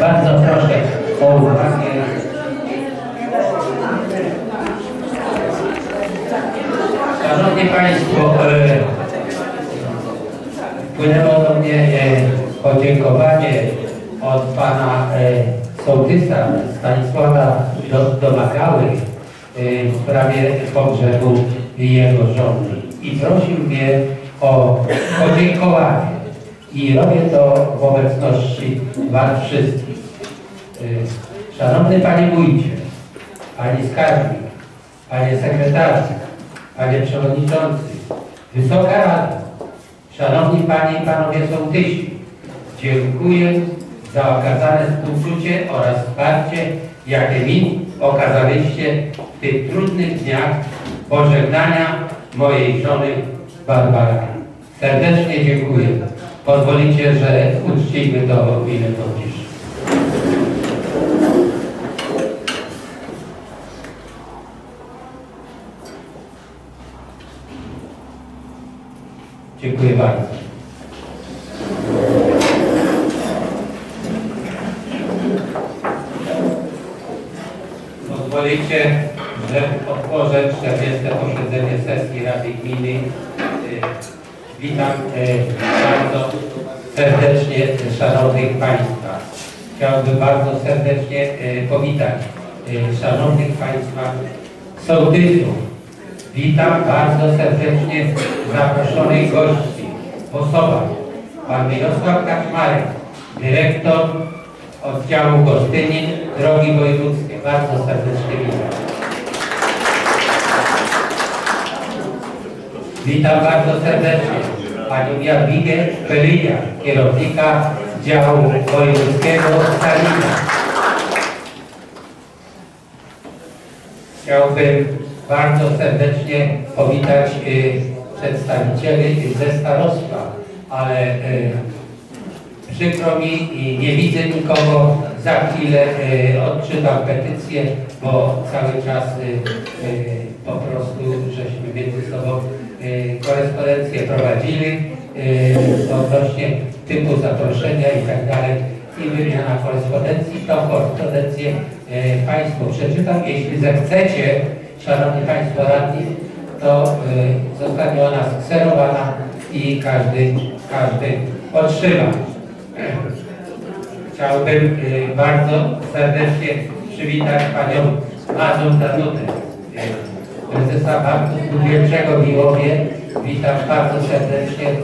Bardzo proszę o uwagę. Szanowni Państwo, e, wpłynęło do mnie e, podziękowanie od Pana e, Sołtysa Stanisława Do- Domagały w sprawie pogrzebu jego żony i prosił mnie o podziękowanie i robię to w obecności Was wszystkich. Y, Szanowny Panie Wójcie, Panie Skarbnik, Panie Sekretarzu, Panie Przewodniczący, Wysoka Rado, Szanowni Panie i Panowie Sołtysi, dziękuję za okazane współczucie oraz wsparcie, jakie mi okazaliście w tych trudnych dniach pożegnania mojej żony Barbary. Serdecznie dziękuję. Pozwolicie, że uczcimy to minutą ciszy. Dziękuję bardzo. Pozwolicie, że otworzę 40. posiedzenie sesji Rady Gminy. Witam y, bardzo serdecznie szanownych Państwa. Chciałbym bardzo serdecznie y, powitać y, szanownych Państwa sołtysów. Witam bardzo serdecznie zaproszonych gości w osobach Pan Mirosław Kaczmarek, dyrektor oddziału Gostynin, Drogi Wojewódzkie. Bardzo serdecznie witam. Witam bardzo serdecznie Panią Jadwigę Pelyja, kierownika działu wojewódzkiego Stalina. Chciałbym bardzo serdecznie powitać y, przedstawicieli ze starostwa, ale y, przykro mi i nie widzę nikogo. Za chwilę y, odczytam petycję, bo cały czas y, y, po prostu żeśmy między sobą y, korespondencję prowadzili odnośnie typu zaproszenia i tak dalej i wymiana korespondencji. Tą korespondencję y, Państwu przeczytam. Jeśli zechcecie, Szanowni Państwo radni, to y, zostanie ona skserowana i każdy, każdy otrzyma. Chciałbym bardzo serdecznie przywitać Panią Mazur Danutę, prezesa Banku Spółdzielczego w Miłowie. Witam bardzo serdecznie y,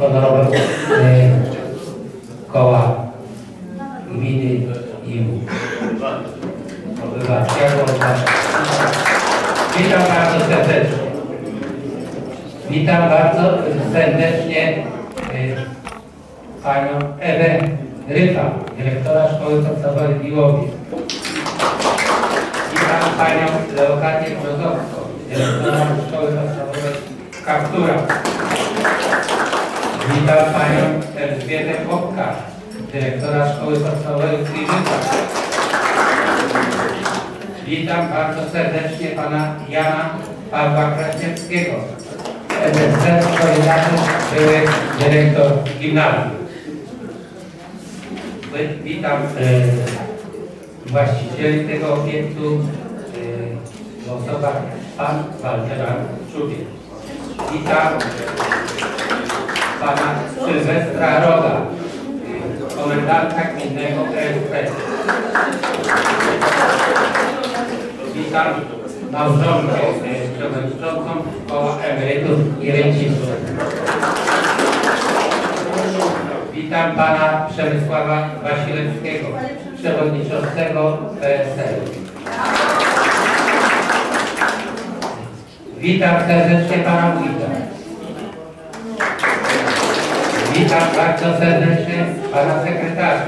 koła gminy Iwu. Obywatelskiego. Witam bardzo serdecznie. Witam bardzo serdecznie y, Panią Ewę Ryfa, dyrektora Szkoły Podstawowej w Miłowie. Witam Panią Leokadię Brzozowską, dyrektora Szkoły Podstawowej Kaptura. Witam Panią Elżbietę Popka, dyrektora Szkoły Podstawowej w. Witam bardzo serdecznie Pana Jana Pawła Kraśniewskiego, MSZ Koordynator, były dyrektor gimnazjum. Witam e, właścicieli tego obiektu e, w Pan Waldemar Czubiek. Witam Pana Sylwestra Roga, e, komendanta gminnego PSP. Witam małżonkę e, przewodniczącą koła emerytów i rencistów. Witam pana Przemysława Wasilewskiego, przewodniczącego PSL. Witam serdecznie pana wójta. Witam bardzo serdecznie pana sekretarza.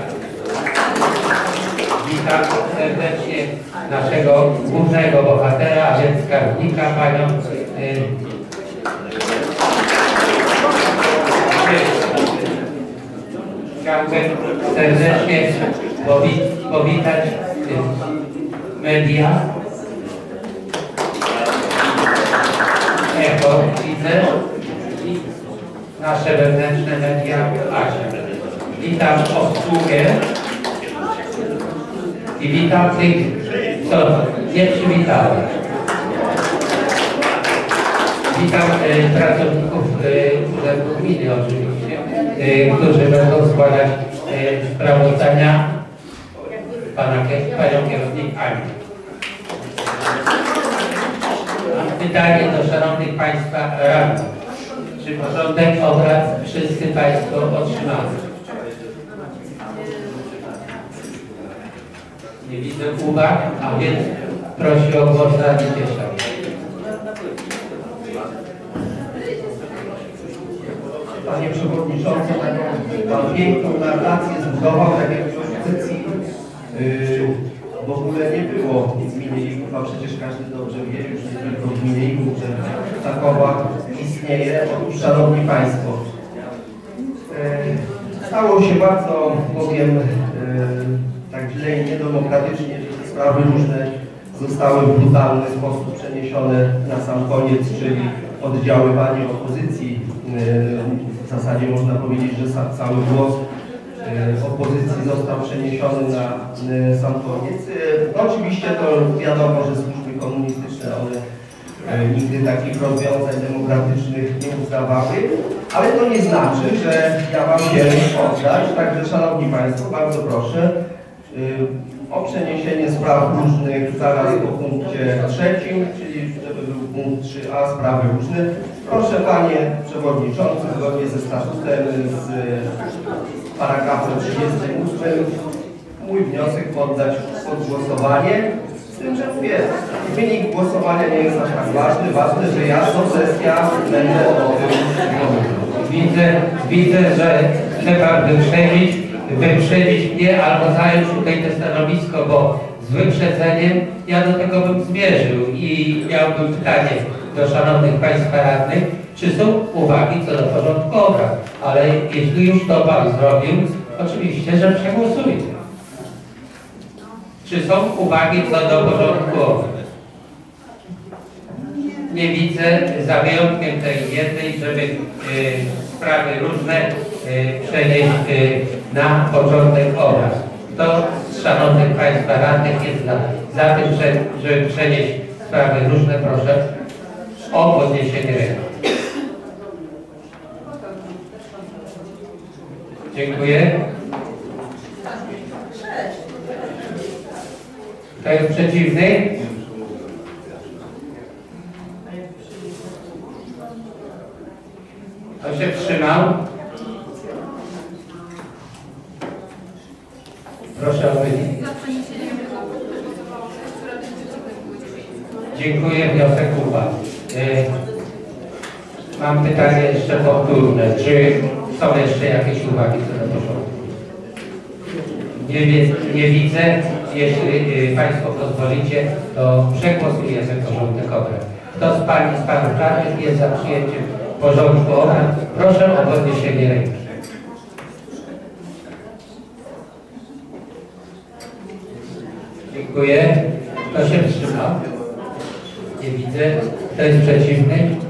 Witam serdecznie naszego głównego bohatera, a więc skarbnika, panią y, Chciałbym serdecznie powi powitać y, media. Echo widzę nasze wewnętrzne media. Witam obsługę I witam tych, co nie przywitałem. Witam e, pracowników e, Urzędu Gminy oczywiście, e, którzy będą składać sprawozdania pana, panią kierownik Ani. Pytanie do szanownych państwa radnych. Czy porządek obrad wszyscy państwo otrzymali? Nie widzę uwag, a więc proszę o głos Rady Ciesza. Panie Przewodniczący, taką piękną narrację zbudował, tak jak w yy, w ogóle nie było w gminie Iłów, a przecież każdy dobrze wie, już nie tylko w gminie Iłów, że takowa istnieje. Otóż, Szanowni Państwo, yy, stało się bardzo, powiem, yy, tak źle i niedemokratycznie, że te sprawy różne zostały w brutalny sposób przeniesione na sam koniec, czyli oddziaływanie opozycji. Yy, W zasadzie można powiedzieć, że cały głos opozycji został przeniesiony na yy, sam koniec. No Oczywiście to wiadomo, że służby komunistyczne one nigdy takich rozwiązań demokratycznych nie uznawały, ale to nie znaczy, że ja mam się oddać. Także Szanowni Państwo, bardzo proszę o przeniesienie spraw różnych zaraz po punkcie trzecim, czyli żeby był punkt 3a, sprawy różne. Proszę Panie Przewodniczący, zgodnie ze statutem, z paragrafem 38, mój wniosek poddać pod głosowanie. Z tym, że mówię, wynik głosowania nie jest aż tak ważny. Ważne, że ja co sesja będę o tym. Widzę, widzę, że Pan wyprzedzić, wyprzedzić mnie albo zająć tutaj to stanowisko, bo z wyprzedzeniem ja do tego bym zmierzył i miałbym pytanie do szanownych Państwa radnych, czy są uwagi co do porządku obrad. Ale jeśli już to Pan zrobił, oczywiście, że przegłosuje. Czy są uwagi co do porządku obrad? Nie widzę, za wyjątkiem tej jednej, żeby y, sprawy różne y, przenieść y, na porządek obrad. Kto z szanownych Państwa radnych jest za, za tym, że, żeby przenieść sprawy różne, proszę o podniesienie ręki. Dziękuję. Kto jest przeciwny? Kto się wstrzymał? Proszę o wynik. Za przeniesieniem tego punktu głosowało 6 radnych przeciwnych było 9. Dziękuję, wniosek upadł. E, Mam pytanie jeszcze powtórne. Czy są jeszcze jakieś uwagi co do porządku? Nie, nie widzę. Jeśli e, Państwo pozwolicie, to przegłosujemy porządek obrad. Kto z Pani z Panów Radnych jest za przyjęciem porządku obrad? Proszę o podniesienie ręki. Dziękuję. Kto się wstrzymał? Nie widzę. Kto jest przeciwny?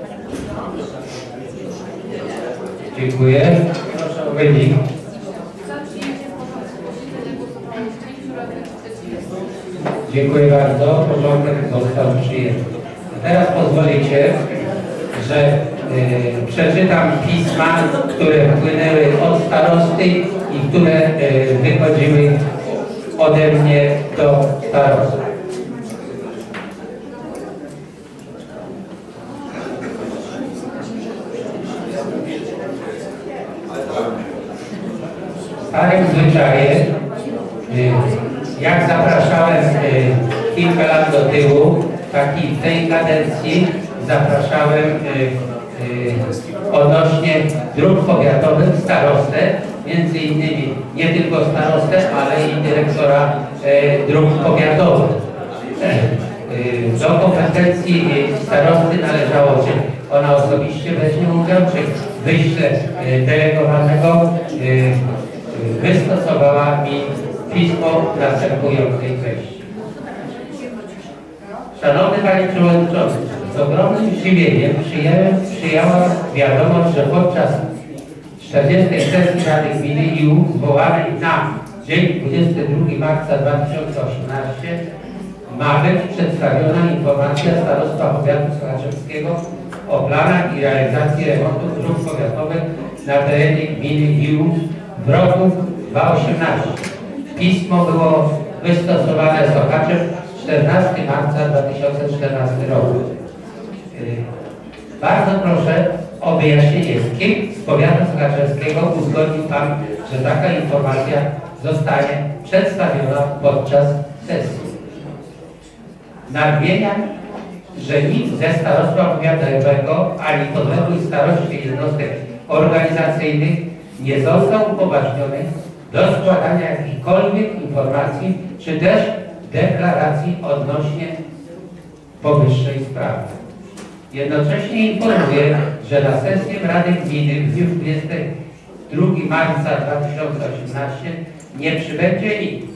Dziękuję. Proszę o wynik. Za przyjęciem porządku posiedzenia głosowało 9 radnych przeciwnych. Dziękuję bardzo. Porządek został przyjęty. Teraz pozwolicie, że y, przeczytam pisma, które wpłynęły od starosty i które y, wychodziły ode mnie do starosty. Starym zwyczajem, y, jak zapraszałem y, kilka lat do tyłu, tak i w tej kadencji zapraszałem y, odnośnie dróg powiatowych starostę, między innymi nie tylko starostę, ale i dyrektora dróg powiatowych. Do kompetencji starosty należało, czy ona osobiście weźmie udział, czy wyśle delegowanego, wystosowała mi pismo następującej treści. Szanowny Panie Przewodniczący, z ogromnym zdziwieniem przyjęłam wiadomość, że podczas 40. sesji Rady Gminy IU zwołanej na dzień 22 marca 2018 ma być przedstawiona informacja Starostwa Powiatu Sochaczewskiego o planach i realizacji remontu dróg powiatowych na terenie gminy Miłów w roku 2018. Pismo było wystosowane Sochaczew 14 marca 2014 roku. Y, Bardzo proszę o wyjaśnienie, z kim z powiatu sochaczewskiego uzgodnił Pan, że taka informacja zostanie przedstawiona podczas sesji. Nadmieniam, że nikt ze starostwa powiatowego ani podległych starości jednostek organizacyjnych nie został upoważniony do składania jakichkolwiek informacji czy też deklaracji odnośnie powyższej sprawy. Jednocześnie informuję, że na sesję Rady Gminy w dniu 22 marca 2018 nie przybędzie nikt,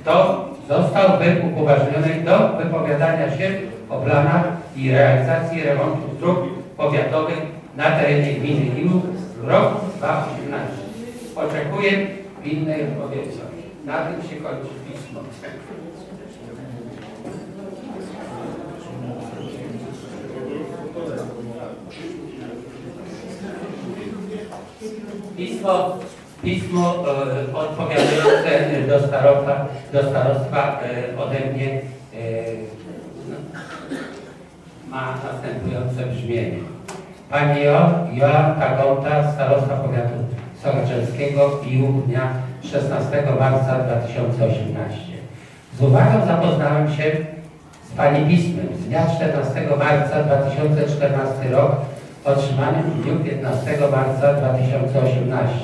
kto zostałby upoważniony do wypowiadania się o planach i realizacji remontu dróg powiatowych na terenie gminy Iłów w roku 2018. Oczekuję pilnej odpowiedzi. Na tym się kończy pismo. Pismo, pismo e, odpowiadające do starostwa, do starostwa e, ode mnie e, no, ma następujące brzmienie. Pani jo, Jolanta Gonta, starosta powiatu Sochaczewskiego i dnia 16 marca 2018. Z uwagą zapoznałem się z Pani pismem z dnia 14 marca 2014 rok otrzymanym w dniu 15 marca 2018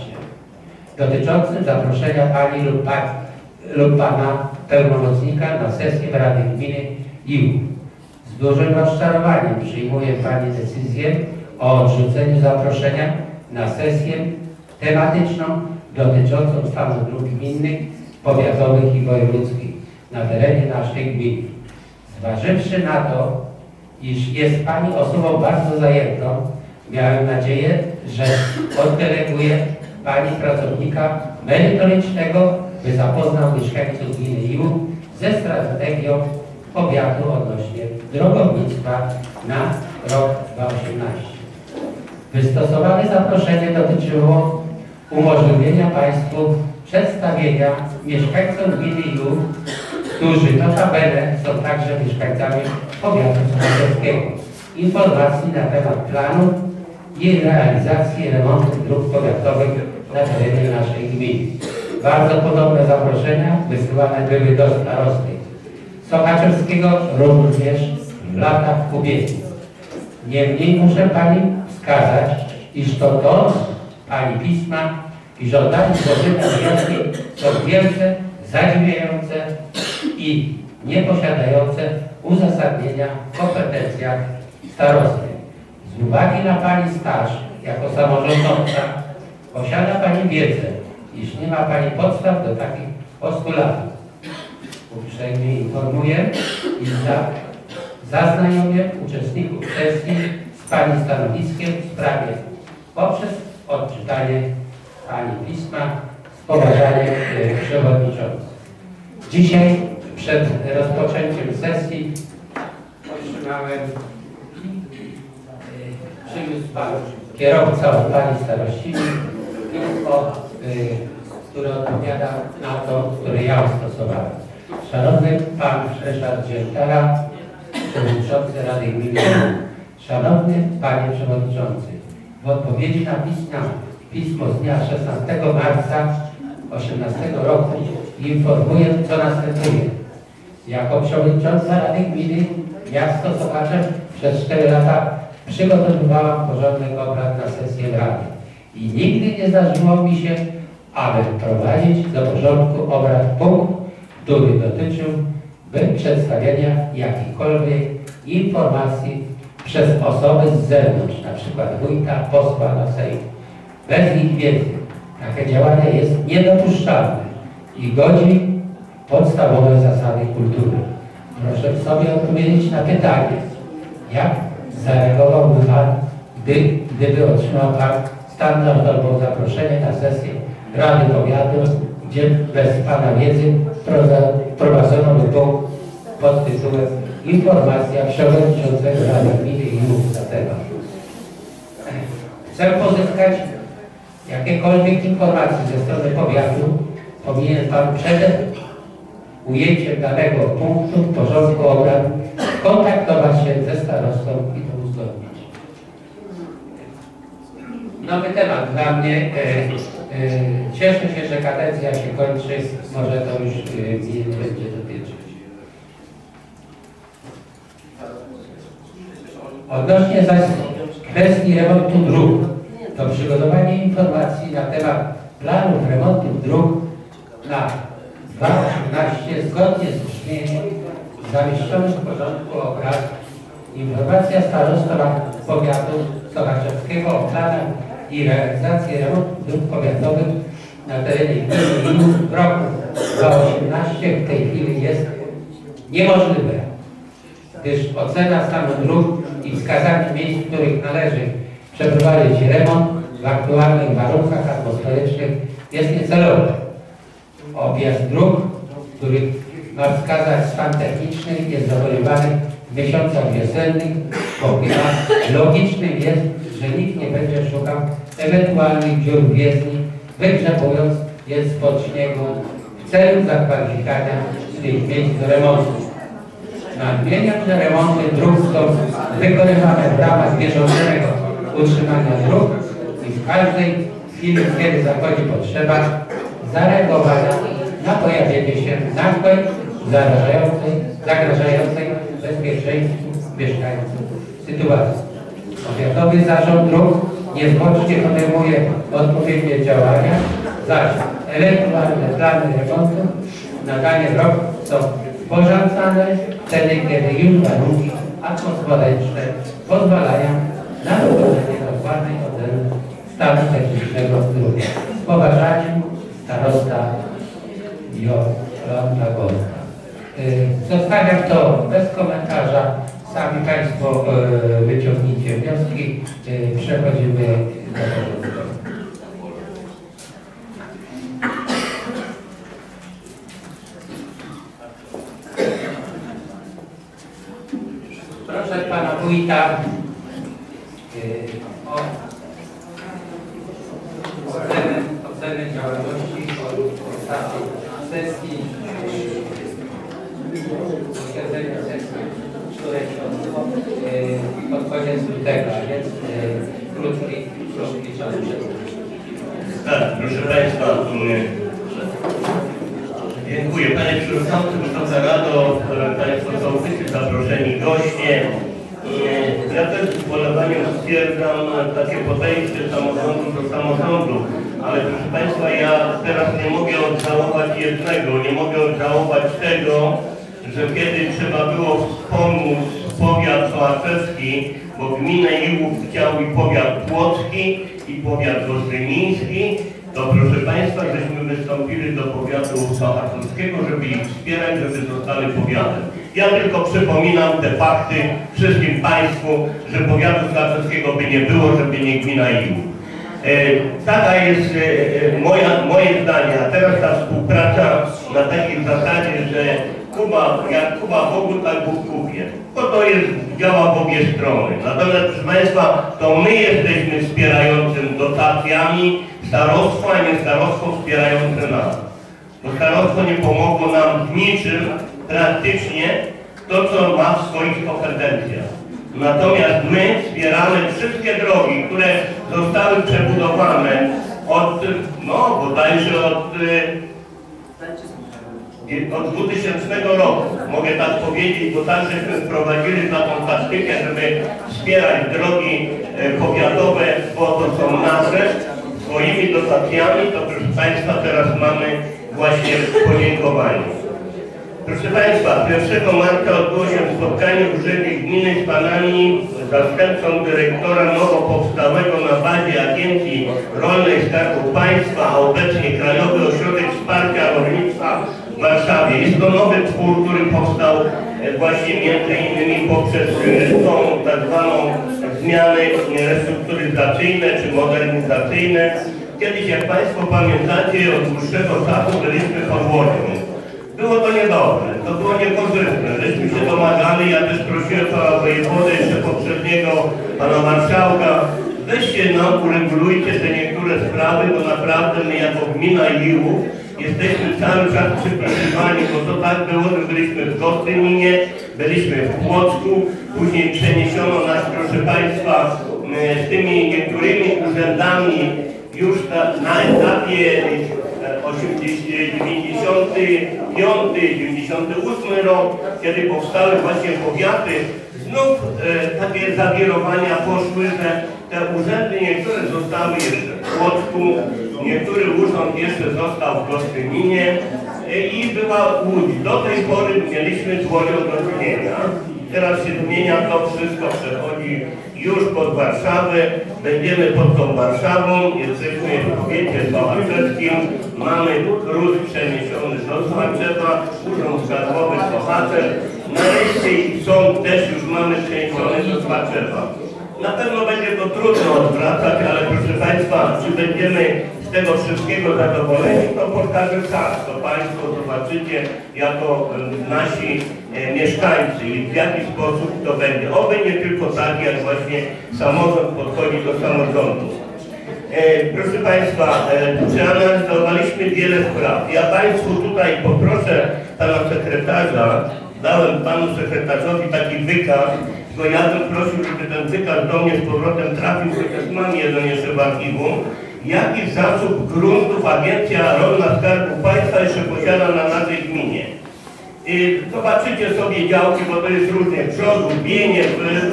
dotyczącym zaproszenia Pani lub, lub Pana pełnomocnika na sesję Rady Gminy IU. Z dużym rozczarowaniem przyjmuję Pani decyzję o odrzuceniu zaproszenia na sesję tematyczną dotyczącą stanu dróg gminnych, powiatowych i wojewódzkich na terenie naszej gminy. Zważywszy na to, iż jest Pani osobą bardzo zajętą, miałem nadzieję, że oddeleguje Pani pracownika merytorycznego, by zapoznał mieszkańców gminy Iłów ze strategią powiatu odnośnie drogownictwa na rok 2018. Wystosowane zaproszenie dotyczyło umożliwienia Państwu przedstawienia mieszkańcom gminy Iłów, którzy notabene są także mieszkańcami powiatu sochaczewskiego, informacji na temat planu i realizacji remontu dróg powiatowych na terenie naszej gminy. Bardzo podobne zaproszenia wysyłane były do starosty Sochaczewskiego również w latach ubiegłych. Niemniej muszę Pani wskazać, iż to to Pani pisma i żądanie złożenia wniosków są wielce zadziwiające i nieposiadające uzasadnienia w kompetencjach starosty. Z uwagi na Pani staż jako samorządowca posiada Pani wiedzę, iż nie ma Pani podstaw do takich postulatów. Uprzejmie informuję, iż za, zaznajomię uczestników sesji Pani stanowiskiem w sprawie poprzez odczytanie Pani pisma z poważaniem e, przewodniczący. Dzisiaj przed rozpoczęciem sesji otrzymałem e, przyniósł Pan kierowca od Pani Starościni pismo, y, które odpowiada na to, które ja stosowałem. Szanowny Pan Ryszard Dzieltara, Przewodniczący Rady Gminy. Szanowny Panie Przewodniczący, w odpowiedzi na pismo, z dnia 16 marca 2018 roku informuję, co następuje. Jako Przewodnicząca Rady Gminy Miasto Sochaczew przez 4 lata przygotowywałam porządek obrad na sesję Rady i nigdy nie zdarzyło mi się, aby wprowadzić do porządku obrad punkt, który dotyczył przedstawienia jakichkolwiek informacji przez osoby z zewnątrz, na przykład wójta, posła na Sejm. Bez ich wiedzy takie działanie jest niedopuszczalne i godzi podstawowe zasady kultury. Proszę sobie odpowiedzieć na pytanie, jak zareagowałby Pan, gdy, gdyby otrzymał Pan standardowe zaproszenie na sesję Rady Powiatu gdzie bez Pana wiedzy wprowadzono by pod tytułem Informacja Przewodniczącego Rady Gminy Chcę pozyskać jakiekolwiek informacje ze strony powiatu, powinien Pan przed ujęciem danego punktu w porządku obrad kontaktować się ze starostą i to uzgodnić. Nowy temat dla mnie. E, e, cieszę się, że kadencja się kończy. Może to już e, będzie Odnośnie zaś kwestii remontu dróg, to przygotowanie informacji na temat planów remontu dróg na 2018 zgodnie z brzmieniem zamieszczonym w porządku obrad. Informacja starostwa powiatu Sochaczewskiego o planach i realizacji remontu dróg powiatowych na terenie gminy w roku 2018 w tej chwili jest niemożliwe gdyż ocena stanu dróg i wskazanie miejsc, w których należy przeprowadzić remont w aktualnych warunkach atmosferycznych jest niecelowe. Objazd dróg, których ma wskazać stan techniczny, jest dokonywany w miesiącach wiosennych, ponieważ logicznym jest, że nikt nie będzie szukał ewentualnych dziur w jezdni, wygrzebując je spod śniegu w celu zakwalifikowania tych miejsc remontu. Nadmieniam, że remonty dróg są wykonywane w ramach bieżącego utrzymania dróg i w każdej chwili, kiedy zachodzi potrzeba zareagowania na pojawienie się nagłej, zarażającej, zagrażającej bezpieczeństwu mieszkańców sytuacji. Powiatowy Zarząd Dróg niezwłocznie podejmuje odpowiednie działania, zaś ewentualne plany remontu na dany rok są sporządzane wtedy, kiedy już warunki atmosferyczne pozwalają na dokonanie dokładnej oceny stanu technicznego zdrowia. Z poważaniem starosta Jolanta Gorka. Y, Zostawiam to bez komentarza. Sami Państwo y, wyciągnijcie wnioski. Y, Przechodzimy do porządku. Proszę Y, o ocenę, ocenę działalności ostatniej sesji, sesji, które pod koniec lutego, więc krótki, krótki czas Tak, proszę Państwa, dziękuję Panie Przewodniczący, Wysoka Rado, Państwo sołtycy, zaproszeni goście. Ja też z ubolewaniem stwierdzam e, takie podejście samorządu do samorządu, ale proszę Państwa, ja teraz nie mogę odżałować jednego, nie mogę odżałować tego, że kiedy trzeba było wspomóc powiat sołaczewski, bo gminę Iłów chciał i powiat płocki i powiat gostyniński, to proszę Państwa, żeśmy wystąpili do powiatu sochaczewskiego, żeby ich wspierać, żeby zostali powiatem. Ja tylko przypominam te fakty wszystkim Państwu, że powiatu sochaczewskiego by nie było, żeby nie gmina Iłów. E, Taka jest e, e, moja, moje zdanie, a teraz ta współpraca na takiej zasadzie, że Kuba, jak Kuba Bogu, tak Bóg Kubie. Bo to jest, działa w obie strony. Natomiast proszę Państwa, to my jesteśmy wspierającym dotacjami starostwa, a nie starostwo wspierające nas. Bo starostwo nie pomogło nam w niczym praktycznie to, co ma w swoich kompetencjach. Natomiast my wspieramy wszystkie drogi, które zostały przebudowane od, no bodajże od, y, od 2000 roku. Mogę tak powiedzieć, bo tak żeśmy wprowadzili taką taktykę, żeby wspierać drogi e, powiatowe, bo to są nasze, swoimi dotacjami, to proszę Państwa teraz mamy właśnie podziękowanie. Proszę Państwa, 1 marca odbyło się spotkanie w Urzędzie Gminy z Panami, zastępcą dyrektora nowo powstałego na bazie Agencji Rolnej Skarbu Państwa, a obecnie Krajowy Ośrodek Wsparcia Rolnictwa w Warszawie. Jest to nowy twór, który powstał e, właśnie między innymi poprzez e, tą tak zwaną zmiany restrukturyzacyjne czy modernizacyjne Kiedyś, jak Państwo pamiętacie, od dłuższego czasu byliśmy pod Łodzią. Było to niedobre, to było niekorzystne. Żeśmy się domagali, ja też prosiłem pana wojewody, jeszcze poprzedniego, pana marszałka, weźcie nam, uregulujcie te niektóre sprawy, bo naprawdę my jako gmina Liłów jesteśmy cały czas przypisywani, bo to tak było, że byliśmy w Gostyninie, byliśmy w Płocku, później przeniesiono nas, proszę Państwa, z tymi niektórymi urzędami już na, na etapie e, 80, 95, 98 rok, kiedy powstały właśnie powiaty, znów e, takie zawirowania poszły, że te urzędy niektóre zostały jeszcze w Płocku, niektóry urząd jeszcze został w Gostyninie e, i była Łódź. Do tej pory mieliśmy Łodzią do. Teraz się zmienia to wszystko, przechodzi już pod Warszawę, będziemy pod tą Warszawą, jesteśmy w powiecie sochaczewskim, mamy Rus przeniesiony do Sochaczewa, Urząd Skarbowy Sochaczew, nareszcie i sąd też już mamy przeniesiony do Sochaczewa. Na pewno będzie to trudno odwracać, ale proszę Państwa, czy będziemy z tego wszystkiego zadowoleni, to pokaże czas. To Państwo zobaczycie jako e, nasi e, mieszkańcy i w jaki sposób to będzie. Oby nie tylko tak, jak właśnie samorząd podchodzi do samorządu. E, proszę Państwa, przeanalizowaliśmy wiele spraw. Ja Państwu tutaj poproszę Pana Sekretarza, dałem Panu Sekretarzowi taki wykaz, tylko ja bym prosił, żeby ten wykaz do mnie z powrotem trafił, chociaż mam jeden jeszcze w archiwum. Jaki zasób gruntów Agencja Rolna Skarbu Państwa jeszcze posiada na naszej gminie? Y, Zobaczycie sobie działki, bo to jest różnie, przodu, bienie,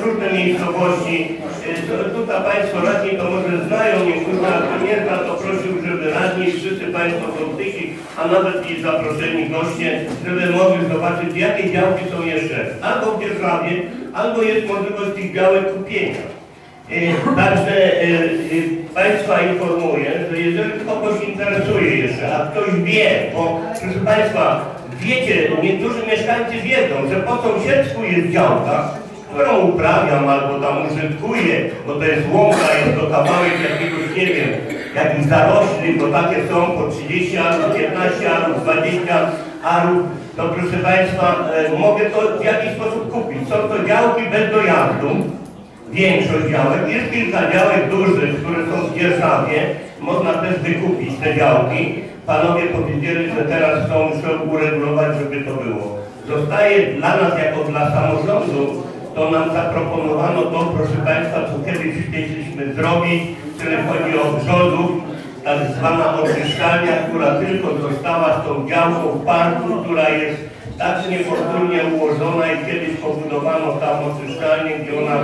różne miejscowości. Y, Tutaj Państwo radni to może znają, niektórzy, a kto nie zna, to prosił, żeby radni, wszyscy Państwo są tysi, a nawet i zaproszeni goście, żeby mogli zobaczyć, jakie działki są jeszcze albo w dzierżawie, albo jest możliwość tych działek kupienia. Y, Także y, y, Państwa informuję, że jeżeli kogoś interesuje jeszcze, a ktoś wie, bo proszę Państwa, wiecie, niektórzy mieszkańcy wiedzą, że po sąsiedzku jest działka, którą uprawiam albo tam użytkuję, bo to jest łąka, jest to kawałek jakiegoś, nie wiem, jakichś zarośli, bo takie są po 30 arów, 15 arów, 20 arów, to proszę Państwa, e, mogę to w jakiś sposób kupić. Są to działki bez dojazdu, większość działek. Jest kilka działek dużych, które są w dzierżawie. Można też wykupić te działki. Panowie powiedzieli, że teraz chcą już uregulować, żeby to było. Zostaje dla nas, jako dla samorządu, to nam zaproponowano to, proszę Państwa, co kiedyś chcieliśmy zrobić, czyli chodzi o brzozów, tak zwana oczyszczalnia, która tylko została z tą działką w parku, która jest tak niefortunnie ułożona i kiedyś pobudowano tam oczyszczalnię, gdzie ona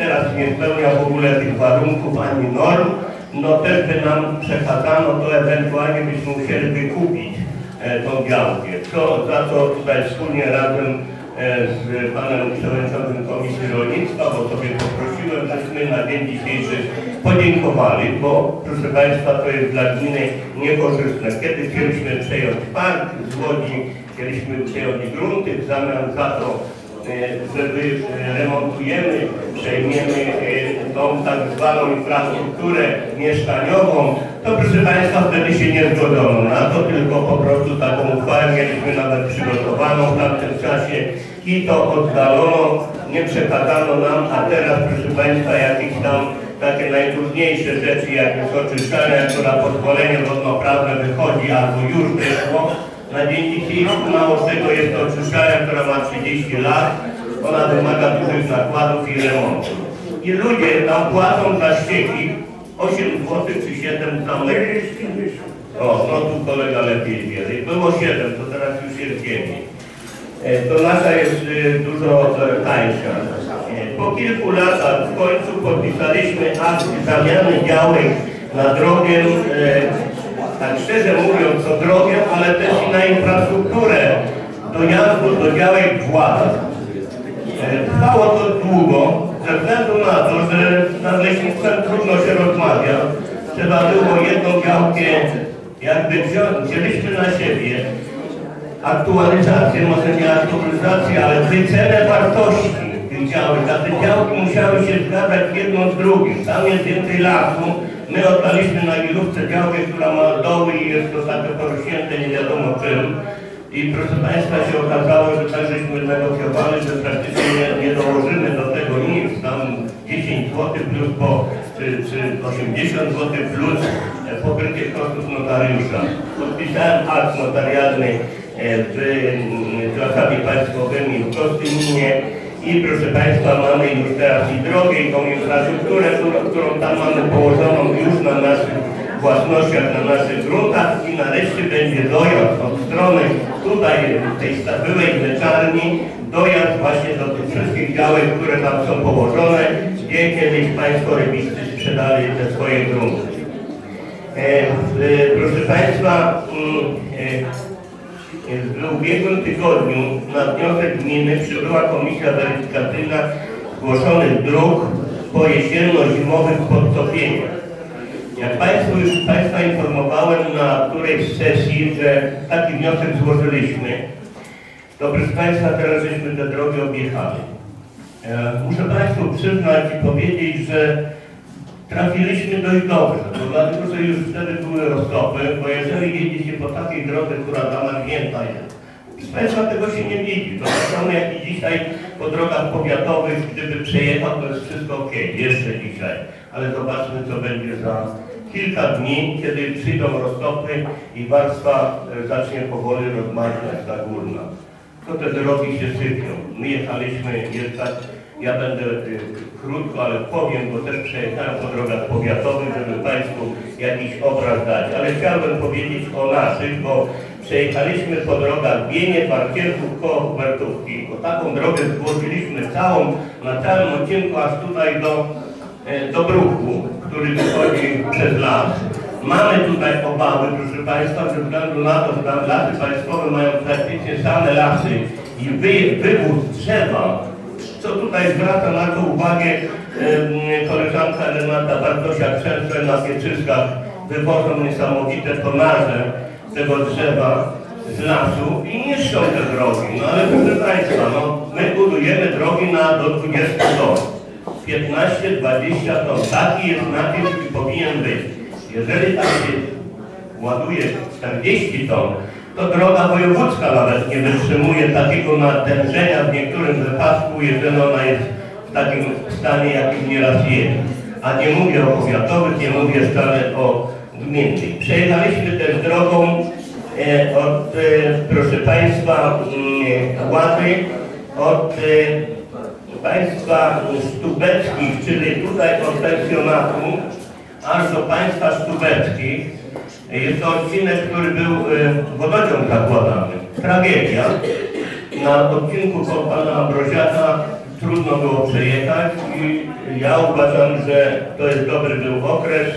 teraz nie spełnia w ogóle tych warunków ani norm, no też by nam przekazano, to ewentualnie byśmy musieli wykupić e, tą działkę. To za to tutaj wspólnie razem e, z panem przewodniczącym Komisji Rolnictwa, bo sobie poprosiłem, żeśmy na dzień dzisiejszy podziękowali, bo proszę Państwa, to jest dla gminy niekorzystne. Kiedy chcieliśmy przejąć park z Łodzi, chcieliśmy przejąć grunty, w zamian za to remontujemy, przejmiemy e, tą tak zwaną infrastrukturę mieszkaniową, to proszę Państwa wtedy się nie zgodzono na to, tylko po prostu taką uchwałę mieliśmy nawet przygotowaną w tamtym czasie i to oddalono, nie przekazano nam, a teraz proszę Państwa jakieś tam takie najtrudniejsze rzeczy, jak jest oczyszczalnia, która pozwolenie wodnoprawne wychodzi albo już wyszło, na dzień dzisiejszy mało tego jest to oczyszczalnia, która ma 30 lat. Ona wymaga dużych nakładów i remontu. I ludzie tam płacą za ścieki 8 zł czy 7 za metr. O, no tu kolega lepiej wie. Było 7, to teraz już jest 9. E, To nasza jest e, dużo tańsza. E, Po kilku latach w końcu podpisaliśmy akt zamiany działek na drogę, e, tak szczerze mówiąc, to drogę, ale też i na infrastrukturę dojazdu do działek władz. E, Trwało to długo, ze względu na to, że nad leśnictwem trudno się rozmawia. Trzeba było jedną działkę jakby wzięliśmy na siebie aktualizację, może nie aktualizację, ale wycenę wartości tych działek. A te działki musiały się zgadzać jedno z drugim. Tam jest więcej lasu, My oddaliśmy na Milówce działkę, która ma doły i jest takie porośnięte nie wiadomo czym. I proszę Państwa się okazało, że tak żeśmy negocjowali, że praktycznie nie, nie dołożymy do tego nic, tam 10 zł plus po, czy, czy 80 zł plus e, pokrycie kosztów notariusza. Podpisałem akt notarialny e, w mm, Lasami Państwowymi w Kostyminie i proszę Państwa mamy już teraz i drogę i tą infrastrukturę, którą, tam mamy położoną już na naszych własnościach, na naszych gruntach i nareszcie będzie dojazd od strony tutaj tej byłej mleczarni, dojazd właśnie do tych wszystkich działek, które tam są położone, gdzie kiedyś Państwo rybisty sprzedali te swoje grunty. E, e, proszę Państwa, mm, e, w ubiegłym tygodniu na wniosek gminy przybyła komisja weryfikacyjna zgłoszonych dróg po jesienno-zimowych podtopieniach. Jak Państwu już Państwa informowałem na którejś sesji, że taki wniosek złożyliśmy, to proszę Państwa teraz żeśmy te drogi objechali. E, Muszę Państwu przyznać i powiedzieć, że trafiliśmy dość dobrze, to dlatego, że już wtedy były roztopy, bo jeżeli jedzie się po takiej drodze, która zamknięta jest, Państwa tego się nie widzi. To tak samo jak i dzisiaj po drogach powiatowych, gdyby przejechał, to jest wszystko ok, jeszcze dzisiaj. Ale zobaczmy, co będzie za kilka dni, kiedy przyjdą roztopy i warstwa e, zacznie powoli rozmarzać ta górna. To te drogi się sypią. My jechaliśmy, tak, ja będę y, krótko, ale powiem, bo też przejechałem po drogach powiatowych, żeby Państwu jakiś obraz dać. Ale chciałbym powiedzieć o naszych, bo przejechaliśmy po drogach Bienie, Parkierków, koło Hubertówki. Bo taką drogę zgłosiliśmy całą, na całym odcinku, aż tutaj do, e, do Bruchu, który wychodzi przez las. Mamy tutaj obawy, proszę Państwa, ze względu na to, że tam lasy państwowe mają praktycznie same lasy i wy, wywóz drzewa, co tutaj zwraca na to uwagę koleżanka Renata Bartosiak często na pieczyskach wywożą niesamowite tonaże tego drzewa z lasu i niszczą te drogi. No ale proszę Państwa, no, my budujemy drogi na do 20 ton. 15-20 ton. Taki jest nacisk i powinien być. Jeżeli tam się ładuje 40 ton, to droga wojewódzka nawet nie wytrzymuje takiego natężenia w niektórym wypadku, jeżeli ona jest w takim stanie, jakim nieraz jest. A nie mówię o powiatowych, nie mówię wcale o gminnych. Przejechaliśmy też drogą e, od, e, proszę Państwa, mm, Łady, od e, Państwa Stubeckich, czyli tutaj od pensjonatu, aż do Państwa Stubeckich. Jest to odcinek, który był e, wodociąg zakładany. Tragedia. Na odcinku koło Pana Ambroziaka trudno było przejechać i ja uważam, że to jest dobry był okres.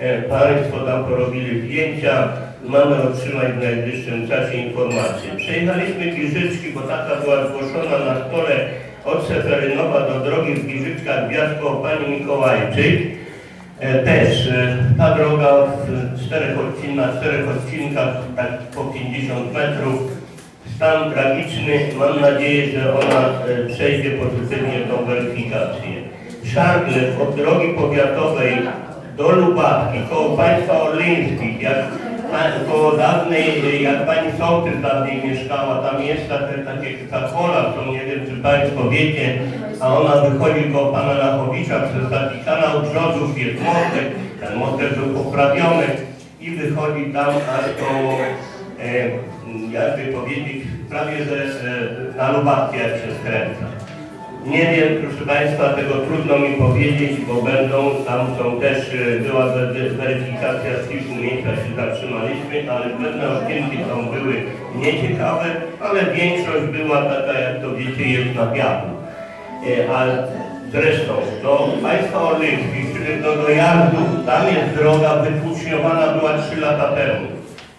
E, Państwo tam porobili zdjęcia. Mamy otrzymać w najbliższym czasie informacje. Przejechaliśmy Giżyczki, bo taka była zgłoszona na stole od Seferynowa do drogi w Giżyczkach wjazd koło Pani Mikołajczyk. E, Też e, ta droga w czterech odcin, na czterech odcinkach, tak po 50 metrów, stan tragiczny. Mam nadzieję, że ona e, przejdzie pozytywnie tą weryfikację. Szarglew od drogi powiatowej do Lubawki, koło państwa orlińskich, jak koło dawnej, jak pani sołtys dawniej mieszkała, tam jest takie, takie to nie wiem, czy państwo wiecie, a ona wychodzi koło pana Lachowicza przez taki kanał brzozów, jest mostek, ten mostek był poprawiony i wychodzi tam aż koło, e, jakby powiedzieć, prawie że e, na Lubawkę się skręca. Nie wiem, proszę Państwa, tego trudno mi powiedzieć, bo będą, tam są też, e, była we- weryfikacja w kilku miejscach się zatrzymaliśmy, ale pewne odcinki tam były nieciekawe, ale większość była taka, jak to wiecie, jest na wiatru. E, A zresztą do państwa orlińskich, czyli do dojazdu, tam jest droga wytłuczniowana była 3 lata temu.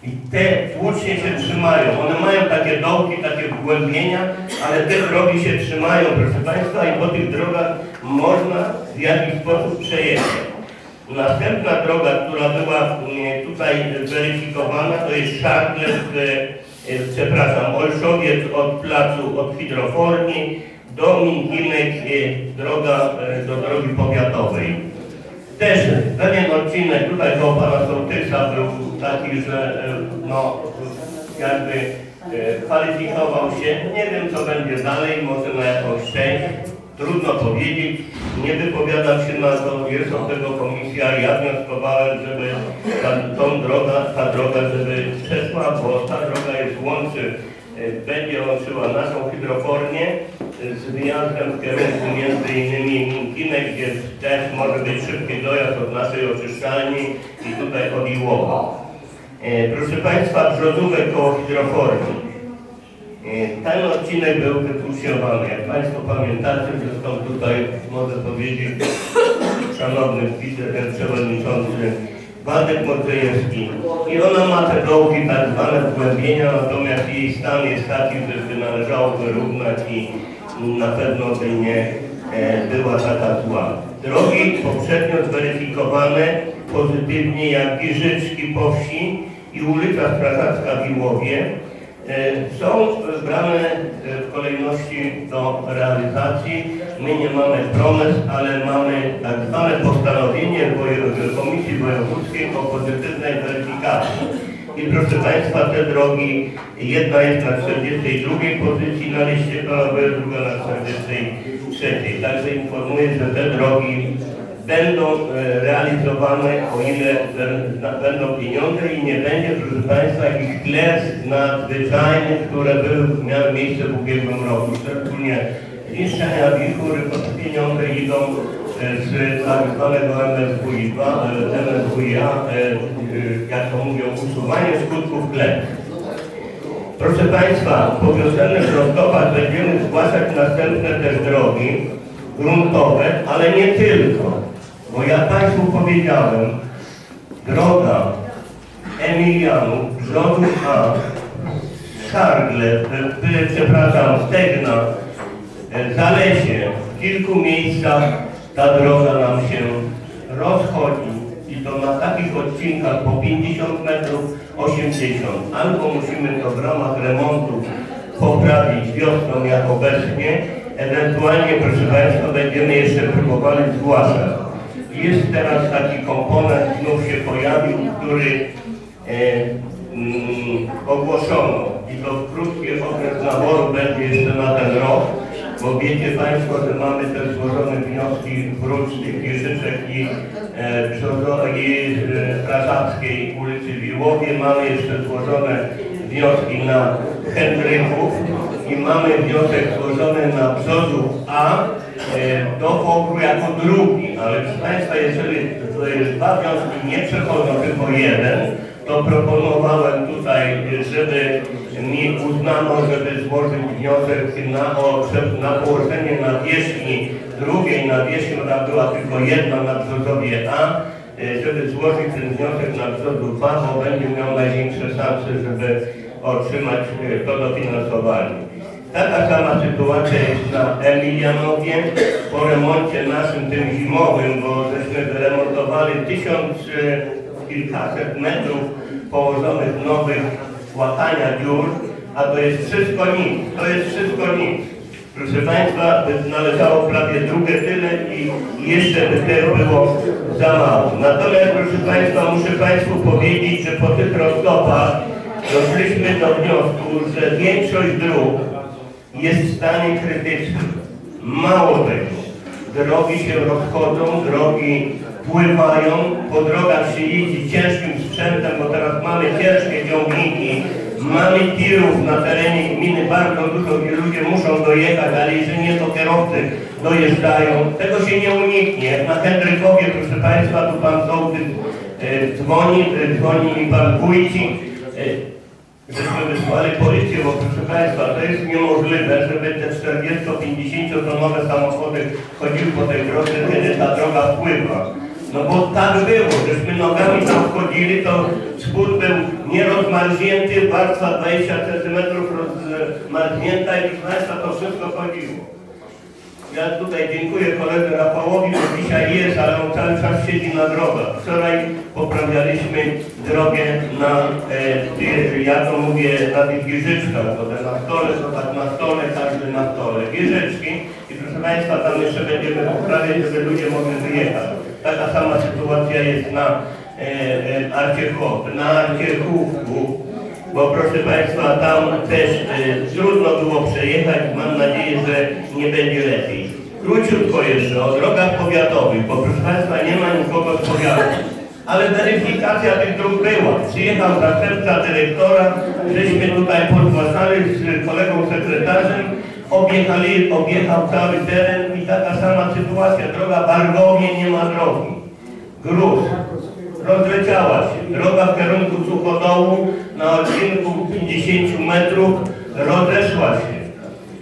I te tłucznie się trzymają. One mają takie dołki, takie wgłębienia, ale te drogi się trzymają, proszę Państwa, i po tych drogach można w jakiś sposób przejechać. Następna droga, która była mm, tutaj weryfikowana, to jest Szarglew, e, e, przepraszam, Olszowiec od placu, od hydroforni do Minkinek, e, droga do drogi powiatowej. Też pewien odcinek tutaj do pana był taki, że e, no jakby e, kwalifikował się. Nie wiem co będzie dalej, może na jakąś część. Trudno powiedzieć. Nie wypowiadam się na to, jest od tego komisja. Ja wnioskowałem, żeby ta, tą droga, ta droga, żeby przeszła, bo ta droga jest łączy, e, będzie łączyła naszą hydrofornię z wyjazdem w kierunku między innymi Minkinek, gdzie też może być szybki dojazd od naszej oczyszczalni i tutaj od Iłowa. E, Proszę Państwa, brzozówek koło hydroformii. E, Ten odcinek był wypłucjowany. Jak Państwo pamiętacie, zresztą tutaj mogę powiedzieć, szanowny wiceprzewodniczący Waldek Modrzejewski. I ona ma te dołki tak zwane wgłębienia, natomiast jej stan jest taki, że by należało wyrównać i na pewno by nie e, była taka zła. Drogi poprzednio zweryfikowane pozytywnie jak Giżyczki po wsi i ulica Strażacka w Iłowie e, są brane e, w kolejności do realizacji. My nie mamy promes, ale mamy tak zwane postanowienie Komisji Wojewódzkiej o pozytywnej weryfikacji. I proszę Państwa, te drogi, jedna jest na 42 pozycji na liście planowej, druga na 43. Także informuję, że te drogi będą e, realizowane, o ile będą pieniądze i nie będzie, proszę Państwa, jakichś klęsk nadzwyczajnych, które były, miały miejsce w ubiegłym roku. Szczególnie zniszczenia wichury, te pieniądze idą z tak zwanego MSWiA, MSWiA, jak to mówią, usuwanie skutków klęsk. Proszę Państwa, po wiosennych roztopach będziemy zgłaszać następne też drogi gruntowe, ale nie tylko. Bo jak Państwu powiedziałem, droga Emilianów, Brzozów A, Szargle, e, e, przepraszam, Stegna, e, Zalesie, w kilku miejscach ta droga nam się rozchodzi i to na takich odcinkach po 50 metrów, 80. Albo musimy to w ramach remontu poprawić wiosną jak obecnie, ewentualnie, proszę Państwa, będziemy jeszcze próbowali zgłaszać. Jest teraz taki komponent, znów się pojawił, który e, mm, ogłoszono i to w krótki okres naboru będzie jeszcze na ten rok, bo wiecie Państwo, że mamy też złożone wnioski wróć tych Jeżyczek i e, i e, Strażackiej ulicy Wiłowie, mamy jeszcze złożone wnioski na Hendryków i mamy wniosek złożony na Brzozów A e, do Wokru jako drugi, ale proszę Państwa, jeżeli dwa wnioski nie przechodzą, tylko jeden, to proponowałem tutaj, żeby mi uznano, żeby złożyć wniosek na, o, na położenie nawierzchni drugiej nawierzchni, ona była tylko jedna na Brzozowie A, żeby złożyć ten wniosek na Brzozów A, bo będzie miał największe szanse, żeby otrzymać e, to dofinansowanie. Taka sama sytuacja jest na Emilianowie. Po remoncie naszym tym zimowym, bo żeśmy wyremontowali tysiąc e, kilkaset metrów położonych nowych łatania dziur, a to jest wszystko nic, to jest wszystko nic. Proszę Państwa, należało prawie drugie tyle i jeszcze by tego było za mało. Natomiast proszę Państwa, muszę Państwu powiedzieć, że po tych roztopach doszliśmy do wniosku, że większość dróg jest w stanie krytycznym. Mało tego, drogi się rozchodzą, drogi pływają, po drogach się jeździ ciężkim sprzętem, bo teraz mamy ciężkie ciągniki, mamy tirów na terenie gminy bardzo dużo, gdzie ludzie muszą dojechać, ale jeżeli nie, to kierowcy dojeżdżają. Tego się nie uniknie. Na Hendrykowie, proszę Państwa, tu Pan Sołtys e, dzwoni, e, dzwoni mi Pan Wójcik, e, żeśmy wysłali policję, bo proszę Państwa, to jest niemożliwe, żeby te 40-50 tonowe samochody chodziły po tej drodze, kiedy ta droga wpływa. No bo tak było, żeśmy nogami tam wchodzili, to spód był nierozmarznięty, warstwa 20 cm rozmarznięta i proszę Państwa, to wszystko chodziło. Ja tutaj dziękuję koledze Rafałowi, bo dzisiaj jest, ale on cały czas siedzi na drogach. Wczoraj poprawialiśmy drogę na, e, ja to mówię, na tych wieżyczkach, bo te na stole to tak na stole, każdy na stole. Wieżyczki i proszę Państwa, tam jeszcze będziemy poprawiać, żeby ludzie mogli wyjechać. Taka sama sytuacja jest na e, e, na Arciechówku, bo proszę Państwa, tam też e, trudno było przejechać, mam nadzieję, że nie będzie lepiej. Króciutko jeszcze o drogach powiatowych, bo proszę Państwa nie ma nikogo z powiatu. Ale weryfikacja tych dróg była. Przyjechał zastępca dyrektora, żeśmy tutaj podgłaszali z kolegą sekretarzem, objechali, objechał cały teren i taka sama sytuacja. Droga Bargowie nie ma drogi. Gruz. Rozleciała się. Droga w kierunku Suchodołu na odcinku 50 metrów rozeszła się.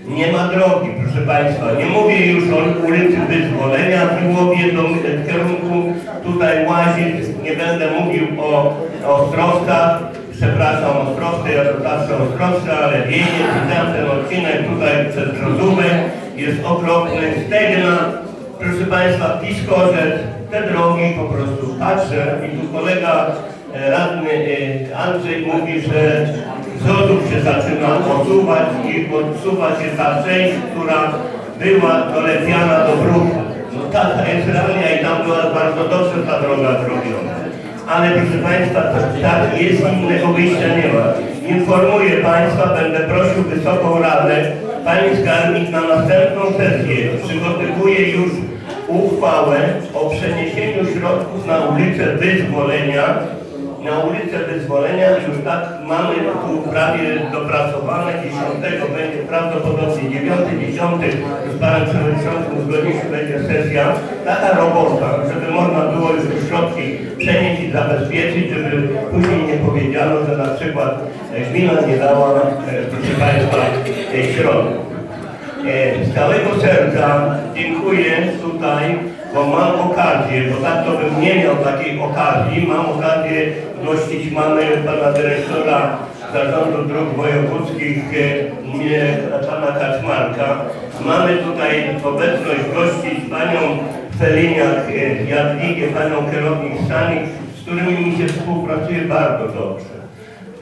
Nie ma drogi, proszę Państwa. Nie mówię już o ulicy Wyzwolenia w Iłowie do w kierunku tutaj Łazic. Nie będę mówił o Ostrowcach. Przepraszam Ostrowce, ja to zawsze Ostrowce, ale wiecie, widziałem ten odcinek tutaj przez Rozumę. Jest okropny. Stegna, proszę Państwa, Piskorzec. Te drogi po prostu patrzę i tu kolega e, radny e, Andrzej mówi, że z lodów się zaczyna odsuwać i odsuwa się ta część, która była dolepiana do bruku. No taka jest realia i tam była bardzo dobrze ta droga zrobiona. Ale proszę Państwa, to, tak jest, innego wyjścia nie ma. Informuję Państwa, będę prosił Wysoką Radę, Pani Skarbnik na następną sesję przygotowuje już uchwałę o przeniesieniu środków na ulicę Wyzwolenia na ulicę Wyzwolenia już tak mamy tu prawie dopracowane, 10 będzie prawdopodobnie 9, 10 z panem przewodniczącym zgodnie będzie sesja, taka robota, żeby można było już środki przenieść i zabezpieczyć, żeby później nie powiedziano, że na przykład e, gmina nie dała, e, proszę Państwa, e, środków. Z całego serca dziękuję tutaj, bo mam okazję, bo tak to bym nie miał takiej okazji, mam okazję gościć mamy pana dyrektora Zarządu Dróg Wojewódzkich, e, pana Kaczmarka. Mamy tutaj obecność gości z panią Feliniak, e, Jadwigę, panią kierownik Stanik, z którymi mi się współpracuje bardzo dobrze.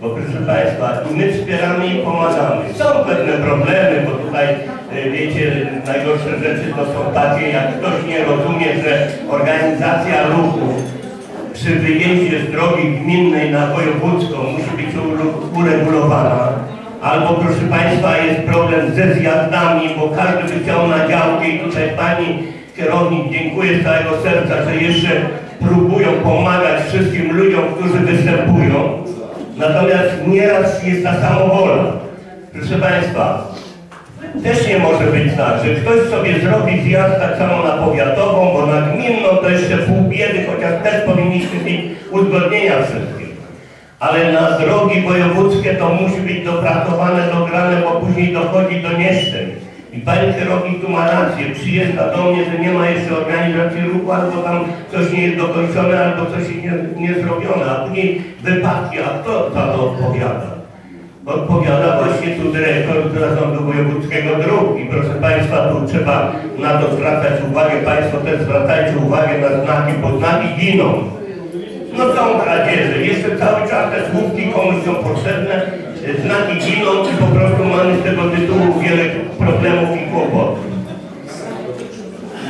Bo proszę Państwa, my wspieramy i pomagamy. Są pewne problemy, bo tutaj, e, wiecie, najgorsze rzeczy to są takie, jak ktoś nie rozumie, że organizacja ruchu przy wyjeździe z drogi gminnej na wojewódzką musi być uregulowana. Albo proszę Państwa jest problem ze zjazdami, bo każdy by chciał na działkę i tutaj Pani kierownik dziękuję z całego serca, że jeszcze próbują pomagać wszystkim ludziom, którzy występują. Natomiast nieraz jest ta samowola. Proszę Państwa, też nie może być że ktoś sobie zrobi zjazd tak samo na powiatową, bo na gminną to jeszcze pół biedy, chociaż też powinniśmy mieć uzgodnienia wszystkie. Ale na drogi wojewódzkie to musi być dopracowane, dograne, bo później dochodzi do nieszczęść. I pani kierownik tu ma rację, przyjeżdża do mnie, że nie ma jeszcze organizacji ruchu, albo tam coś nie jest dokończone, albo coś nie, nie zrobione, a później wypadki, a kto za to odpowiada? Odpowiada właśnie tu dyrektor Zarządu Wojewódzkiego Dróg i proszę Państwa, tu trzeba na to zwracać uwagę, Państwo też zwracajcie uwagę na znaki, bo znaki giną. No są kradzieże, jeszcze cały czas te słupki komuś są potrzebne, znaki giną i po prostu mamy z tego tytułu wiele problemów i kłopotów.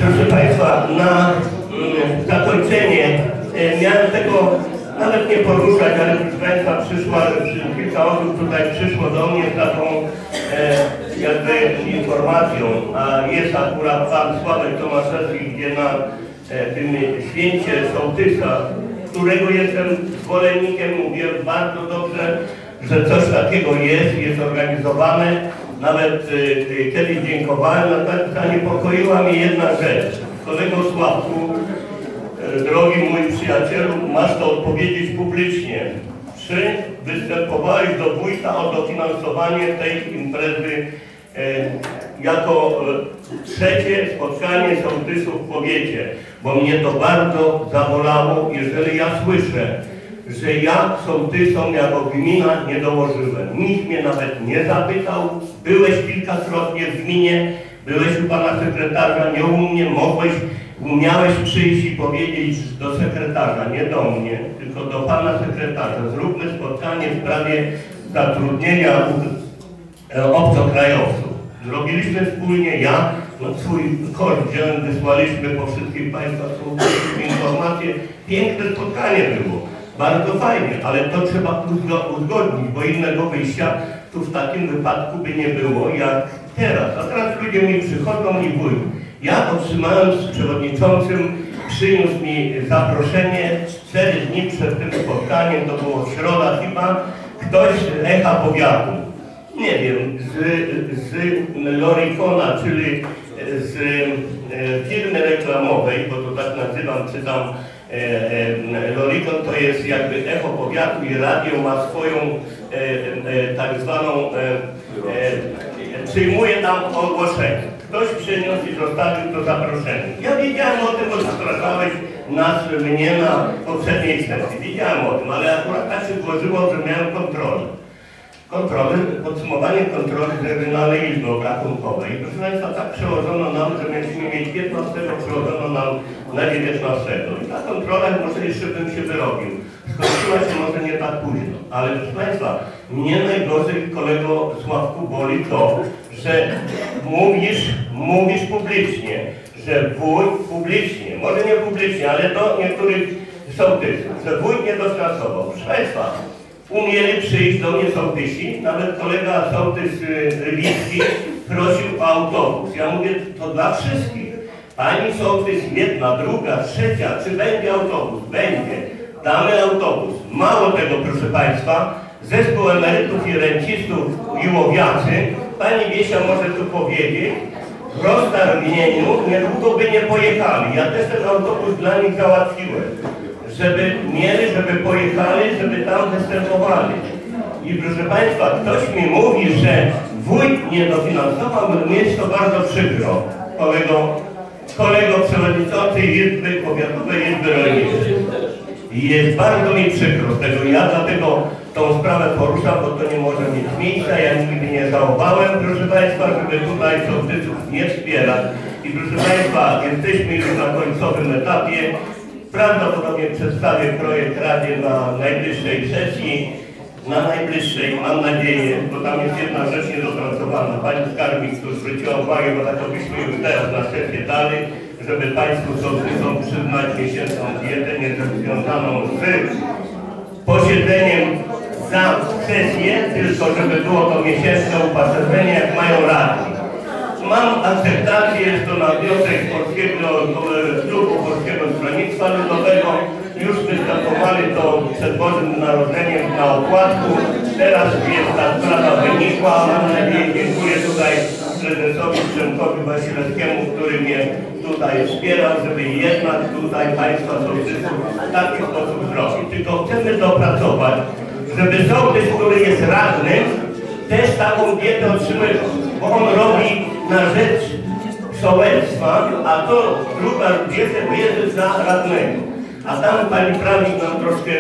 Proszę Państwa, na mm, zakończenie e, miałem tego nawet nie poruszać, ale proszę przyszła, przy- kilka osób tutaj przyszło do mnie z taką e, jakby informacją, a jest akurat pan Sławek Tomaszewski, gdzie na e, tym święcie sołtysa, którego jestem zwolennikiem, mówię bardzo dobrze, że coś takiego jest, jest organizowane. Nawet y, kiedyś dziękowałem, natomiast zaniepokoiła mnie jedna rzecz. Kolego Sławku, e, drogi mój przyjacielu, masz to odpowiedzieć publicznie. Czy występowałeś do wójta o dofinansowanie tej imprezy e, jako e, trzecie spotkanie sołtysów w powiecie? Bo mnie to bardzo zabolało, jeżeli ja słyszę, że ja sołtysom jako gmina nie dołożyłem. Nikt mnie nawet nie zapytał. Byłeś kilkakrotnie w gminie, byłeś u pana sekretarza, nie u mnie, mogłeś, umiałeś przyjść i powiedzieć do sekretarza, nie do mnie, tylko do pana sekretarza. Zróbmy spotkanie w sprawie zatrudnienia obcokrajowców. Zrobiliśmy wspólnie ja, no, swój kod, gdzie wysłaliśmy po wszystkich Państwa słuchaczy informacje. Piękne spotkanie było, bardzo fajnie, ale to trzeba uzgo- uzgodnić, bo innego wyjścia tu w takim wypadku by nie było jak teraz. A teraz ludzie mi przychodzą i mówią, ja otrzymałem z przewodniczącym, przyniósł mi zaproszenie. Cztery dni przed tym spotkaniem, to było środa chyba, ktoś z Echa Powiatu, nie wiem, z, z Loricona, czyli z e, firmy reklamowej, bo to tak nazywam, czy tam e, e, Loricon to jest jakby echo powiatu i radio ma swoją tak zwaną, przyjmuje tam ogłoszenie. Ktoś przyniósł i zostawił to zaproszenie. Ja wiedziałem o tym, bo zapraszałeś nas, mnie na poprzedniej sesji. Wiedziałem o tym, ale akurat tak się złożyło, że miałem kontrolę kontroli, podsumowanie kontroli regionalnej izby obrachunkowej. Proszę Państwa, tak przełożono nam, że mieliśmy mieć 15, przełożono nam na 19. I ta kontrola, może jeszcze bym się wyrobił, skończyła się może nie tak późno. Ale proszę Państwa, mnie najgorzej, kolego Sławku, boli to, że mówisz, mówisz publicznie, że wójt publicznie, może nie publicznie, ale do niektórych sołtysów, że wójt nie dofinansował. Proszę Państwa, umieli przyjść do mnie sołtysi, nawet kolega sołtys y, Rybicki prosił o autobus. Ja mówię, to dla wszystkich. Pani sołtys jedna, druga, trzecia, czy będzie autobus? Będzie. Damy autobus. Mało tego, proszę Państwa, zespół emerytów i rencistów Jułowiacy, Pani Wiesia może tu powiedzieć, w rozdargnieniu niedługo by nie pojechali. Ja też ten autobus dla nich załatwiłem żeby mieli, żeby pojechali, żeby tam występowali. I proszę Państwa, ktoś mi mówi, że wójt nie dofinansował, mi jest to bardzo przykro, kolego, kolego przewodniczący Izby Powiatowej Izby Rolniczej. I jest bardzo mi przykro tego. Ja dlatego tą sprawę poruszam, bo to nie może mieć miejsca. Ja nigdy nie żałowałem, proszę Państwa, żeby tutaj sołtysów nie wspierać. I proszę Państwa, jesteśmy już na końcowym etapie. Prawdopodobnie przedstawię projekt Radzie na najbliższej sesji. Na najbliższej, mam nadzieję, bo tam jest jedna rzecz niedopracowana. Pani Skarbnik tu zwróciła uwagę, bo tak byśmy już teraz na sesję dali, żeby Państwu sołtysom przyznać miesięczną dietę niezwiązaną z posiedzeniem za sesję, tylko żeby było to miesięczne upatrzenie, jak mają radni. Mam akceptację, jest to na wniosek Polskiego e, Klubu Polskiego Stronnictwa Ludowego. Już występowali to przed Bożym Narodzeniem na okładku. Teraz jest ta sprawa wynikła. Mam nadzieję, dziękuję tutaj prezesowi Przemkowi Wasilewskiemu, który mnie tutaj wspierał, żeby jednak tutaj Państwa sołtysów w taki sposób zrobić. Tylko chcemy dopracować, żeby sołtys, który jest radnym, też taką dietę otrzymywał, bo on robi na rzecz sołectwa, a to druga dietę bierze za radnego. A tam pani prawnik nam troszkę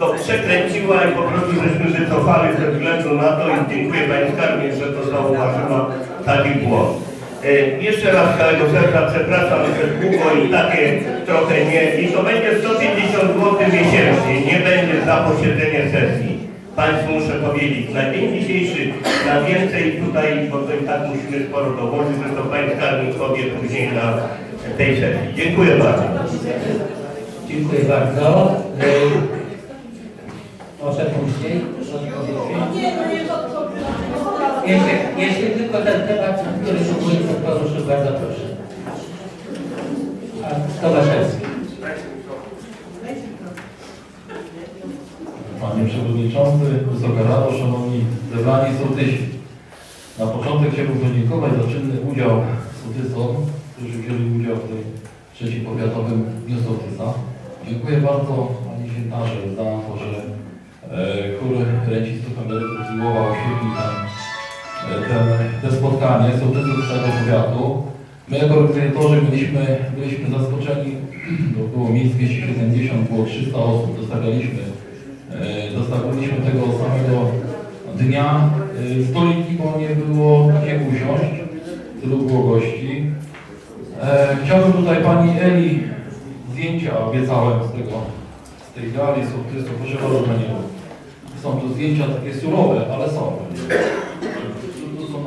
to przekręciła i po prostu żeśmy wycofali ze względu na to i dziękuję pani skarbnik, że to zauważyła taki błąd. E, jeszcze raz z całego serca przepraszam, że długo i takie trochę nie. I to będzie 150 zł miesięcznie, nie będzie za posiedzenie sesji. Państwu muszę powiedzieć, na dzień dzisiejszy, na więcej tutaj, bo to i tak musimy sporo dołożyć, że to Skarbnik powie później na tej sesji. Dziękuję bardzo. Dziękuję bardzo. Może później. Jeszcze tylko ten temat, który wójt poruszył, bardzo proszę. Pan Tomaszewski. Panie Przewodniczący, Wysoka Rado, Szanowni zebrani sołtysi. Na początek chciałbym podziękować za czynny udział sołtysom, którzy wzięli udział w tym trzecim powiatowym dniu sołtysa. Dziękuję bardzo Pani Świętarze za to, że e, chór rencistów emerytów z Lwowa oświetlił e, ten, te spotkanie sołtysów z tego powiatu. My jako organizatorzy byliśmy, byliśmy zaskoczeni, bo było miejsc 270, było 300 osób, dostawialiśmy E, Dostawiliśmy tego samego dnia e, stoliki, bo nie było gdzie usiąść, tylu było gości. E, Chciałbym tutaj Pani Eli zdjęcia obiecałem z tego, z tej gali sołtysów, proszę bardzo Pani. Są to zdjęcia takie surowe, ale są.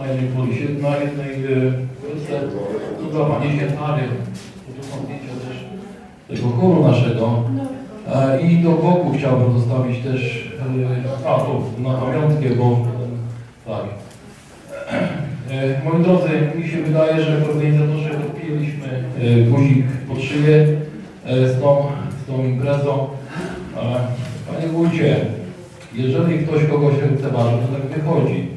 Tu są na jednej e, miejsce tu dla Pani Świetnary. Są zdjęcia też tego chóru naszego. E, I do boku chciałbym zostawić też, e, a tu na pamiątkę, bo tak. E, Moi drodzy, mi się wydaje, że organizatorzy podpięliśmy e, guzik pod szyję z tą, z tą imprezą. Panie wójcie, jeżeli ktoś kogoś lekceważy, to tak wychodzi.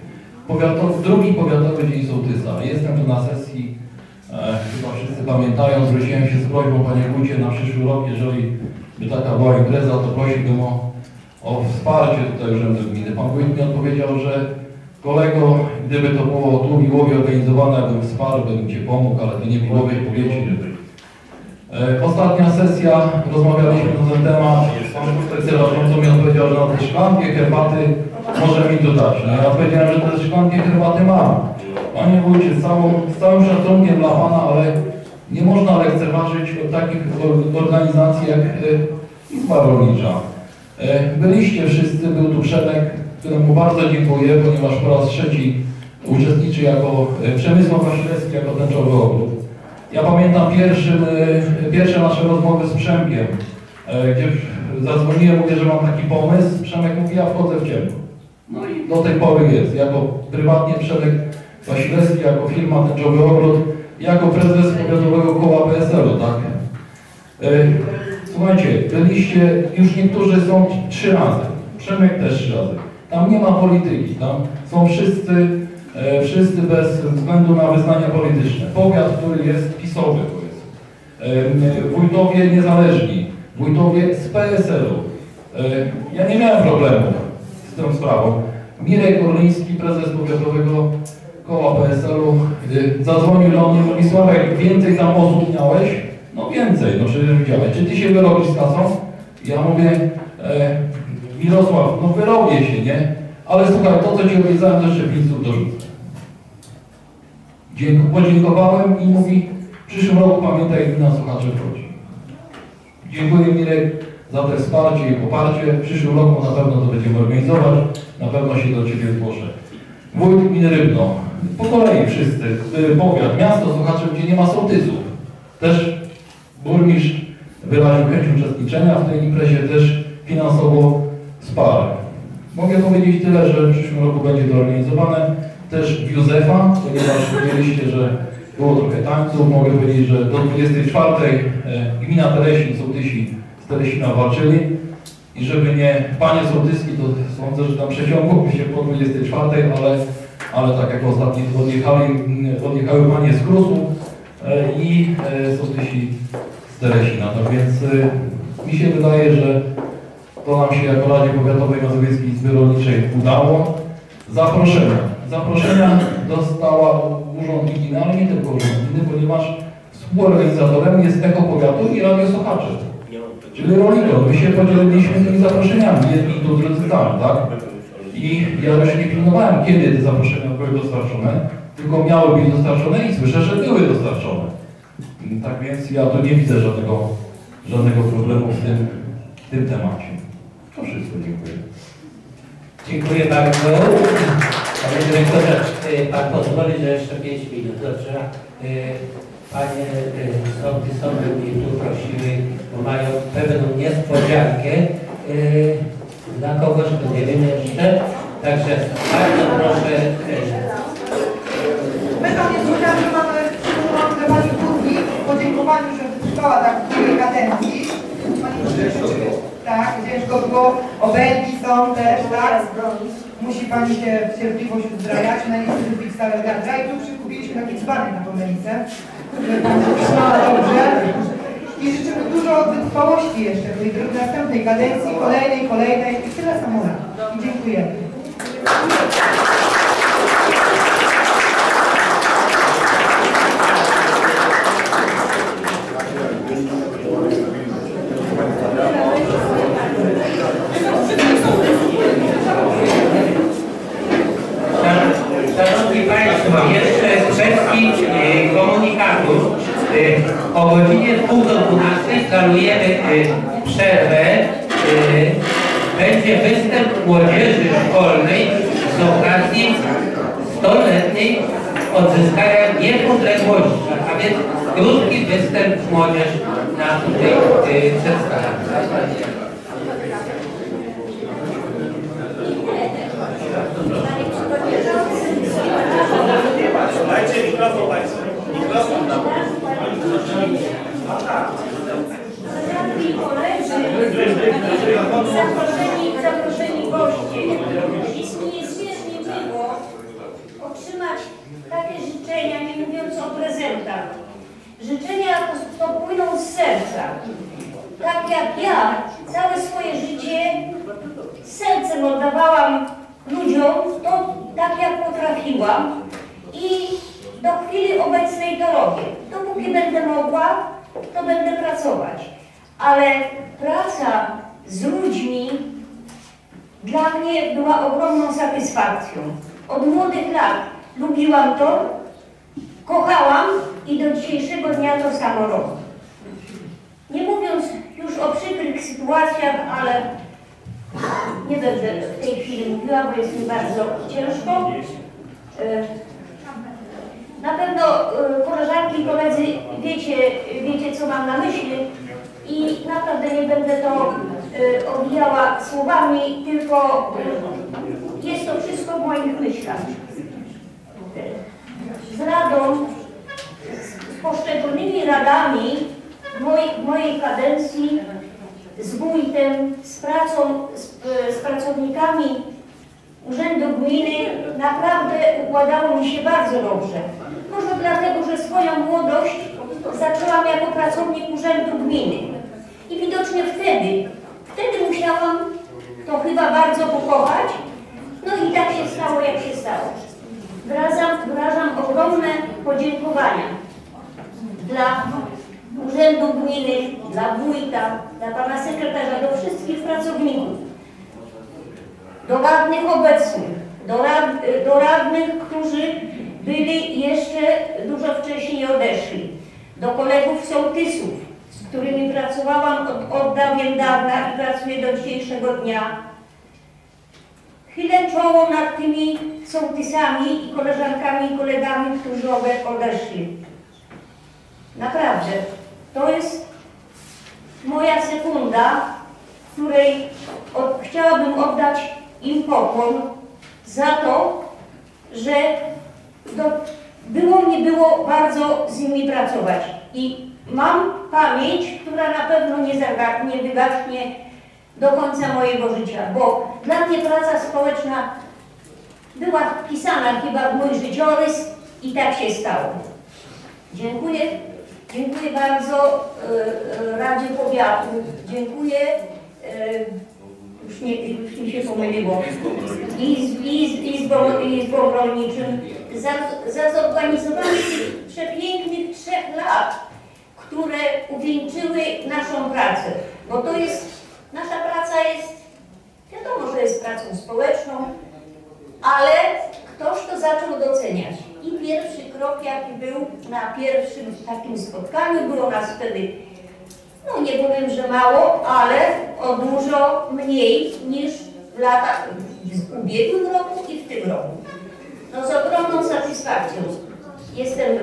Powiatowy, drugi powiatowy dzień sołtysa. Jestem tu na sesji, e, chyba wszyscy pamiętają, zwróciłem się z prośbą, panie wójcie, na przyszły rok, jeżeli by taka była impreza, to prosiłbym o, o wsparcie tutaj Urzędu Gminy. Pan wójt mi odpowiedział, że kolego, gdyby to było tu Miłowie organizowane, bym wsparł, bym Cię pomógł, ale to nie w Miłowie powiecie, E, Ostatnia sesja, rozmawialiśmy na ten temat. Pan przewodniczący mi odpowiedział, że na te szklanki herbaty może mi tu dać. No ja powiedziałem, że te szklanki herbaty mam. Panie wójcie, z, z całym szacunkiem dla Pana, ale nie można lekceważyć takich or- organizacji jak e, Izba Rolnicza. E, Byliście wszyscy, był tu Przemek, któremu bardzo dziękuję, ponieważ po raz trzeci uczestniczy jako e, Przemysław Wasilewski, jako tęczowy ogród. Ja pamiętam pierwszym, pierwsze nasze rozmowy z Przemkiem, gdzie zadzwoniłem, mówię, że mam taki pomysł. Przemek mówi, ja wchodzę w ciemno. No do tej pory jest. Jako prywatnie Przemek Wasilewski, jako firma Tęczowy Ogród, jako prezes powiatowego koła PSL-u, tak? E, Słuchajcie, byliście, już niektórzy są trzy razy. Przemek też trzy razy. Tam nie ma polityki, tam są wszyscy E, wszyscy bez względu na wyznania polityczne. Powiat, który jest pisowy, powiedzmy. E, Wójtowie niezależni, wójtowie z PSL-u. E, Ja nie miałem problemu z tą sprawą. Mirek Orliński, prezes powiatowego koła PSL-u, e, zadzwonił do mnie, mówi Sławek, więcej tam osób miałeś? No więcej, no przecież widziałeś. Czy ty się wyrobisz z kasą? Ja mówię, e, Mirosław, no wyrobię się, nie? Ale słuchaj, to co Ci obiecałem, jeszcze 5 słów dorzucę. Podziękowałem i mówi, w przyszłym roku pamiętaj, gmina słuchaczy wchodzi. Dziękuję Mirek za te wsparcie i poparcie. W przyszłym roku na pewno to będziemy organizować. Na pewno się do Ciebie zgłoszę. Wójt gminy Rybno. Po kolei wszyscy. Y, Powiat, miasto słuchaczy, gdzie nie ma sołtysów. Też burmistrz wyraził chęć uczestniczenia w tej imprezie, też finansowo wsparł. Mogę powiedzieć tyle, że w przyszłym roku będzie to organizowane też w Józefa, ponieważ wiedzieliście, że było trochę tańców. Mogę powiedzieć, że do 24 e, gmina Teresin, sołtysi z Teresina walczyli i żeby nie panie sołtyski, to sądzę, że tam przeciągłoby się po 24, ale, ale tak jak ostatnio odjechali, odjechały panie z Krusu e, i e, sołtysi z Teresina. Tak więc e, mi się wydaje, że to nam się jako Radzie Powiatowej Mazowieckiej Izby Rolniczej udało. Zaproszenia. Zaproszenia dostała Urząd nie tylko Urząd Gminy, ponieważ współorganizatorem jest Echo Powiatu i Radio Słuchacze. Czyli Rolikon. My się podzieliliśmy tymi zaproszeniami, jedni tu, drudzy tam, tak? I ja już nie pilnowałem, kiedy te zaproszenia były dostarczone, tylko miały być dostarczone i słyszę, że były dostarczone. Tak więc ja tu nie widzę żadnego, żadnego problemu w tym, w tym temacie. To wszystko, dziękuję. Dziękuję bardzo. Panie dyrektorze, y, pan pozwoli, że jeszcze 5 minut, dobrze? Panie y, sołtysowe mnie tu prosiły, bo mają pewną niespodziankę y, dla kogoś, kto nie wiem jeszcze. Także bardzo proszę. y, My tam nie słyszałem, że mamy przygotowaną dla Pani Burgi w podziękowaniu, że wytrwała tak w drugiej kadencji. Pani. Tak, ciężko było. Obelgi są też, tak? Musi Pani się w cierpliwość uzbrajać, na nie lubić stałe gardła. I tu przykupiliśmy taki dzbanek na się trzymała dobrze. I życzymy dużo wytrwałości jeszcze w tej następnej kadencji, kolejnej, kolejnej i tyle samo lat. I dziękujemy. Szanowni Państwo, kwestii komunikatów. Y, o godzinie pół do 12 planujemy przerwę. Y, będzie występ młodzieży szkolnej z okazji 100-letniej odzyskania niepodległości. A więc krótki występ młodzież na tutaj y, Dajcie mikrofon Państwu. Mikrofon nam. Zaproszeni, zaproszeni goście, jest mi niezmiernie miło otrzymać takie życzenia, nie mówiąc o prezentach. Życzenia to płyną z serca. Tak jak ja całe swoje życie sercem oddawałam ludziom, to tak jak potrafiłam i do chwili obecnej to robię. Dopóki będę mogła, to będę pracować. Ale praca z ludźmi dla mnie była ogromną satysfakcją. Od młodych lat lubiłam to, kochałam i do dzisiejszego dnia to samo robię. Nie mówiąc już o przykrych sytuacjach, ale nie będę w tej chwili mówiła, bo jest mi bardzo ciężko. Na pewno e, koleżanki i koledzy wiecie, wiecie co mam na myśli i naprawdę nie będę to e, owijała słowami, tylko e, jest to wszystko w moich myślach. Z radą, z poszczególnymi radami w mojej, mojej kadencji, z wójtem, z pracą, z, z pracownikami Urzędu Gminy naprawdę układało mi się bardzo dobrze. Może dlatego, że swoją młodość zaczęłam jako pracownik Urzędu Gminy. I widocznie wtedy, wtedy musiałam to chyba bardzo pokochać. No i tak się stało, jak się stało. Wyrażam, wyrażam ogromne podziękowania dla Urzędu Gminy, dla wójta, dla pana sekretarza, do wszystkich pracowników do radnych obecnych, do, rad, do radnych, którzy byli jeszcze dużo wcześniej odeszli, do kolegów sołtysów, z którymi pracowałam od, od dawien dawna i pracuję do dzisiejszego dnia. Chylę czoło nad tymi sołtysami i koleżankami i kolegami, którzy ode- odeszli. Naprawdę, to jest moja sekunda, której od, chciałabym oddać im pokłon za to, że do, było mi było bardzo z nimi pracować. I mam pamięć, która na pewno nie, zaga, nie wygaśnie do końca mojego życia, bo dla mnie praca społeczna była wpisana chyba w mój życiorys i tak się stało. Dziękuję. Dziękuję bardzo e, Radzie Powiatu. Dziękuję e, już, nie, już mi się pomyliło, Izb, izb, izbą, izbą rolniczym za, za zorganizowanie tych przepięknych trzech lat, które uwieńczyły naszą pracę. Bo to jest, nasza praca jest, wiadomo, że jest pracą społeczną, ale ktoś to zaczął doceniać. I pierwszy krok, jaki był na pierwszym takim spotkaniu, było nas wtedy no nie powiem, że mało, ale o dużo mniej niż w latach w ubiegłym roku i w tym roku. No z ogromną satysfakcją jestem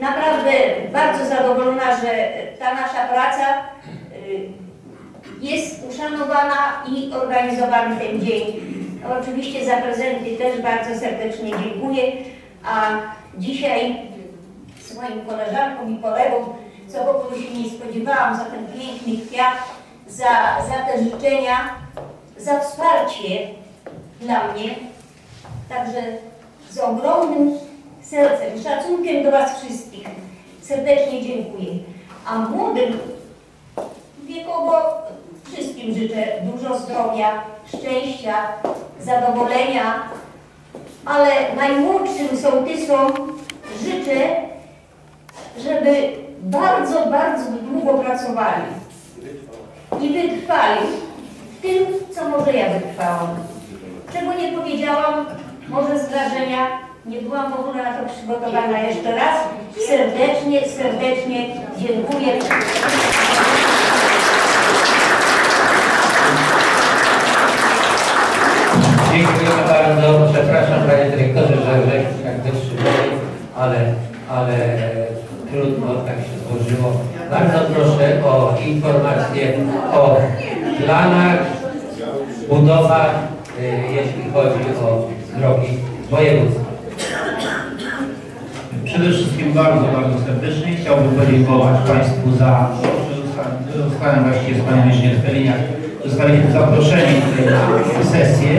naprawdę bardzo zadowolona, że ta nasza praca y, jest uszanowana i organizowany ten dzień. Oczywiście za prezenty też bardzo serdecznie dziękuję, a dzisiaj swoim koleżankom i kolegom, co w ogóle się nie spodziewałam, za ten piękny kwiat, za, za te życzenia, za wsparcie dla mnie. Także z ogromnym sercem, szacunkiem do Was wszystkich serdecznie dziękuję. A młodym wiekowo wszystkim życzę dużo zdrowia, szczęścia, zadowolenia, ale najmłodszym sołtysom życzę, żeby bardzo, bardzo długo pracowali i wytrwali w tym, co może ja wytrwałam. Czego nie powiedziałam, może z wrażenia, nie byłam w ogóle na to przygotowana jeszcze raz. Serdecznie, serdecznie dziękuję. Dziękujemy bardzo. przepraszam panie dyrektorze, że żeśmy tak wytrzymali, ale, ale trudno tak się złożyło. Bardzo proszę o informacje o planach, budowach, y, jeśli chodzi o drogi województwa. Przede wszystkim bardzo, bardzo serdecznie chciałbym podziękować Państwu za to, że zostałem- właściwie z Panią Inżynier Feliniak, zostaliśmy zaproszeni na sesję,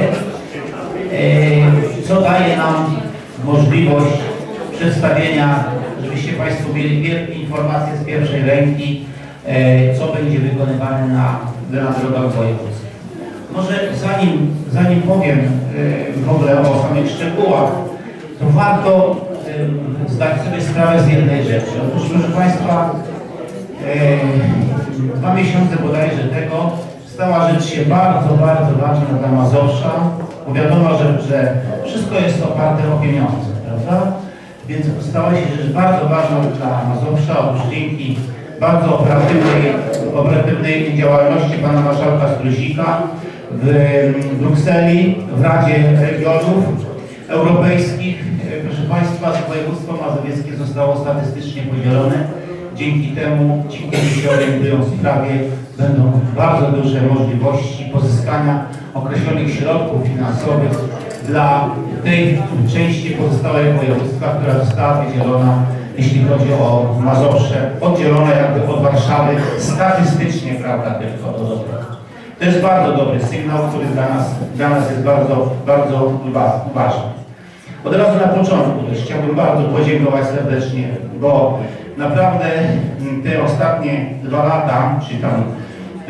e, co daje nam możliwość przedstawienia, żebyście Państwo mieli informacje z pierwszej ręki, e, co będzie wykonywane na, na drogach wojewódzkich. Może zanim, zanim powiem e, w ogóle o samych szczegółach, to warto e, zdać sobie sprawę z jednej rzeczy. Otóż, proszę Państwa, e, dwa miesiące bodajże tego stała rzecz się bardzo, bardzo ważna dla Mazowsza, bo wiadomo, że, że wszystko jest oparte o pieniądze, prawda? Więc stała się rzecz bardzo ważna dla Mazowsza, otóż dzięki bardzo operatywnej, operatywnej działalności pana marszałka Struzika w Brukseli, w Radzie Regionów Europejskich. E, Proszę Państwa, województwo mazowieckie zostało statystycznie podzielone. Dzięki temu ci, którzy się orientują w sprawie, będą bardzo duże możliwości pozyskania określonych środków finansowych dla tej części pozostałej województwa, która została wydzielona, jeśli chodzi o Mazowsze, oddzielona jakby od Warszawy statystycznie, prawda, tylko do dobra. To jest bardzo dobry sygnał, który dla nas, dla nas jest bardzo, bardzo wa- ważny. Od razu na początku też chciałbym bardzo podziękować serdecznie, bo naprawdę mm, te ostatnie dwa lata, czy tam,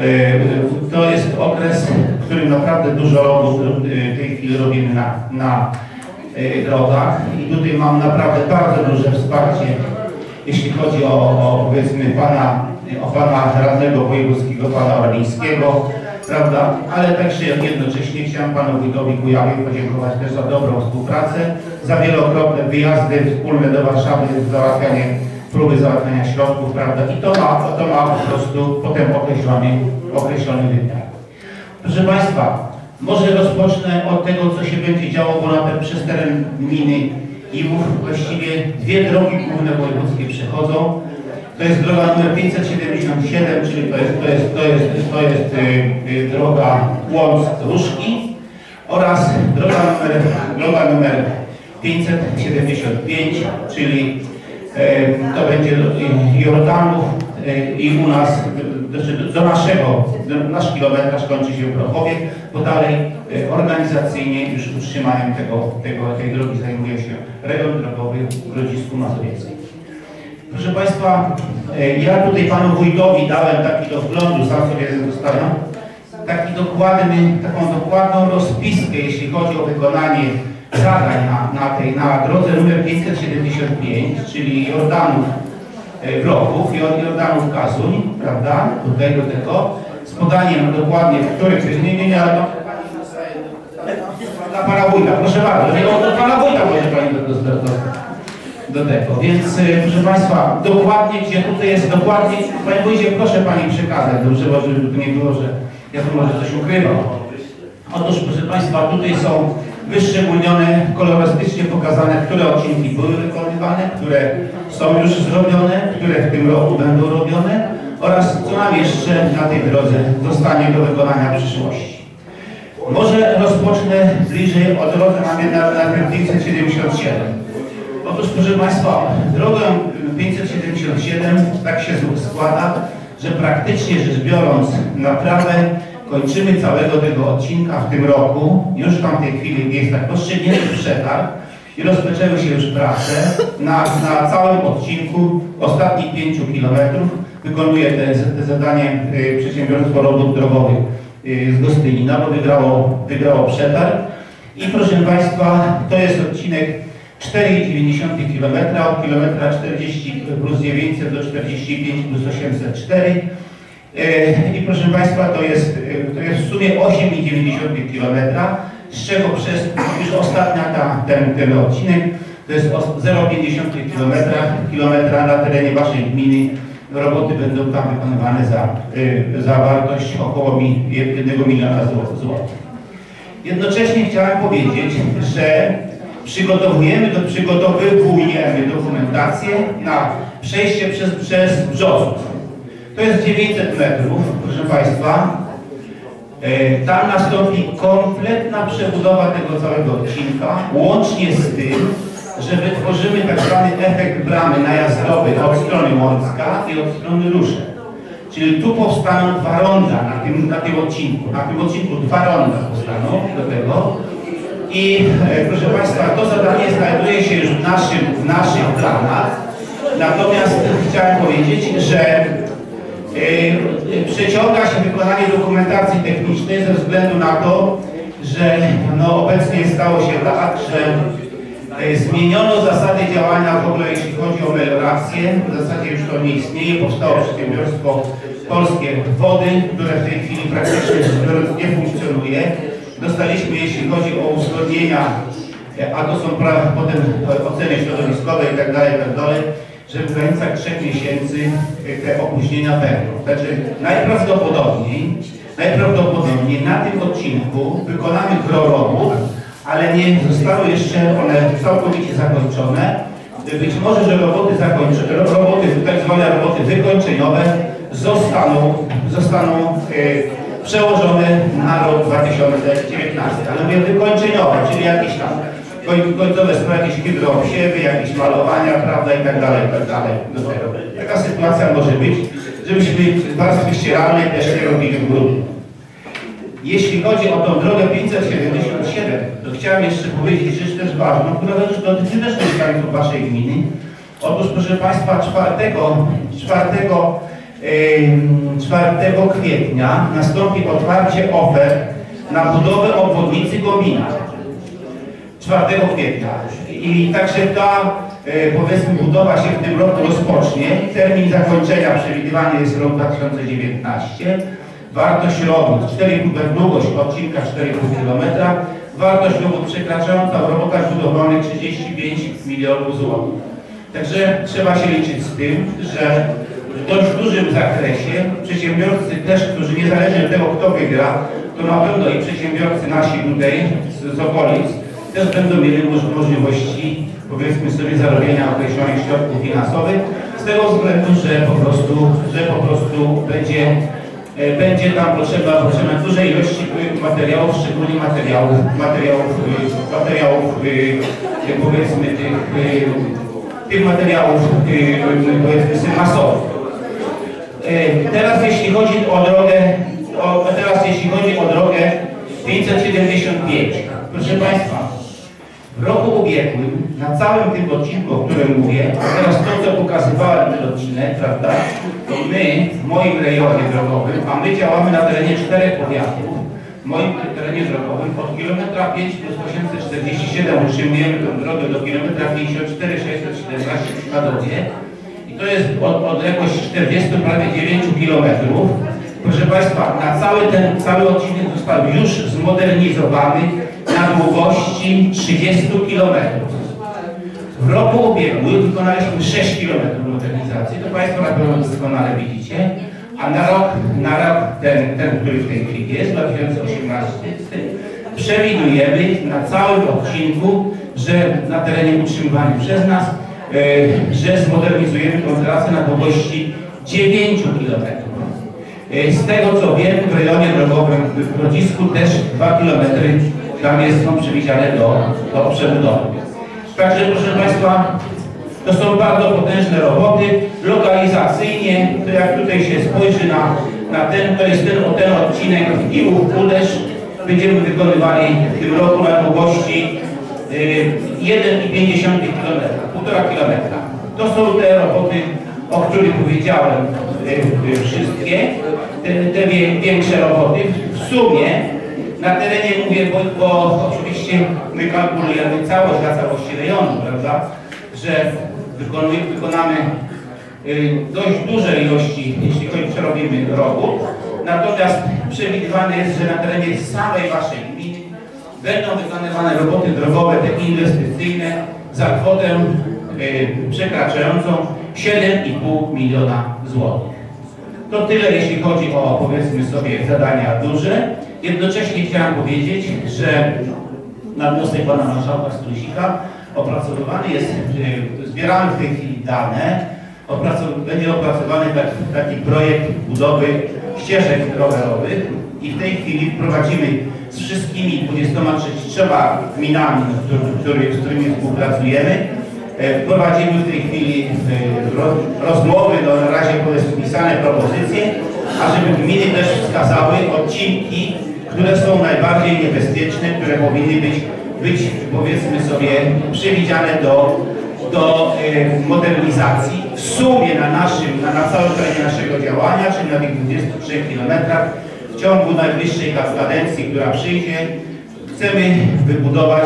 y, to jest okres, w którym naprawdę dużo robót y, w tej chwili robimy na, na y, drogach i tutaj mam naprawdę bardzo duże wsparcie, jeśli chodzi o, o powiedzmy pana, o pana radnego wojewódzkiego, pana Orlińskiego, prawda? Ale także jednocześnie chciałem panu wójtowi Kujawie podziękować też za dobrą współpracę, za wielokrotne wyjazdy wspólne do Warszawy, załatwianie, próby załatwiania środków, prawda? I to ma, to ma po prostu potem określony, określony wymiar. Proszę Państwa, może rozpocznę od tego, co się będzie działo, bo na przez teren gminy Iwów właściwie dwie drogi główne wojewódzkie przechodzą. To jest droga numer 577, czyli to jest, to jest, to jest, to jest y, y, droga Łąc-Różki oraz droga numer, droga numer 575, czyli y, to będzie Jordanów y, i u nas, znaczy do naszego, do, nasz kilometraż kończy się w Prochowie, bo dalej organizacyjnie już utrzymaniem tego, tego, tej drogi zajmuje się region drogowy w Grodzisku Mazowieckim. Proszę Państwa, e, ja tutaj Panu Wójtowi dałem taki do wglądu, sam sobie zostawiam, taki dokładny, taką dokładną rozpiskę, jeśli chodzi o wykonanie zadań na, na tej, na drodze numer 575, czyli Jordanów e, Jor- Jordanów Kazuń, prawda, tutaj do tego, z podaniem dokładnie, których, nie, nie, nie, ale dla Pana Wójta, proszę bardzo, od Pana Wójta może Pani do, do, tego. Więc y, proszę Państwa, dokładnie, gdzie tutaj jest dokładnie, Panie Wójcie, proszę Pani przekazać, dobrze, bo żeby tu nie było, że ja tu może coś ukrywam. Otóż proszę Państwa, tutaj są wyszczególnione, kolorystycznie pokazane, które odcinki były wykonywane, które są już zrobione, które w tym roku będą robione oraz co nam jeszcze na tej drodze zostanie do wykonania w przyszłości. Może rozpocznę bliżej o drodze na 577. Otóż proszę Państwa, drogę 577 tak się składa, że praktycznie rzecz biorąc naprawę kończymy całego tego odcinka w tym roku. Już w tamtej chwili jest tak rozstrzygnięty przetarg i rozpoczęły się już prace na, na całym odcinku ostatnich 5 kilometrów. Wykonuje te, zadanie y, przedsiębiorstwo robót drogowych y, z Gostynina, bo wygrało, wygrało przetarg. I proszę Państwa, to jest odcinek 4,9 km, od kilometra 40 plus 900 do 45 plus 804. E, I proszę Państwa, to jest, e, to jest w sumie 8,9 km, z czego przez już ostatnia ta, ten, ten odcinek to jest o 0,50 km, kilometra na terenie Waszej gminy. Roboty będą tam wykonywane za, e, za wartość około mi- 1 miliona zł- złotych. Jednocześnie chciałem powiedzieć, że przygotowujemy, do, przygotowujemy dokumentację na przejście przez, przez Brzozów. To jest 900 metrów, proszę Państwa. E, Tam nastąpi kompletna przebudowa tego całego odcinka, łącznie z tym, że wytworzymy tak zwany efekt bramy najazdowej od strony Łącka i od strony Rusze. Czyli tu powstaną dwa ronda na tym, na tym odcinku. Na tym odcinku dwa ronda powstaną do tego. I e, proszę Państwa, to zadanie znajduje się już w, naszym, w naszych planach. Natomiast chciałem powiedzieć, że Yy, przeciąga się wykonanie dokumentacji technicznej ze względu na to, że no, obecnie stało się tak, że yy, zmieniono zasady działania w ogóle jeśli chodzi o meliorację. W zasadzie już to nie istnieje. Powstało przedsiębiorstwo Polskie Wody, które w tej chwili praktycznie nie funkcjonuje. Dostaliśmy, jeśli chodzi o uzgodnienia, a to są pra- potem oceny środowiskowe i tak dalej, tak dalej, że w granicach trzech miesięcy te opóźnienia będą. Znaczy najprawdopodobniej, najprawdopodobniej na tym odcinku wykonamy gro ale nie zostały jeszcze one całkowicie zakończone. Być może, że roboty zakończone, roboty, tak zwane roboty wykończeniowe zostaną, zostaną e, przełożone na rok 2019. Ale mówię wykończeniowe, czyli jakieś tam koń- końcowe sprawy, jakieś hydroobsiewy, jakieś malowania, prawda, i tak dalej, i tak dalej. Taka sytuacja może być, żebyśmy warstwy ścieralnej też nie robili w grudniu. Jeśli chodzi o tą drogę 577, to chciałem jeszcze powiedzieć rzecz też ważną, która też dotyczy też mieszkańców Waszej gminy. Otóż proszę Państwa 4, 4, ym, 4 kwietnia nastąpi otwarcie ofert na budowę obwodnicy Gomina. 4 kwietnia. I także ta e, powiedzmy budowa się w tym roku rozpocznie. Termin zakończenia przewidywany jest rok 2019. Wartość robót 4,5 długość odcinka 4,5 km. Wartość robót przekraczająca w robotach budowlanych 35 milionów złotych. Także trzeba się liczyć z tym, że w dość dużym zakresie przedsiębiorcy też, którzy niezależnie od tego kto wygra, to na pewno i przedsiębiorcy nasi tutaj z, z okolic też będą mieli moż- możliwości powiedzmy sobie zarobienia określonych środków finansowych z tego względu, że po prostu, że po prostu będzie, e, będzie tam potrzeba, potrzeba dużej ilości materiałów, szczególnie materiałów, materiałów, y, materiałów y, powiedzmy tych, tych materiałów powiedzmy masowych. E, Teraz jeśli chodzi o drogę, o, teraz jeśli chodzi o drogę 575. Proszę Państwa, w roku ubiegłym, na całym tym odcinku, o którym mówię, a teraz to, co pokazywałem ten odcinek, prawda, to my w moim rejonie drogowym, a my działamy na terenie czterech powiatów, w moim terenie drogowym od kilometra 5 plus 847 utrzymujemy tę drogę do kilometra 54 614 w Szkadowie to jest od, odległość 40 prawie 9 kilometrów. Proszę Państwa, na cały ten cały odcinek został już zmodernizowany na długości 30 kilometrów. W roku ubiegłym wykonaliśmy 6 km modernizacji, to Państwo na pewno doskonale widzicie, a na rok, na rok ten, ten, który w tej chwili jest, 2018, przewidujemy na całym odcinku, że na terenie utrzymywanym przez nas, że zmodernizujemy tą trasę na długości 9 km. E, Z tego co wiem, w rejonie drogowym w Grodzisku też 2 km tam jest, są przewidziane do, do przebudowy. Także proszę Państwa, to są bardzo potężne roboty. Lokalizacyjnie, to jak tutaj się spojrzy na, na ten, to jest ten, ten odcinek Iłów Uderz. Będziemy wykonywali w tym roku na długości 1,5 km, 1,5 km. To są te roboty, o których powiedziałem y, wszystkie, te, te większe roboty. W sumie na terenie mówię, bo, bo oczywiście my kalkulujemy całość na całości rejonu, prawda, że wykonamy y, dość duże ilości, jeśli chodzi przerobimy robót, natomiast przewidywane jest, że na terenie samej waszej gminy będą wykonywane roboty drogowe, te inwestycyjne za kwotę y, przekraczającą 7,5 miliona złotych. To tyle, jeśli chodzi o, powiedzmy sobie, zadania duże. Jednocześnie chciałem powiedzieć, że na wniosek pana marszałka Strusika opracowywany jest, y, zbieramy w tej chwili dane, opracow- będzie opracowany taki, taki projekt budowy ścieżek rowerowych i w tej chwili wprowadzimy z wszystkimi 23 gminami, który, który, z którymi współpracujemy, e, wprowadzimy w tej chwili e, ro, rozmowy, no na razie wpisane propozycje, ażeby gminy też wskazały odcinki, które są najbardziej niebezpieczne, które powinny być, być powiedzmy sobie przewidziane do, do e, modernizacji. W sumie na naszym, na, na całym terenie naszego działania, czyli na tych 23 kilometrach, w ciągu najbliższej kadencji, która przyjdzie, chcemy wybudować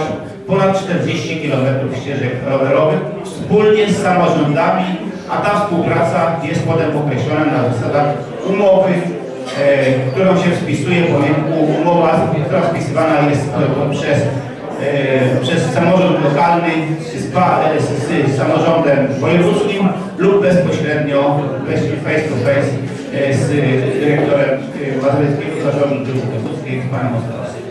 ponad 40 km ścieżek rowerowych wspólnie z samorządami, a ta współpraca jest potem określona na zasadach umowy, e, którą się spisuje, pomiędzy- umowa, która spisywana jest e, przez, e, przez samorząd lokalny z, e, z, z samorządem wojewódzkim lub bezpośrednio bez- face to face e, z dyrektorem e, Mazowieckiego Zarządu z panem Ostrowskim.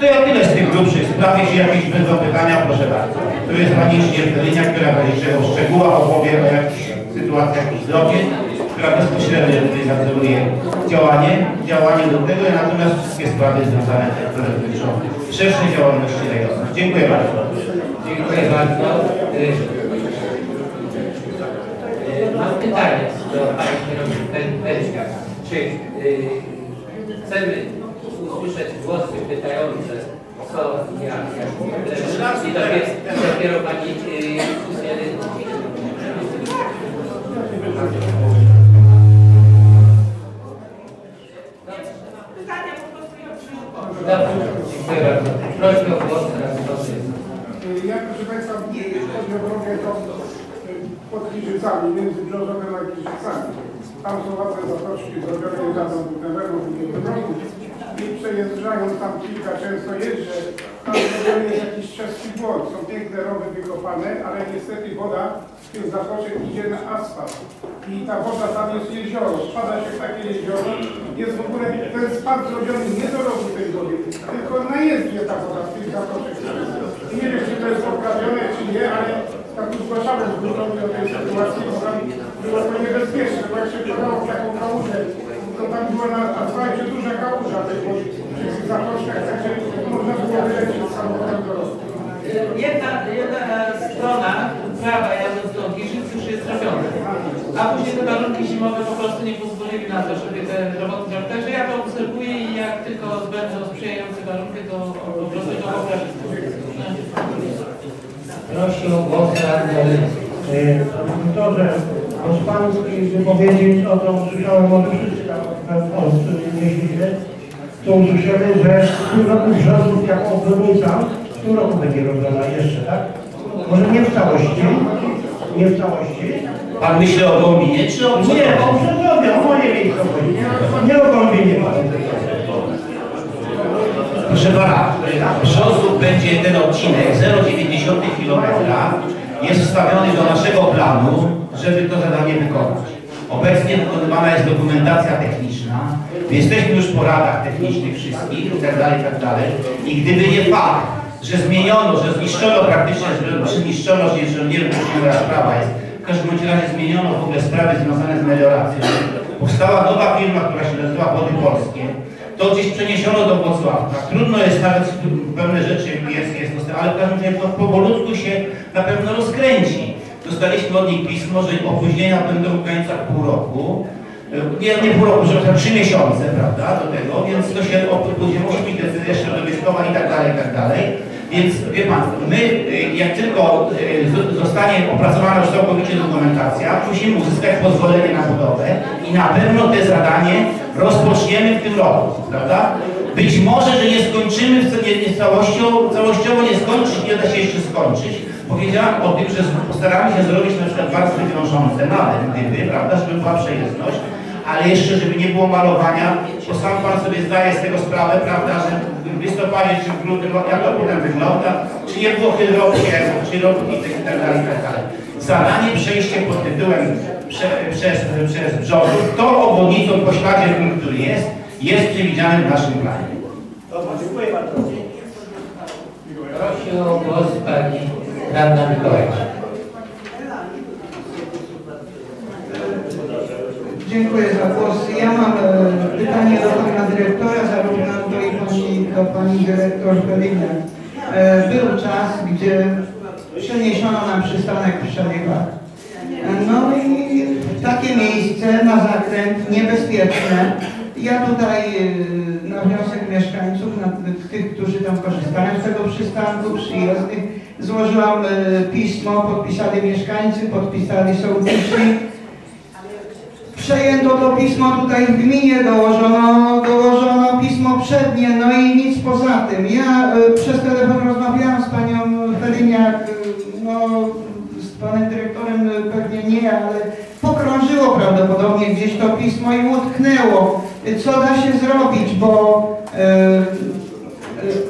To ja tyle z tych grubszych spraw. Jeśli jakieś będą pytania, proszę bardzo. Tu jest pani Śmiertelina, która będzie o szczegółach opowie o jakichś sytuacjach w Zdrowie, która bezpośrednio tutaj nadzoruje działanie, działanie do tego, natomiast wszystkie sprawy związane które dotyczą szerszej działalności rejonu. Dziękuję bardzo. Dziękuję bardzo. Y, y, Mam pytanie do Pani. Czy y, chcemy usłyszeć głosy pytające, co ja, jak i dopiero, dopiero Pani y, Pytania po prostu ja przyjmuję. Dobrze, dziękuję bardzo. Proszę o głos teraz proszę. Ja proszę Państwa, chodzi o drogę to y, pod Giżycami, między Brzożowem a Giżycami. Tam są ładne zatoczki zrobione dawno budowego i przejeżdżając tam kilka często jeżdżę, tam zrobiony jest jakiś czeski błąd. Są piękne rowy wykopane, ale niestety woda z tych zatoczek idzie na asfalt. I ta woda tam jest jezioro, spada się w takie jezioro. Jest w ogóle ten spad zrobiony nie do rogu tej wody, tylko na jezdnie ta woda z tych zatoczek. Nie wiem, czy to jest poprawione, czy nie, ale tak tu zgłaszałem z grupowi o tej sytuacji, bo tam było to niebezpieczne, bo jak się wpadało w taką kałużę, to tam była na asfalcie duża kałuża tej przy tych zatoczkach, także można było wylecieć samochodem do. Jedna, jedna strona prawa jadąc do Giżyc już jest zrobiona, a później te warunki zimowe po prostu nie pozwolili na to, żeby te roboty zrobić. Także ja to obserwuję i jak tylko będą sprzyjające warunki, to po prostu to poprawię. Proszę o głos radny. Panie doktorze, z pańskiej wypowiedzi, o to usłyszałem wszyscy tam w Polsce, jeśli się, to usłyszymy, że w tym roku Brzozów jako obwodnica w tym roku będzie robiona jeszcze, tak? Może nie w całości, nie w całości. Pan myśli o Gołminie czy o Nie, o Brzozowie, o moje miejscowości. Nie o Golbinie, panie. Proszę pana, Brzozów będzie ten odcinek 0,9 km jest wstawiony do naszego planu, żeby to zadanie wykonać. Obecnie wykonywana jest dokumentacja techniczna. Jesteśmy już po radach technicznych wszystkich itd. itd. I gdyby nie fakt, że zmieniono, że zniszczono praktycznie, że zniszczono, że nie wiem, moja sprawa jest, w każdym razie zmieniono w ogóle sprawy związane z melioracją. Powstała nowa firma, która się nazywa Wody Polskie. To gdzieś przeniesiono do Wrocławka. Trudno jest nawet pewne rzeczy jest, jest dostępne, ale w każdym razie to powolutku się na pewno rozkręci. Dostaliśmy od nich pismo, że opóźnienia będą w granicach pół roku. Nie, nie pół roku, że trzy miesiące, prawda, do tego, więc to się opóźni, musi być decyzja jeszcze wywyskowa i tak dalej, i tak dalej. Więc wie Pan, my y, jak tylko z- zostanie opracowana już całkowicie dokumentacja, musimy uzyskać pozwolenie na budowę i na pewno te zadanie rozpoczniemy w tym roku, prawda? Być może, że nie skończymy nie, nie całością, całościowo nie skończyć, nie da się jeszcze skończyć. Powiedziałam o tym, że postaramy się zrobić na przykład warstwy wiążące, nawet gdyby, prawda, żeby była przejezdność, ale jeszcze, żeby nie było malowania, bo sam Pan sobie zdaje z tego sprawę, prawda, że w listopadzie czy w grudniu, jak to potem wygląda, czy nie było hydropiezów, czy robotniczych i tak dalej, i tak dalej. Zadanie przejście pod tytułem prze, przez, przez Brzozów, tą obwodnicą po śladzie, który jest, jest przewidziane w naszym planie. Dziękuję bardzo. Prosi o głos pani Radna Mikołajczyk. Dziękuję za głos. Ja mam e, pytanie do pana dyrektora, zarówno do, pani, do pani dyrektor Belina. E, był czas, gdzie przeniesiono nam przystanek w. E, no i takie miejsce na zakręt niebezpieczne. Ja tutaj e, na wniosek mieszkańców, na tych, którzy tam korzystają z tego przystanku przyjezdnych, złożyłam e, pismo, podpisali mieszkańcy, podpisali sołtysi. Przejęto to pismo tutaj w gminie, dołożono, dołożono pismo przednie, no i nic poza tym. Ja y, przez telefon rozmawiałam z panią Feliniak, y, no z panem dyrektorem y, pewnie nie, ale pokrążyło prawdopodobnie gdzieś to pismo i utknęło. Co da się zrobić, bo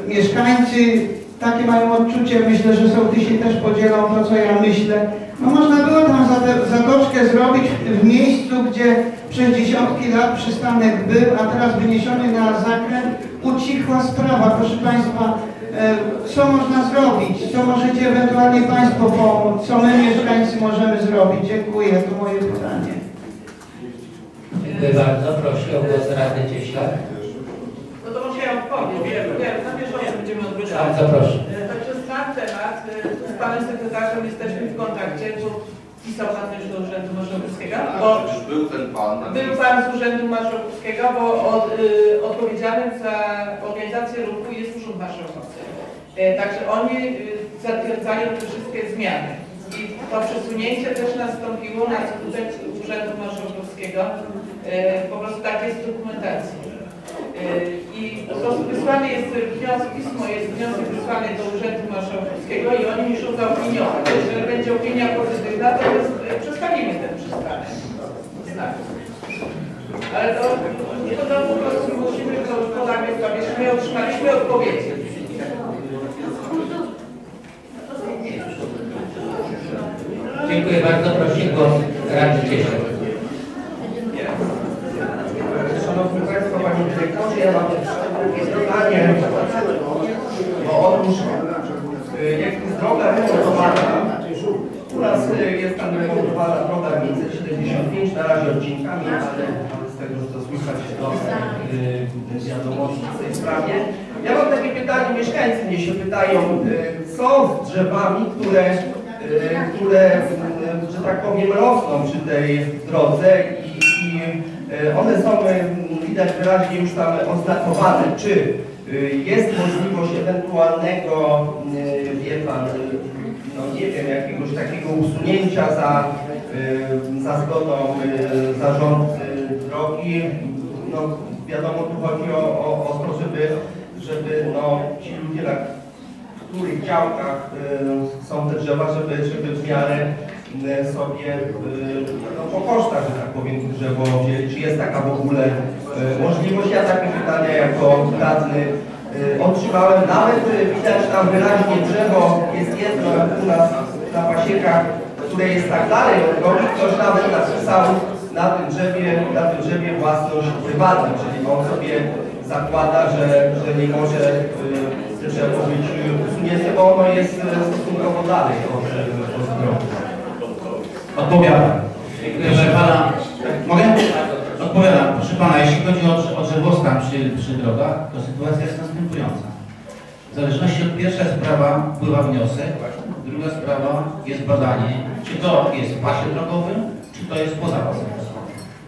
mieszkańcy takie mają odczucie, myślę, że sołtysi też podzielą to, co ja myślę. No można było tam zatoczkę zrobić w miejscu, gdzie przez dziesiątki lat przystanek był, a teraz wyniesiony na zakręt, ucichła sprawa. Proszę Państwa, e, co można zrobić? Co możecie ewentualnie Państwo pomóc? Co my mieszkańcy możemy zrobić? Dziękuję, to moje pytanie. Dziękuję bardzo. Prosi o głos Radny Cieślak. No to może ja odpowiem. Bardzo proszę. E, Także znam temat. E, Z panem sekretarzem jesteśmy w kontakcie, bo pisał pan też do Urzędu Marszałkowskiego, bo Przecież był ten pan. na był pan z Urzędu Marszałkowskiego, bo od, y, odpowiedzialnym za organizację ruchu jest Urząd Marszałkowski. Także oni y, zatwierdzają te wszystkie zmiany. I to przesunięcie też nastąpiło na skutek Urzędu Marszałkowskiego. Po prostu tak jest w dokumentacji. E, I po prostu wysłany jest wniosek, pismo jest wniosek wysłany do Urzędu Marszałkowskiego i oni muszą zaopiniować. Jeżeli będzie opinia pozytywna, to jest, przedstawimy ten przystanek. Ale to, to, to po prostu musimy to podać że my otrzymaliśmy odpowiedzi. Dziękuję bardzo. Prosi głos Radny Cieślak. Szanowni Państwo, Panie Dyrektorze, ja mam takie pytanie, bo otóż y, jak jest droga remontowana, u nas y, jest tam remontowana droga 575, na razie odcinkami, ale, ale z tego, że to słychać to y, wiadomości w tej Ja mam takie pytanie, mieszkańcy mnie się pytają, y, co z drzewami, które, y, które, y, że tak powiem, rosną przy tej drodze i, i one są, widać wyraźnie już tam oznakowane, czy jest możliwość ewentualnego, wie Pan, no nie wiem, jakiegoś takiego usunięcia za, za zgodą zarządcy drogi. No wiadomo, tu chodzi o, o, o to, żeby, żeby no, ci ludzie, na których działkach y, są te drzewa, żeby, żeby w miarę y, sobie y, no, po kosztach, że tak powiem, drzewo wzięli. Czy jest taka w ogóle y, możliwość? Ja takie pytania jako radny y, otrzymałem. Nawet y, widać tam wyraźnie drzewo, jest jedno u nas na pasiekach, które jest tak dalej od drogi. Ktoś nawet napisał na tym drzewie, na tym drzewie własność prywatna, czyli on sobie zakłada, że, że nie może y, drzewo być usunięte, bo ono jest y, stosunkowo dalej od, od drogi. Odpowiadam. Proszę pana, mogę? Odpowiadam. Proszę pana, jeśli chodzi o, o drzewostan przy, przy drogach, to sytuacja jest następująca. W zależności od pierwsza sprawa wpływa wniosek, druga sprawa jest badanie, czy to jest w pasie drogowym, czy to jest poza pasem.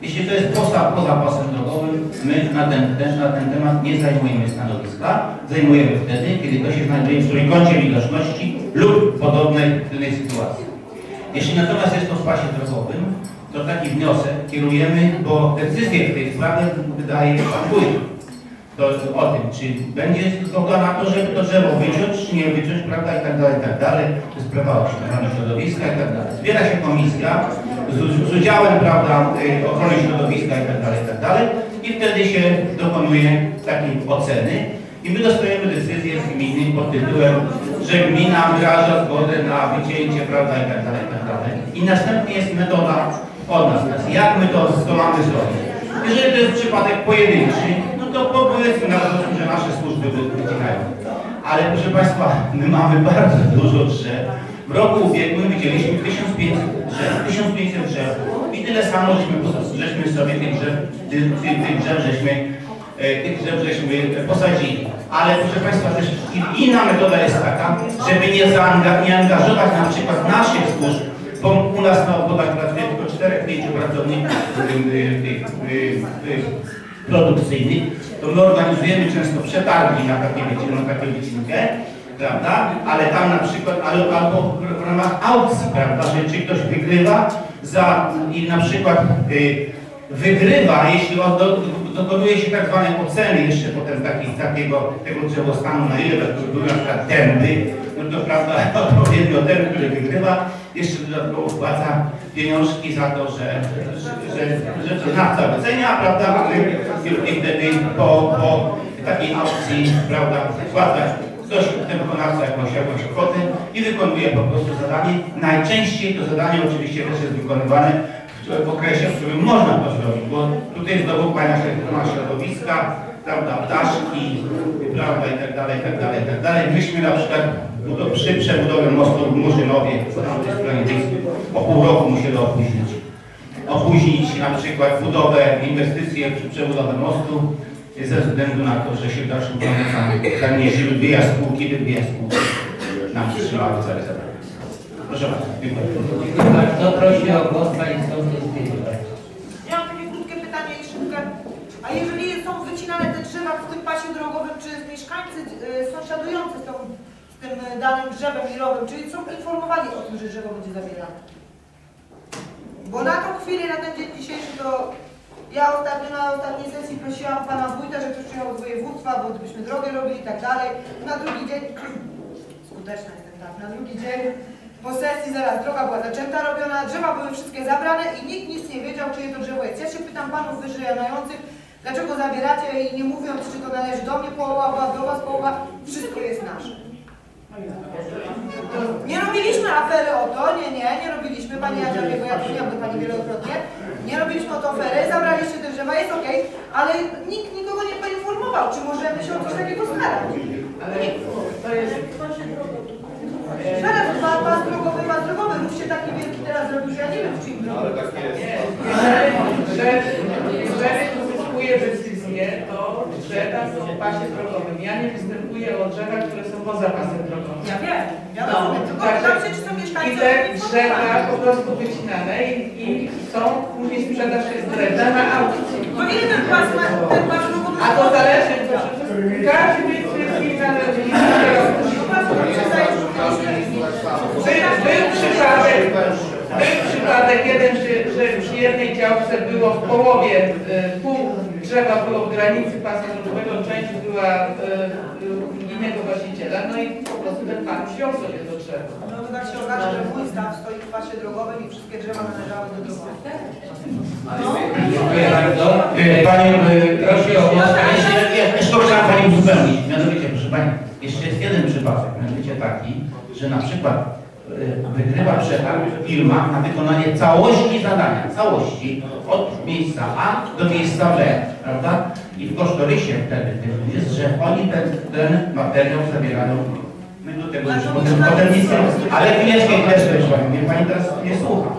Jeśli to jest poza, poza pasem drogowym, my na ten, ten, na ten temat nie zajmujemy stanowiska. Zajmujemy wtedy, kiedy to się znajduje w trójkącie widoczności lub podobnej innej sytuacji. Jeśli natomiast jest to w pasie drogowym, to taki wniosek kierujemy, bo decyzję w tej sprawie wydaje Pan Wójt. To o tym, czy będzie zgoda na to, żeby to drzewo wyciąć, czy nie wyciąć, prawda, i tak dalej, i tak dalej. To jest sprawa ochrony środowiska i tak dalej. Zbiera się komisja z, z udziałem, prawda, ochrony środowiska i tak dalej, i tak. I wtedy się dokonuje takiej oceny i my dostajemy decyzję z gminy pod tytułem, że gmina wyraża zgodę na wycięcie, prawda, i tak dalej, i następnie jest metoda od nas. Teraz Jak my to, to mamy zrobić? Jeżeli to jest przypadek pojedynczy, to powiedzmy nawet, że nasze służby wy- wycinają. Ale proszę Państwa, my mamy bardzo dużo drzew. W roku ubiegłym widzieliśmy 1500 drzew, 1500 drzew. I tyle samo żeśmy, żeśmy sobie tych drzew, drzew żeśmy, e, tych drzew żeśmy posadzili. Ale proszę Państwa, też inna metoda jest taka, żeby nie, zaanga, nie angażować na przykład naszych służb, bo u nas na obwodach pracuje tylko 4-5 pracowników y, y, produkcyjnych, to my organizujemy często przetargi na takie, na takie wycinkę, prawda? Ale tam na przykład, ale, albo w ramach aukcji, prawda, że czy ktoś wygrywa za i na przykład y, wygrywa, jeśli on do, dokonuje się tak zwanej oceny jeszcze potem taki, takiego tego drzewostanu, na ile były na przykład dęby, no to prawda, odpowiednio ten, który wygrywa, jeszcze dodatkowo wpłaca pieniążki za to, że, że, wykonawca wycenia, prawda, i wtedy po, po takiej aukcji, prawda, wpłaca ktoś, ten wykonawca jakąś, jakąś kwotę i wykonuje po prostu zadanie. Najczęściej to zadanie oczywiście też jest wykonywane w- okresie, w którym można to zrobić, bo tutaj naszego ochrona środowiska, prawda, ptaszki, prawda, i tak dalej, i tak dalej, i tak dalej. Myśmy na przykład no przy przebudowie mostu w Murzynowie, po tamtej stronie o pół roku musieli opóźnić. Opóźnić na przykład budowę, inwestycje przy przebudowie mostu ze względu na to, że się w dalszym ciągu zanieśli dwie jaskółki, dwie jaskółki nam trzymały cały zabranie. Proszę bardzo, dziękuję. Bardzo. Proszę o głos Pani Piedra. Ja mam takie krótkie pytanie i szybkie. A jeżeli są wycinane te drzewa w tym pasie drogowym, czy mieszkańcy y, sąsiadujący z, tą, z tym danym drzewem milowym, czyli są informowani o tym, że drzewo będzie zabierane? Bo na tą chwilę, na ten dzień dzisiejszy, to ja ostatnio na ostatniej sesji prosiłam pana wójta, że ktoś przyjechał z województwa, bo gdybyśmy drogę robili i tak dalej. Na drugi dzień, skuteczna jestem tak, na drugi dzień po sesji zaraz droga była zaczęta, robiona, drzewa były wszystkie zabrane i nikt nic nie wiedział, czyje to drzewo jest. Ja się pytam panów wyżynających, dlaczego zabieracie i nie mówiąc, czy to należy do mnie połowa, do was połowa, wszystko jest nasze. Nie robiliśmy afery o to, nie, nie, nie robiliśmy, Pani Jadzia, bo ja dzwoniłam do Pani wielokrotnie, nie robiliśmy o to afery, zabraliście te drzewa, jest okej, ale nikt nikogo nie poinformował, czy możemy się o coś takiego starać. Ale jest... Zaraz dwa, pas drogowy, pas drogowy, rów się taki wielki teraz zrobił, że ja nie wiem, w czyim drogu. Jeżeli, jeżeli uzyskuje decyzję, to drzewa są w pasie drogowym. Ja nie występuję o drzewach, które są poza pasem drogowym. Ja wiem, ja No, tylko także- się, czy są I mieszkańcy te drzewa po prostu wycinane i, i są później sprzedaż jest drewna na aukcji. To ile ten pas ma, ten pas? A to zależy, proszę, każdy wszystkim należy. Był, był przypadek, był przypadek jeden, że, że przy jednej działce było w połowie, y, pół drzewa było w granicy pasa drogowego, część była y, y, innego właściciela, no i po prostu ten pan wziął sobie to drzewo. No to tak się okaże, że mój staw stoi w pasie drogowym i wszystkie drzewa należały do drogi. Dziękuję bardzo. E, Panie, e, Proszę o głos. jeszcze, jeszcze chciałem Pani uzupełnić. Mianowicie, proszę Pani, jeszcze jest jeden przypadek, mianowicie taki, że na przykład e, wygrywa przetarg firma na wykonanie całości zadania, całości od miejsca A do miejsca B, prawda? I w kosztorysie wtedy jest, że oni ten, ten materiał zabierają. My do tego już potem, potem nic nie Ale chwileczkę, chwileczkę, mnie Pani teraz nie słucha.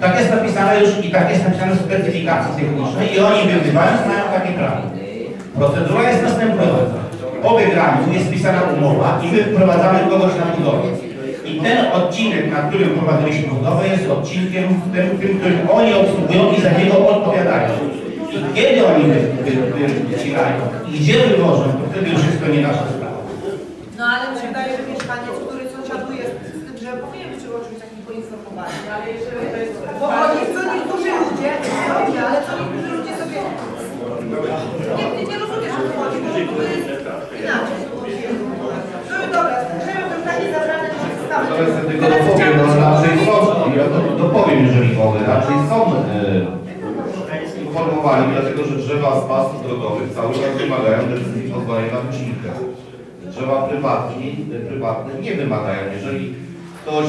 Tak jest napisane już i tak jest napisane w specyfikacji technicznej i oni wygrywają, mają takie prawo. Procedura jest następująca. Po wygraniu jest spisana umowa i my wprowadzamy kogoś na budowę. Ten odcinek, na którym prowadziliśmy budowę, jest odcinkiem tym, tym którym oni obsługują i za niego odpowiadają. I kiedy oni wy, wy, wy, wycinają i gdzie wywożą, to wtedy już jest to nie nasza sprawa. No ale mi się że mieszkaniec, który sąsiaduje z z tym drzewem, powinien być o czymś takim poinformowany. Ale jeżeli to jest Bo oni, co niektórzy ludzie, dobrze, ale co niektórzy ludzie sobie... Nie, nie, nie rozumiesz o co chodzi, bo to jest inaczej. No i dobra, drzewo to takie zabrane, że ja tylko dopowiem, no raczej są, ja to dopowiem, jeżeli mogę, raczej są e, informowani, dlatego że drzewa z pasów drogowych cały czas wymagają decyzji pozwolenia na wycinkę. Drzewa prywatni, prywatne nie wymagają. Jeżeli ktoś,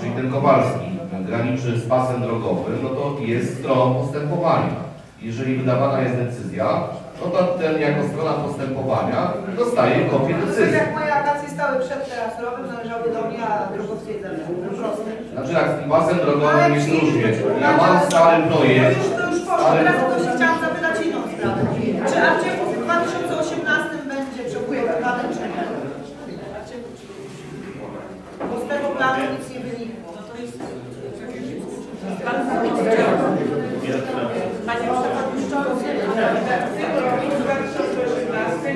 czyli ten Kowalski, graniczy z pasem drogowym, no to jest stroną postępowania. Jeżeli wydawana jest decyzja, no to ten jako strona postępowania dostaje kopię To decyzji. jak moje akacje stały przed terasowym, należały do mnie, a. Po prostu. Znaczy jak z tym pasem drogowym jest różnie. Ja mam stary projekt, już, to już poszło, ale teraz to się chciałam zapytać inną sprawę. Czy artykuł w 2018 będzie przeprowadzany, czy nie? Bo z tego planu nic nie wynikło. No to jest Przewodniczący, w tym roku, w 2018,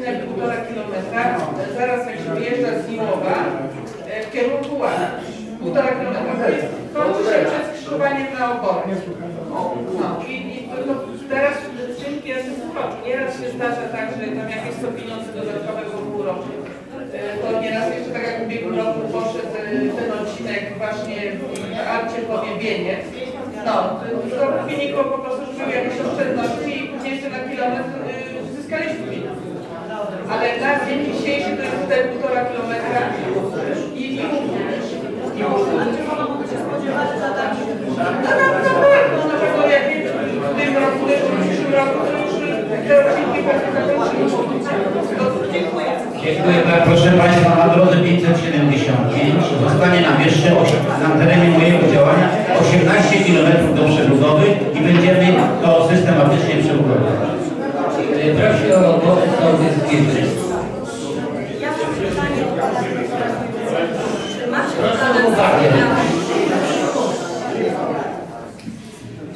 półtora kilometra, zaraz jak się wyjeżdża z Miłowa e, w kierunku Łana. Półtora kilometra. To jest- Kończy się przed skrzyżowaniem na oborę. No i, i to, teraz ja się zobaczę. Nieraz się zdarza tak, że tam jakieś są pieniądze dodatkowe po pół roku. E, To nieraz jeszcze tak jak w ubiegłym roku poszedł e, ten odcinek właśnie w Arcie Powiebienie. No, to wynikło po prostu, że jakieś oszczędności i później jeszcze na kilometr zyskaliśmy pieniądze. Ale na dzień dzisiejszy to jest te półtora kilometra i, i również. Czy mogą się spodziewać zadań? no na, pewno, nie w tym roku, w przyszłym roku, to już te odcinki pewnie. To Dziękuję. Dziękuję bardzo. Proszę Państwa, na drodze 575 zostanie nam jeszcze na terenie mojego działania 18 km do przebudowy i będziemy to systematycznie przebudowywać. Proszę o głos sołtys macie Proszę.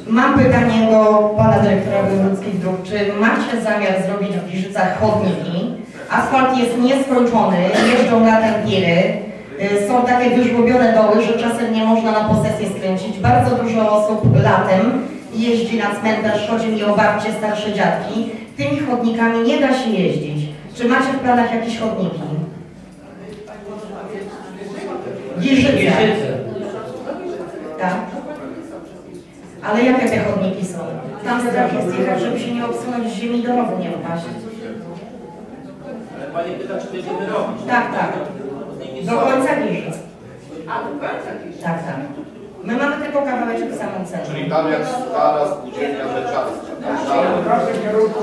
Mam pytanie do pana dyrektora wojewódzkich dróg. Czy macie zamiar zrobić w Giżycach chodniki? Asfalt jest nieskończony, jeżdżą latem tiry. y, Są takie wyżłobione doły, że czasem nie można na posesję skręcić. Bardzo dużo osób latem jeździ na cmentarz, chodzi mi o babcie, starsze dziadki. Tymi chodnikami nie da się jeździć. Czy macie w planach jakieś chodniki? Giżyce. Tak. Ale jakie te chodniki są? Tam strach jest jechać, żeby się nie obsunąć z ziemi do rowu nie wpaść. Ale Pani pyta, czy będziemy robić. Tak, tak. Do końca Giżyc. A do końca dziś. Tak, tak. My mamy tylko kawałeczek samym centrum. czyli tam jak stara spółdzielnia. W każdym kierunku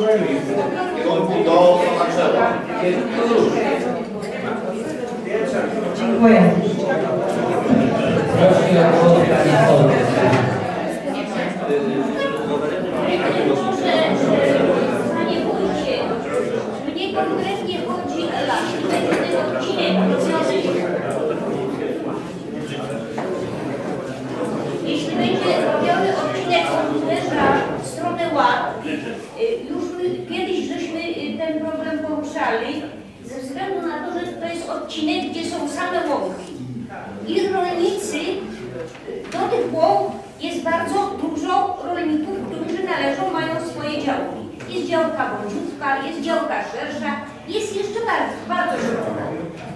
kierunku do Maczewa. Dziękuję. Proszę o głos pani sołtys. Panie wójcie, mnie konkretnie chodzi o jeśli będzie ten odcinek robiony, jeśli będzie robiony odcinek w stronę Ład, y, już my kiedyś żeśmy y, ten problem poruszali, ze względu na to, że to jest odcinek, gdzie są same łąki. I rolnicy, y, do tych łąk jest bardzo dużo rolników, którzy należą, mają swoje działki. Jest działka bądźówka, jest działka szersza, jest jeszcze bardzo, bardzo szeroka.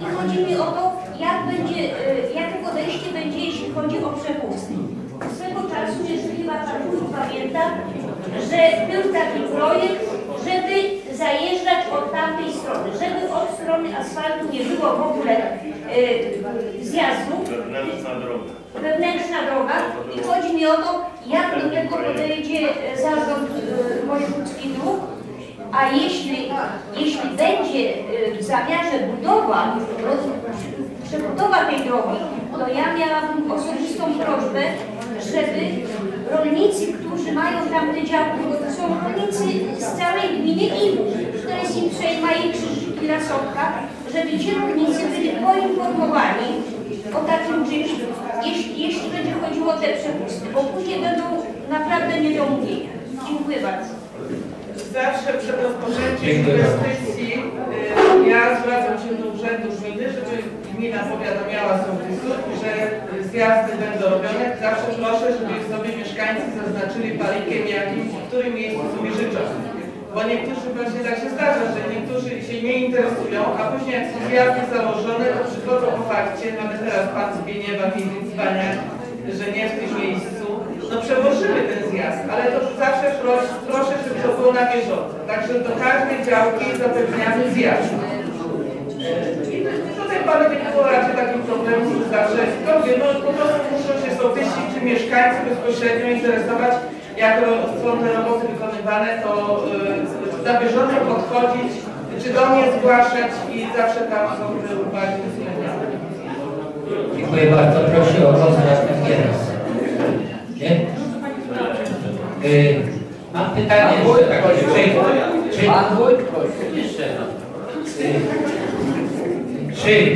I chodzi mi o to, jak będzie, jakie podejście będzie, jeśli chodzi o przepusty. Swego czasu, jeżeli chyba Pan pamięta, że był taki projekt, żeby zajeżdżać od tamtej strony, żeby od strony asfaltu nie było w ogóle y, zjazdu, Wewnętrzna droga. wewnętrzna droga. I chodzi mi o to, jak do tego podejdzie e, zarząd e, wojewódzki dróg, a jeśli, jeśli będzie e, w zamiarze budowa, przebudowa tej drogi, to ja miałabym osobistą prośbę, żeby rolnicy, którzy mają tam te działki, bo to są rolnicy z całej gminy Iwu, to jest im Przejma i Krzyżyki Lasowka, żeby ci rolnicy byli poinformowani o takim czymś, jeśli, jeśli będzie chodziło o te przepusty, bo później będą naprawdę niedomówienia. Dziękuję bardzo. Zawsze przed rozpoczęciem Dziękuję bardzo. inwestycji y, ja zwracam się do urzędu gminy, żeby gmina powiadamiała sołtysów, że zjazdy będą robione. Zawsze proszę, żeby sobie mieszkańcy zaznaczyli palikiem jakim, w którym miejscu sobie życzą. Bo niektórzy właśnie tak się zdarza, że niektórzy się nie interesują, a później jak są zjazdy założone, to przychodzą po fakcie, mamy teraz pan z Bieniewa, Miedzicwania, że nie w tym miejscu. No przełożymy ten zjazd, ale to zawsze pros, proszę, żeby to było na bieżąco. Także do każdej działki zapewniamy zjazd. Panu nie było raczej takich problemów, że zawsze, to wie, no po prostu muszą się sołtysi czy mieszkańcy bezpośrednio interesować, jak są te roboty wykonywane. to y, za bieżąco podchodzić, czy do mnie zgłaszać i zawsze tam są te uwagi uwzględniane. Dziękuję bardzo. Proszę o głos następnie raz. Nie? Y, mam pytanie jeszcze takie, czy, jeszcze, czy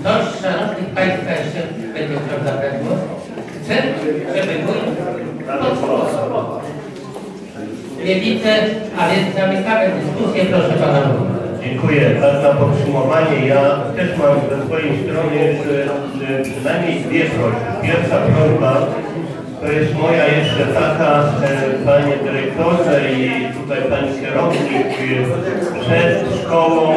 ktoś z szanownych Państwa jeszcze będzie chciał zabrać głos? Chcę, żeby mój nie widzę, a więc zamykamy dyskusję. Proszę Pana Wójta. Dziękuję. Na podsumowanie, ja też mam ze swojej strony jeszcze e, przynajmniej dwie prośby. Pierwsza prośba to jest moja jeszcze taka, panie dyrektorze i tutaj pani kierownik e, przed szkołą.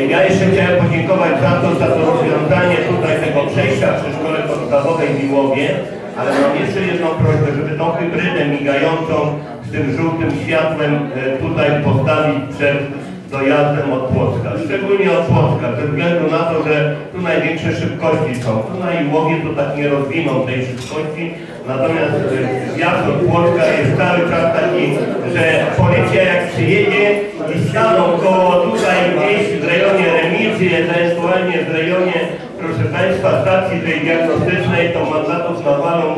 Ja jeszcze chciałem podziękować za to, za to rozwiązanie tutaj tego przejścia przy szkole podstawowej w Miłowie, ale mam jeszcze jedną prośbę, żeby tą hybrydę migającą z tym żółtym światłem e, tutaj postawić przed dojazdem od Płocka. Szczególnie od Płocka, ze względu na to, że tu największe szybkości są. Tu na Iłowie to tak nie rozwiną tej szybkości, natomiast zjazd od Płocka jest cały czas taki, że policja jak przyjedzie i staną koło tutaj gdzieś w rejonie remizy, ewentualnie w rejonie, proszę Państwa, stacji tej diagnostycznej, to mandatów nawalą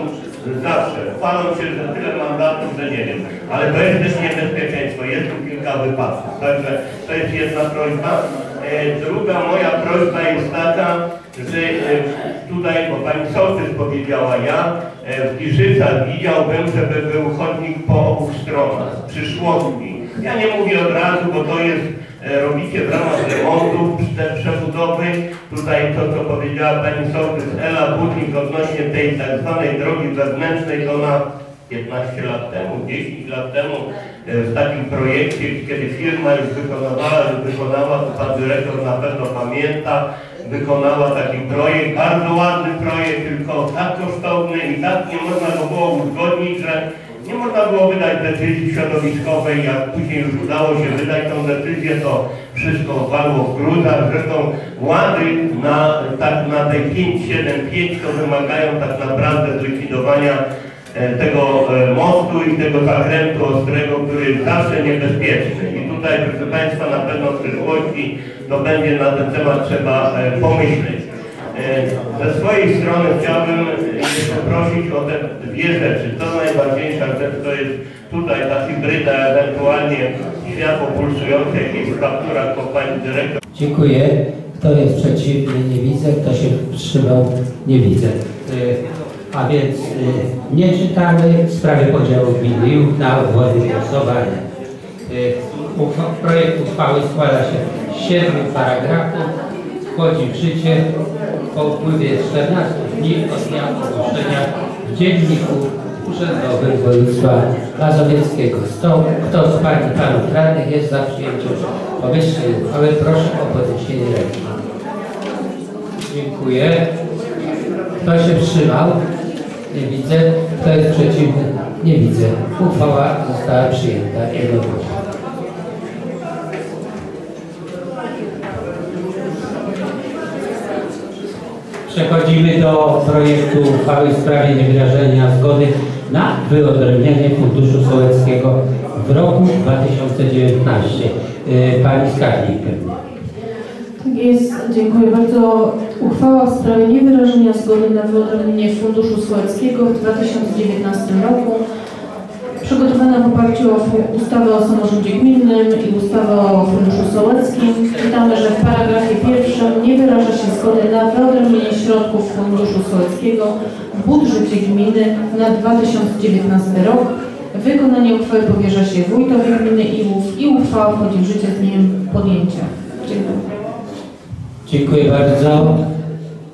zawsze. Chwalą się, że tyle mandatów, że nie wiem. Ale to jest też niebezpieczeństwo. Jest tu kilka wypadków. Także to jest jedna prośba. E, druga moja prośba jest taka, że tutaj, bo Pani Sołtys powiedziała, ja e, w Giżycach widziałbym, żeby był chodnik po obu stronach, w przyszłości. Ja nie mówię od razu, bo to jest e, robicie w ramach remontu, te przebudowy. Tutaj to, co powiedziała Pani Sołtys Ela Budnik odnośnie tej tak zwanej drogi wewnętrznej, to na 15 lat temu, 10 lat temu e, w takim projekcie, kiedy firma już wykonywała, wykonała, to Pan Dyrektor na pewno pamięta, wykonała taki projekt, bardzo ładny projekt, tylko tak kosztowny i tak nie można go było uzgodnić, że nie można było wydać decyzji środowiskowej, jak później już udało się wydać tą decyzję, to wszystko walło w gruzach. Zresztą łady na, tak, na tej 575 to wymagają tak naprawdę zlikwidowania tego e, mostu i tego zakrętu ostrego, który jest zawsze niebezpieczny. I tutaj, proszę Państwa, na pewno w przyszłości to będzie na ten temat trzeba e, pomyśleć. E, Ze swojej strony chciałbym jeszcze prosić o te dwie rzeczy. To najważniejsza rzecz to jest tutaj ta hybryda, ewentualnie światło pulsujące, jakieś kaptura po pani dyrektor. Dziękuję. Kto jest przeciwny? Nie widzę. Kto się wstrzymał? Nie widzę. A więc y, nie czytamy w sprawie podziału gminy na obwody głosowania. Y, Projekt uchwały składa się z siedmiu paragrafów. Wchodzi w życie po upływie 14 dni od dnia ogłoszenia w Dzienniku Urzędowym Województwa Mazowieckiego. Sto- Kto z Pań i Panów Radnych jest za przyjęciem powyższej uchwały? Proszę o podniesienie ręki. Dziękuję. Kto się wstrzymał? Nie widzę. Kto jest przeciwny? Nie widzę. Uchwała została przyjęta jednogłośnie. Przechodzimy do projektu uchwały w sprawie niewyrażenia zgody na wyodrębnienie Funduszu Sołeckiego w roku 2019. Y, Pani Skarbnik. Tak jest, dziękuję bardzo. Uchwała w sprawie niewyrażenia zgody na wyodrębnienie Funduszu Sołeckiego w 2019 roku przygotowana w oparciu o ustawę o samorządzie gminnym i ustawę o Funduszu Sołeckim. Czytamy, że w paragrafie pierwszym nie wyraża się zgody na wyodrębnienie środków Funduszu Sołeckiego w budżecie gminy na 2019 rok. Wykonanie uchwały powierza się wójtowi gminy Iłów i uchwała wchodzi w życie z dniem podjęcia. Dziękuję. Dziękuję bardzo.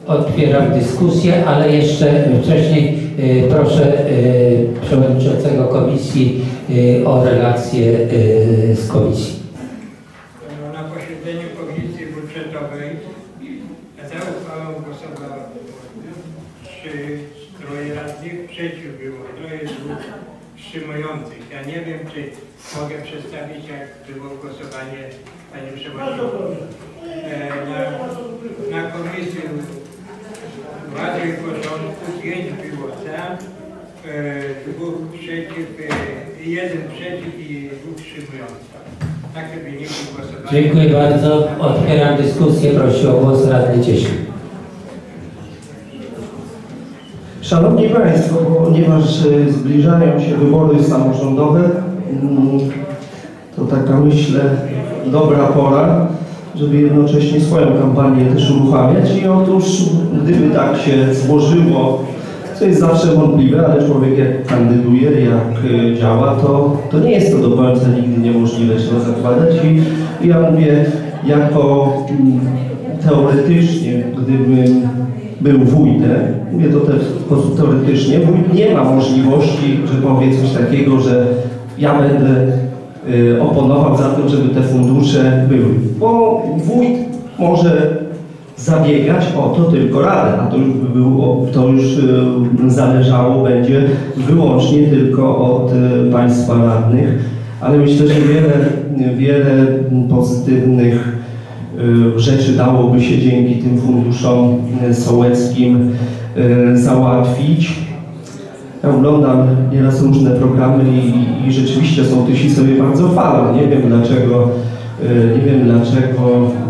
Otwieram dyskusję, ale jeszcze wcześniej y, proszę y, przewodniczącego komisji y, o relację z komisji. Na posiedzeniu Komisji Budżetowej za uchwałą głosowało trzy, troje radnych, przeciw było, troje było wstrzymujących. Ja nie wiem, czy mogę przedstawić, jak było głosowanie, Panie Przewodniczący. Na, na Komisji Władzy i Porządku pięć było za, e, dwóch przeciw, e, jeden przeciw i dwóch wstrzymujących. Takie wyniki głosowania. Dziękuję bardzo. Otwieram dyskusję. Proszę o głos radny Cieślik. Szanowni Państwo, ponieważ e, zbliżają się wybory samorządowe, mm, to taka myślę dobra pora, żeby jednocześnie swoją kampanię też uruchamiać. I otóż, gdyby tak się złożyło, co jest zawsze wątpliwe, ale człowiek jak kandyduje, jak e, działa, to, to nie jest to do końca nigdy niemożliwe, trzeba zakładać. I, ja mówię, jako mm, teoretycznie, gdybym był wójtem, mówię to też w sposób teoretycznie, wójt nie ma możliwości, że powie coś takiego, że ja będę y, oponował za tym, żeby te fundusze były. Bo wójt może zabiegać o to tylko radę, a to już by było, to już y, zależało będzie wyłącznie tylko od y, państwa radnych, ale myślę, że wiele, wiele pozytywnych y, rzeczy dałoby się dzięki tym funduszom y, sołeckim y, załatwić. Ja oglądam nieraz różne programy i, i rzeczywiście sołtysi sobie bardzo chwalą. Nie wiem dlaczego, y, nie wiem dlaczego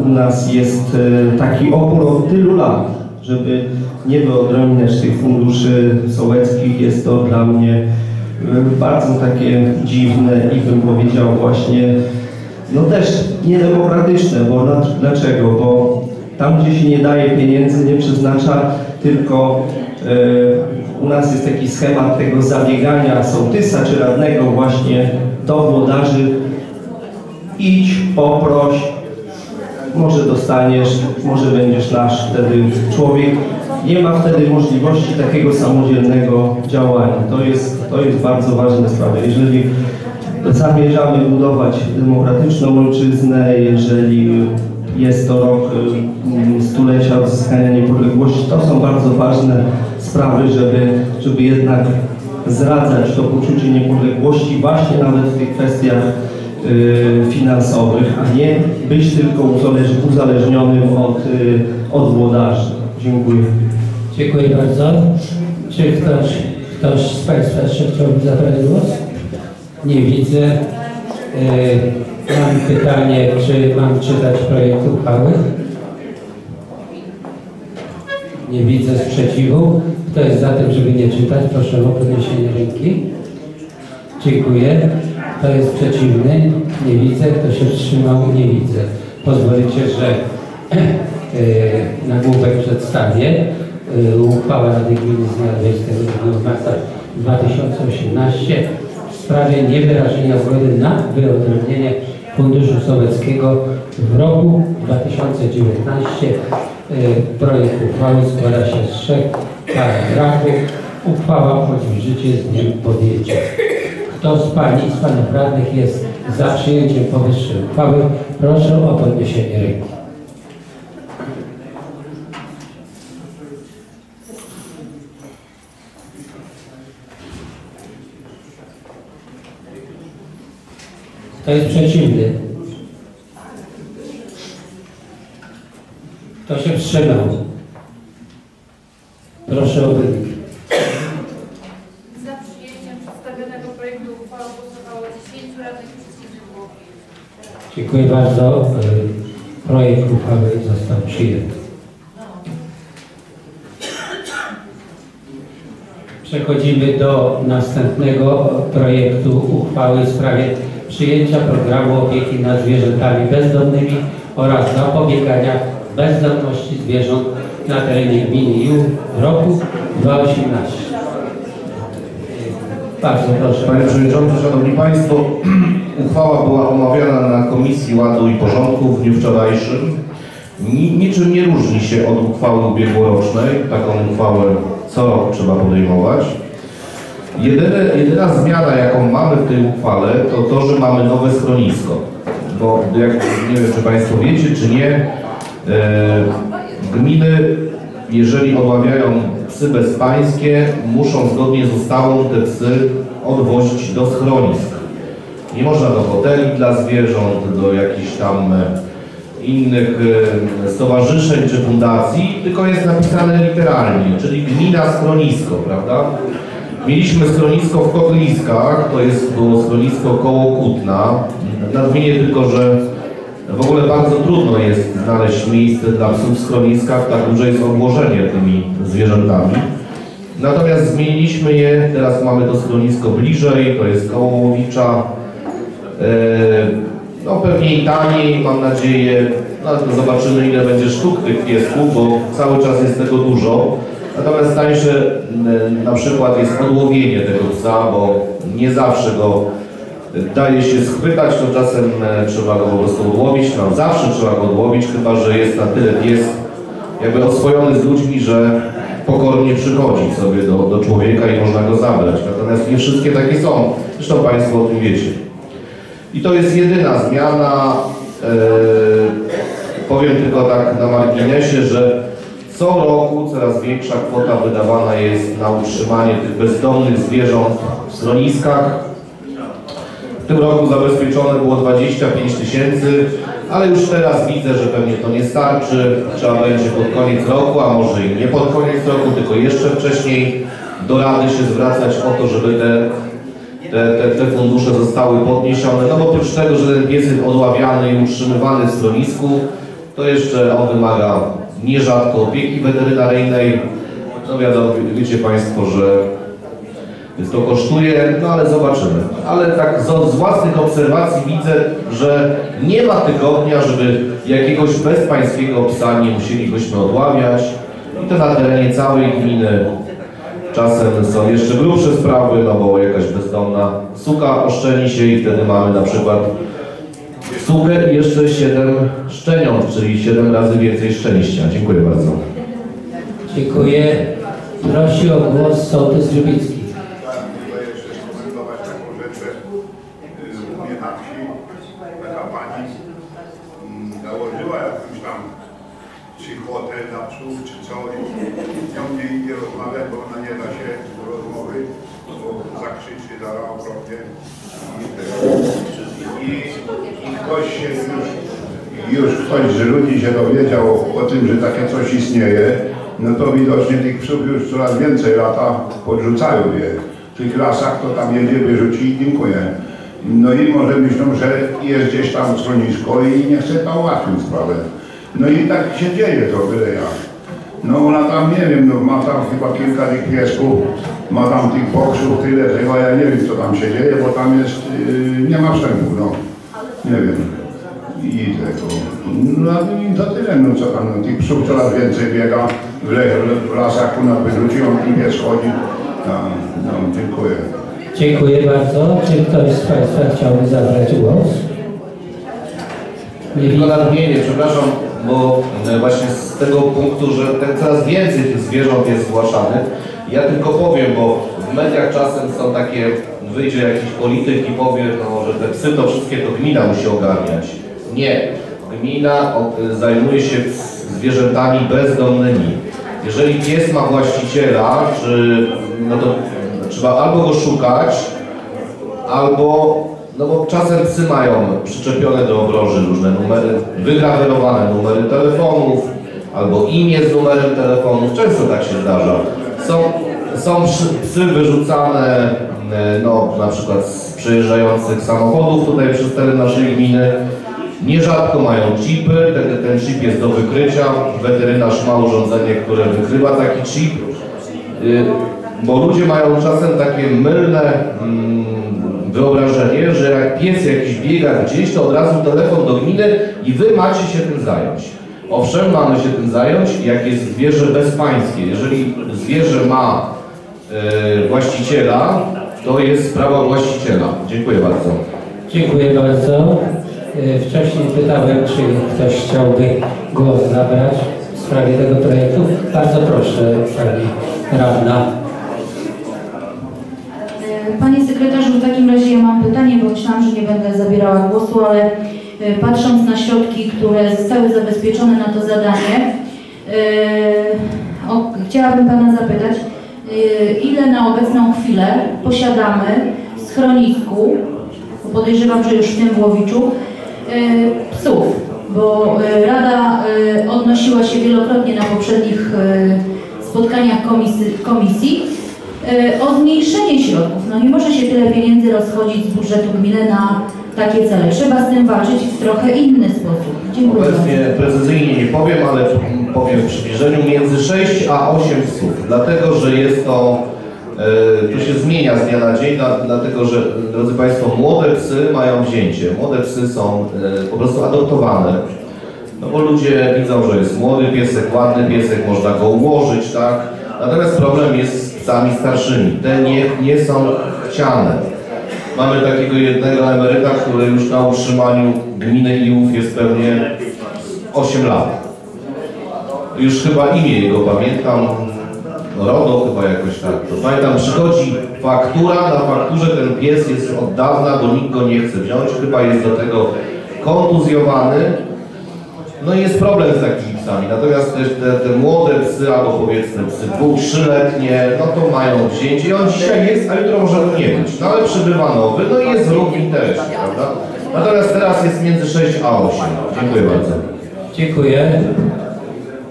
u nas jest y, taki opór od tylu lat, żeby nie wyodrębniać tych funduszy sołeckich. Jest to dla mnie y, bardzo takie dziwne i bym powiedział właśnie no też niedemokratyczne, bo dla- dlaczego? Bo tam, gdzie się nie daje pieniędzy, nie przeznacza, tylko u nas jest taki schemat tego zabiegania sołtysa czy radnego właśnie do włodarzy. Idź, poproś, może dostaniesz, może będziesz nasz wtedy człowiek. Nie ma wtedy możliwości takiego samodzielnego działania. To jest, to jest bardzo ważna sprawa. Jeżeli zamierzamy budować demokratyczną ojczyznę, jeżeli jest to rok y, stulecia odzyskania niepodległości, to są bardzo ważne sprawy, żeby, żeby jednak zradzać to poczucie niepodległości właśnie nawet w tych kwestiach y, finansowych, a nie być tylko uzależ- uzależnionym od, y, od włodarzy. Dziękuję. Dziękuję bardzo. Czy ktoś, ktoś z Państwa jeszcze chciałby zabrać głos? Nie widzę. E, Mam pytanie, czy mam czytać projekt uchwały? Nie widzę sprzeciwu. Kto jest za tym, żeby nie czytać? Proszę o podniesienie ręki. Dziękuję. Kto jest przeciwny? Nie widzę. Kto się wstrzymał? Nie widzę. Pozwolicie, że e, nagłówek przedstawię. E, Uchwała Rady Gminy z dnia 22 marca 2018 w sprawie niewyrażenia zgody na wyodrębnienie Funduszu Sołeckiego w roku 2019. E, Projekt uchwały składa się z trzech paragrafów. Uchwała wchodzi w życie z dniem podjęcia. Kto z Pani i z Panów Radnych jest za przyjęciem powyższej uchwały, proszę o podniesienie ręki. Kto jest przeciwny? Kto się wstrzymał? Proszę o wynik. Za przyjęciem przedstawionego projektu uchwały głosowało 10 radnych było Dziękuję bardzo. Projekt uchwały został przyjęty. Przechodzimy do następnego projektu uchwały w sprawie przyjęcia programu opieki nad zwierzętami bezdomnymi oraz zapobiegania bezdomności zwierząt na terenie gminy Jur w roku 2018. Bardzo proszę. Panie Przewodniczący, Szanowni Państwo, uchwała była omawiana na Komisji Ładu i Porządku w dniu wczorajszym. Ni, niczym nie różni się od uchwały ubiegłorocznej. Taką uchwałę co rok trzeba podejmować. Jedyne, jedyna zmiana, jaką mamy w tej uchwale, to to, że mamy nowe schronisko. Bo jak nie wiem, czy Państwo wiecie, czy nie, e, gminy, jeżeli odmawiają psy bezpańskie, muszą zgodnie z ustawą te psy odwozić do schronisk. Nie można do hoteli dla zwierząt, do jakichś tam e, innych e, stowarzyszeń czy fundacji, tylko jest napisane literalnie, czyli gmina schronisko, prawda? Mieliśmy schronisko w Kotliskach, to jest było schronisko koło Kutna. Nadmienię tylko, że w ogóle bardzo trudno jest znaleźć miejsce dla psów schroniskach, tak duże jest obłożenie tymi zwierzętami. Natomiast zmieniliśmy je, teraz mamy to schronisko bliżej, to jest koło Łowicza. E, No pewnie i taniej, mam nadzieję. No zobaczymy ile będzie sztuk tych piesków, bo cały czas jest tego dużo. Natomiast tańsze m, na przykład jest odłowienie tego psa, bo nie zawsze go daje się schwytać, to czasem e, trzeba go po prostu odłowić. No zawsze trzeba go odłowić, chyba że jest na tyle pies jakby oswojony z ludźmi, że pokornie przychodzi sobie do, do człowieka i można go zabrać. Natomiast nie wszystkie takie są. Zresztą Państwo o tym wiecie. I to jest jedyna zmiana. E, powiem tylko tak na marginesie, że co roku coraz większa kwota wydawana jest na utrzymanie tych bezdomnych zwierząt w schroniskach. W tym roku zabezpieczone było 25 tysięcy, ale już teraz widzę, że pewnie to nie starczy. Trzeba będzie pod koniec roku, a może i nie pod koniec roku, tylko jeszcze wcześniej do Rady się zwracać o to, żeby te te, te, te fundusze zostały podniesione. No bo oprócz tego, że ten pies jest odławiany i utrzymywany w schronisku, to jeszcze on wymaga nierzadko opieki weterynaryjnej. No wiadomo, wiecie Państwo, że to kosztuje, no ale zobaczymy. Ale tak z, z własnych obserwacji widzę, że nie ma tygodnia, żeby jakiegoś bezpańskiego psa nie musielibyśmy odławiać. I to na terenie całej gminy. Czasem są jeszcze grubsze sprawy, no bo jakaś bezdomna suka oszczeni się i wtedy mamy na przykład sukę i jeszcze 7 szczeniąt, czyli 7 razy więcej szczęścia. Dziękuję bardzo. Dziękuję. Prosi o głos sołtys Rybicki. Tutaj jeszcze skomentować taką rzecz, że y, u mnie na wsi taka pani mm, założyła jakąś tam czy chłotę dla psów, czy coś. Z nią nie idzie rozmawiać, bo ona nie da się do rozmowy, bo zakrzyczy zaraz okropnie. I, I ktoś się już, już ktoś z ludzi się dowiedział o tym, że takie coś istnieje, no to widocznie tych psów już coraz więcej lata podrzucają je. W tych lasach to tam jedzie, wyrzuci i dziękuję. No i może myślą, że jest gdzieś tam schronisko i nie chce tam ułatwić sprawę. No i tak się dzieje to byle jak. No ona tam nie wiem, no ma tam chyba kilka tych piesków, ma tam tych boksów, tyle tego, ja nie wiem co tam się dzieje, bo tam jest, yy, nie ma sprzętu, no. Nie wiem. I tego. No i to tyle, no co tam, no, tych psów coraz więcej biega, w, le, w lasach u nas wyrzuciło, i pies chodzi. No, no, dziękuję. Dziękuję bardzo. Czy ktoś z Państwa chciałby zabrać głos? Nie Tylko nadmienię, przepraszam, bo e, właśnie z tego punktu, że ten coraz więcej tych zwierząt jest zgłaszanych, ja tylko powiem, bo w mediach czasem są takie, wyjdzie jakiś polityk i powie, no, że te psy to wszystkie to gmina musi ogarniać. Nie. Gmina o- zajmuje się zwierzętami bezdomnymi. Jeżeli pies ma właściciela, czy, no to trzeba albo go szukać, albo, no bo czasem psy mają przyczepione do obroży różne numery, wygrawerowane numery telefonów, albo imię z numerem telefonów, często tak się zdarza. Są, są psy wyrzucane, e, no na przykład z przejeżdżających samochodów tutaj przez teren naszej gminy, Nierzadko mają chipy, ten, ten chip jest do wykrycia, weterynarz ma urządzenie, które wykrywa taki chip. Y, Bo ludzie mają czasem takie mylne mm, wyobrażenie, że jak pies jakiś biega gdzieś, to od razu telefon do gminy i wy macie się tym zająć. Owszem, mamy się tym zająć, jak jest zwierzę bezpańskie. Jeżeli zwierzę ma e, właściciela, to jest sprawa właściciela. Dziękuję bardzo. Dziękuję bardzo. E, Wcześniej pytałem, czy ktoś chciałby głos zabrać w sprawie tego projektu. Bardzo proszę, Pani Radna. E, Panie sekretarzu, w takim razie ja mam pytanie, bo myślałam, że nie będę zabierała głosu, ale e, patrząc na środki, które zostały zabezpieczone na to zadanie, o, chciałabym Pana zapytać, ile na obecną chwilę posiadamy w schronisku, podejrzewam, że już w tym Łowiczu, psów, bo e, Rada e, odnosiła się wielokrotnie na poprzednich e, spotkaniach komisji, komisji e, o zmniejszenie środków. No nie może się tyle pieniędzy rozchodzić z budżetu gminy na takie cele. Trzeba z tym walczyć w trochę inny sposób. Dziękuję Obecnie precyzyjnie nie powiem, ale powiem w przybliżeniu między 6 a 8 słów, dlatego że jest to, e, to się zmienia z dnia na dzień, dla- dlatego że, drodzy Państwo, młode psy mają wzięcie, młode psy są e, po prostu adoptowane, no bo ludzie widzą, że jest młody piesek, ładny piesek, można go ułożyć, tak? Natomiast problem jest z psami starszymi, te nie, nie są chciane. Mamy takiego jednego emeryta, który już na utrzymaniu gminy Iłów jest pewnie 8 lat. Już chyba imię jego pamiętam, RODO chyba jakoś tak. To pamiętam, przychodzi faktura, na fakturze ten pies jest od dawna, bo nikt go nie chce wziąć, chyba jest do tego kontuzjowany. No i jest problem z takimi psami, natomiast też te, te młode psy, albo powiedzmy psy dwu, trzyletnie, no to mają wzięcie i on dzisiaj jest, a jutro może nie być. No ale przybywa nowy, no i jest w interesie, prawda? Natomiast teraz jest między 6 a 8. Dziękuję bardzo. Dziękuję.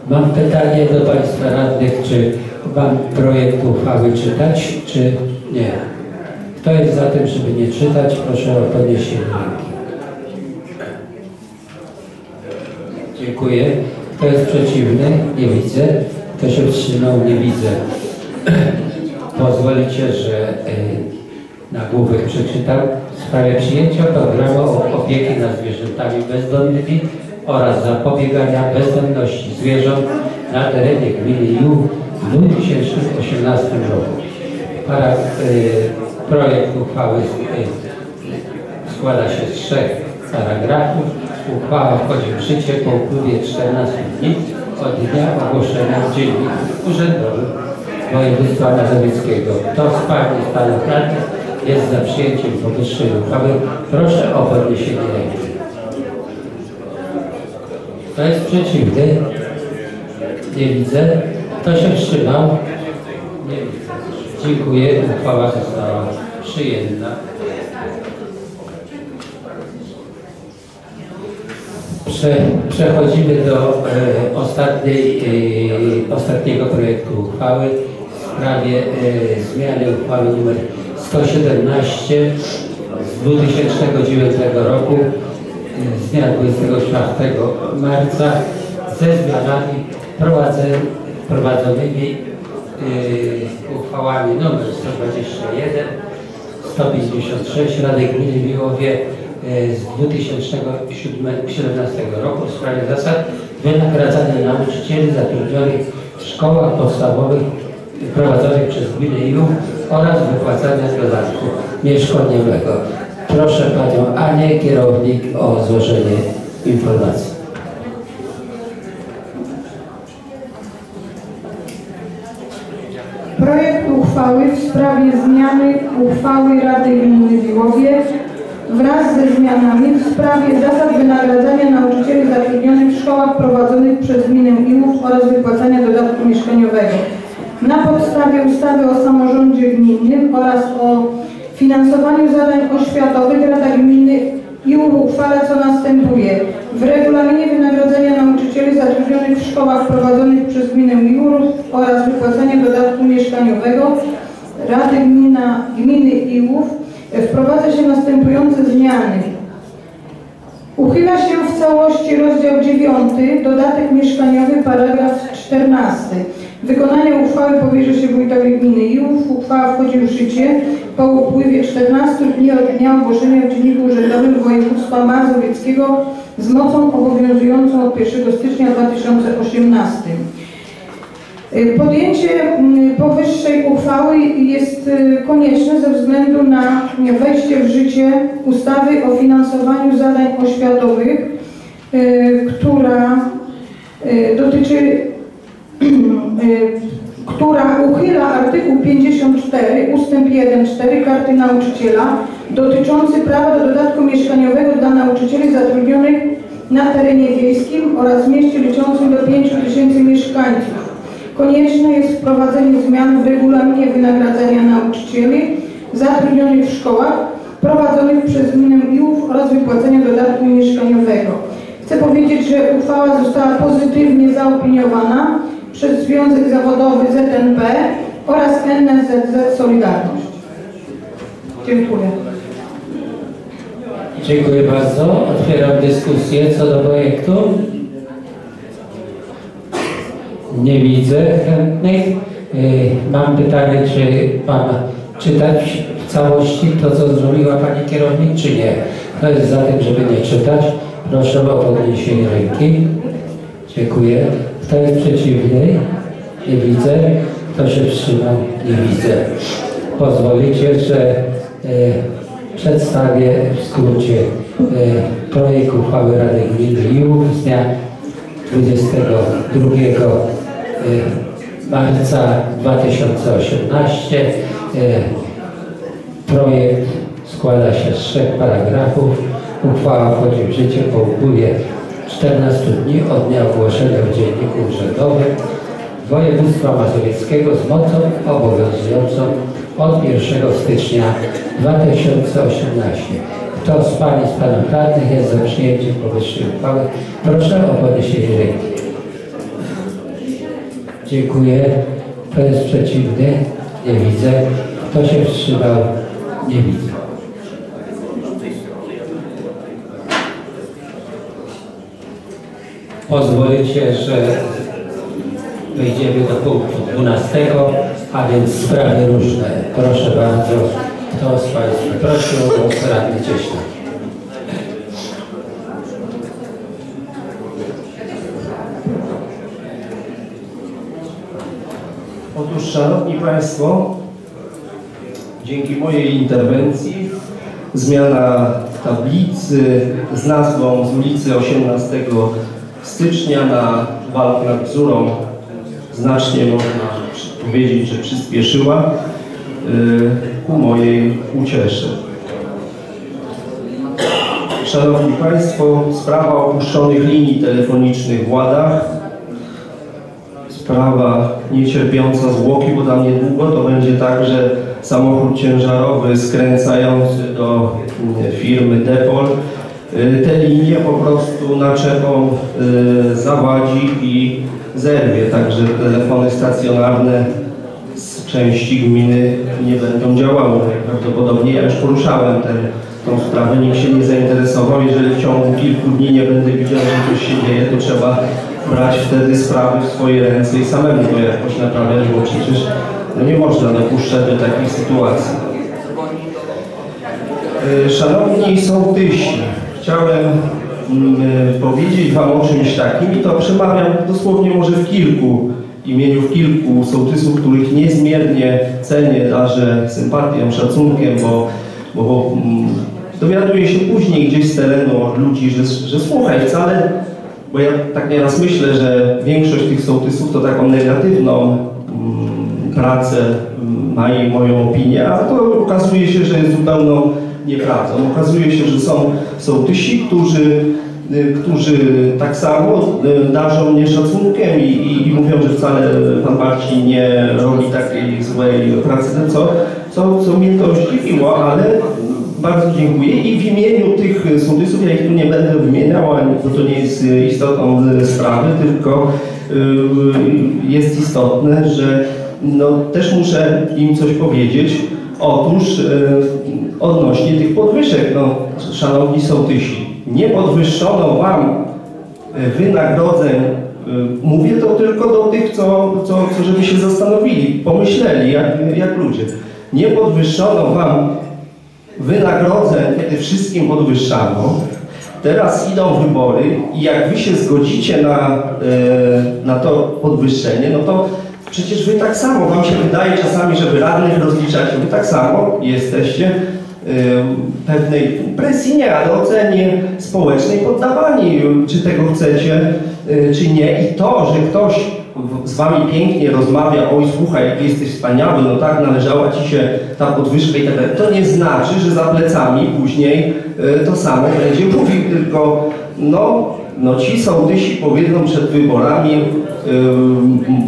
Mam pytanie do Państwa radnych, czy mam projekt uchwały czytać, czy nie? Kto jest za tym, żeby nie czytać, proszę o podniesienie ręki. Dziękuję. Kto jest przeciwny? Nie widzę. Kto się wstrzymał? Nie widzę. Pozwolicie, że y, nagłówek przeczytam. W sprawie przyjęcia programu opieki nad zwierzętami bezdomnymi oraz zapobiegania bezdomności zwierząt na terenie gminy Ju w 2018 roku. Para, y, projekt uchwały y, składa się z trzech paragrafów. Uchwała wchodzi w życie po upływie 14 dni od dnia ogłoszenia w Dzienniku Urzędowym Województwa Mazowieckiego. Kto z Pań i Panów jest za przyjęciem powyższej uchwały? Proszę o podniesienie ręki. Kto jest przeciwny? Nie widzę. Kto się wstrzymał? Nie. Dziękuję. Uchwała została przyjęta. Prze, przechodzimy do e, ostatniej, e, ostatniego projektu uchwały w sprawie e, zmiany uchwały nr 117 z 2009 roku e, z dnia 24 marca ze zmianami prowadze- prowadzonymi e, uchwałami nr 121 156 Rady Gminy Miłowie e, z 2017 roku w sprawie zasad wynagradzania nauczycieli zatrudnionych w szkołach podstawowych prowadzonych przez gminę Iłów oraz wypłacania dodatku mieszkaniowego. Proszę Panią Anię, kierownik o złożenie informacji. Projekt uchwały w sprawie zmiany uchwały Rady Gminy Wiłowie wraz ze zmianami w sprawie zasad wynagradzania nauczycieli zatrudnionych w szkołach prowadzonych przez gminę Iłów oraz wypłacania dodatku mieszkaniowego. Na podstawie ustawy o samorządzie gminnym oraz o finansowaniu zadań oświatowych Rada Gminy Iłów uchwala co następuje. W regulaminie wynagrodzenia nauczycieli zatrudnionych w szkołach prowadzonych przez gminę Iłów oraz wypłacania dodatku mieszkaniowego Rady Gmina, Gminy Iłów wprowadza się następujące zmiany. Uchyla się w całości rozdział 9, dodatek mieszkaniowy, paragraf 14. Wykonanie uchwały powierza się wójtowi gminy Iłów. Uchwała wchodzi w życie po upływie 14 dni od dnia ogłoszenia w Dzienniku Urzędowym Województwa Mazowieckiego z mocą obowiązującą od 1 stycznia 2018. Y, Podjęcie mm, powyższej uchwały jest y, konieczne ze względu na wejście w życie ustawy o finansowaniu zadań oświatowych, y, która dotyczy, która uchyla artykuł 54 ustęp 1-4 karty nauczyciela dotyczący prawa do dodatku mieszkaniowego dla nauczycieli zatrudnionych na terenie wiejskim oraz mieście liczącym do 5 tysięcy mieszkańców. Konieczne jest wprowadzenie zmian w regulaminie wynagradzania nauczycieli zatrudnionych w szkołach prowadzonych przez gminę Iłów oraz wypłacenia dodatku mieszkaniowego. Chcę powiedzieć, że uchwała została pozytywnie zaopiniowana przez Związek Zawodowy ZNP oraz NSZZ Solidarność. Dziękuję. Dziękuję bardzo. Otwieram dyskusję co do projektu. Nie widzę chętnych. Y, Mam pytanie, czy Pan czytać w całości to, co zrobiła Pani kierownik, czy nie? Kto jest za tym, żeby nie czytać? Proszę o podniesienie ręki. Dziękuję. Kto jest przeciwny? Nie widzę. Kto się wstrzymał? Nie widzę. Pozwolicie, że przedstawię w skrócie y, projekt uchwały Rady Gminy Liłów z dnia 22 y, marca 2018. Y, Projekt składa się z trzech paragrafów. Uchwała wchodzi w życie po upływie 14 dni od dnia ogłoszenia w Dzienniku Urzędowym województwa mazowieckiego z mocą obowiązującą od 1 stycznia 2018. Kto z Pani z Panów Radnych jest za przyjęciem powyższej uchwały? Proszę o podniesienie ręki. Dziękuję. Kto jest przeciwny? Nie widzę. Kto się wstrzymał? Nie widzę. Pozwolicie, że wejdziemy do punktu 12, a więc sprawy różne. Proszę bardzo, kto z Państwa prosił o radny Cieśla. Otóż, Szanowni Państwo, dzięki mojej interwencji zmiana tablicy z nazwą z ulicy 18 stycznia na walk nad Bzurą znacznie można powiedzieć, że przyspieszyła y, ku mojej uciesze. Szanowni Państwo, sprawa opuszczonych linii telefonicznych w Ładach sprawa niecierpiąca zwłoki, bo tam niedługo to będzie tak, że samochód ciężarowy skręcający do mm, firmy Depol y, te linie po prostu naczepą y, zawadzi i zerwie, także telefony stacjonarne z części gminy nie będą działały najprawdopodobniej. Ja już poruszałem tą sprawę, nikt się nie zainteresował. Jeżeli w ciągu kilku dni nie będę widział, że coś się dzieje, to trzeba brać wtedy sprawy w swoje ręce i samemu to jakoś naprawiać, bo przecież no nie można dopuszczać do takich sytuacji. E, Szanowni sołtysi, chciałem mm, e, powiedzieć Wam o czymś takim i to przemawiam dosłownie może w kilku w imieniu kilku sołtysów, których niezmiernie cenię, darzę sympatią, szacunkiem, bo, bo, bo mm, dowiaduję się później gdzieś z terenu od ludzi, że, że słuchaj, wcale, bo ja tak nieraz myślę, że większość tych sołtysów to taką negatywną mm, pracę ma i moją opinię, a to okazuje się, że jest zupełną nieprawdą. Okazuje się, że są sołtysi, którzy y, którzy tak samo y, darzą mnie szacunkiem i, i, i mówią, że wcale pan Marcin nie robi takiej złej pracy, co, co, co mnie to zdziwiło, ale bardzo dziękuję i w imieniu tych sołtysów, ja ich tu nie będę wymieniał, bo to nie jest istotą y, sprawy, tylko jest istotne, że no, też muszę im coś powiedzieć. Otóż y, odnośnie tych podwyżek, no, szanowni sołtysi, nie podwyższono Wam y, wynagrodzeń, y, mówię to tylko do tych, co, co, co żeby się zastanowili, pomyśleli jak, jak ludzie. Nie podwyższono Wam wynagrodzeń, kiedy wszystkim podwyższano. Teraz idą wybory i jak Wy się zgodzicie na, e, na to podwyższenie, no to przecież Wy tak samo, Wam się wydaje czasami, że Wy radnych rozliczacie, Wy tak samo jesteście e, pewnej presji nie, ale ocenie społecznej poddawani, czy tego chcecie, e, czy nie. I to, że ktoś z Wami pięknie rozmawia, oj słuchaj, jaki jesteś wspaniały, no tak, należała Ci się ta podwyżka i tak dalej, to nie znaczy, że za plecami później e, to samo będzie mówił, tylko no, no ci sołtysi powiedzą przed wyborami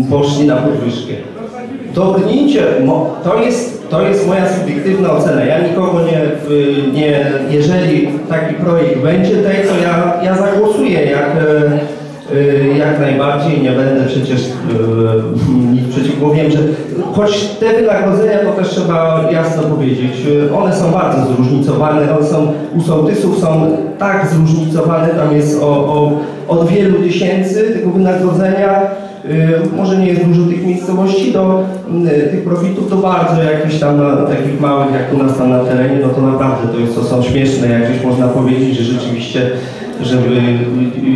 poszli na podwyżkę. Mo- to jest, to jest moja subiektywna ocena. Ja nikogo nie, nie jeżeli taki projekt będzie tej, to ja, ja zagłosuję. Jak, e, Y, Jak najbardziej, nie będę przecież y, nic przeciwko. Wiem, że choć te wynagrodzenia, to też trzeba jasno powiedzieć, one są bardzo zróżnicowane, one są, u sołtysów są tak zróżnicowane, tam jest o, o, od wielu tysięcy tego wynagrodzenia, y, może nie jest dużo tych miejscowości, do y, tych profitów, do bardzo jakichś tam na, takich małych, jak u nas tam na terenie, no to naprawdę to, jest, to są śmieszne jakieś, można powiedzieć, że rzeczywiście żeby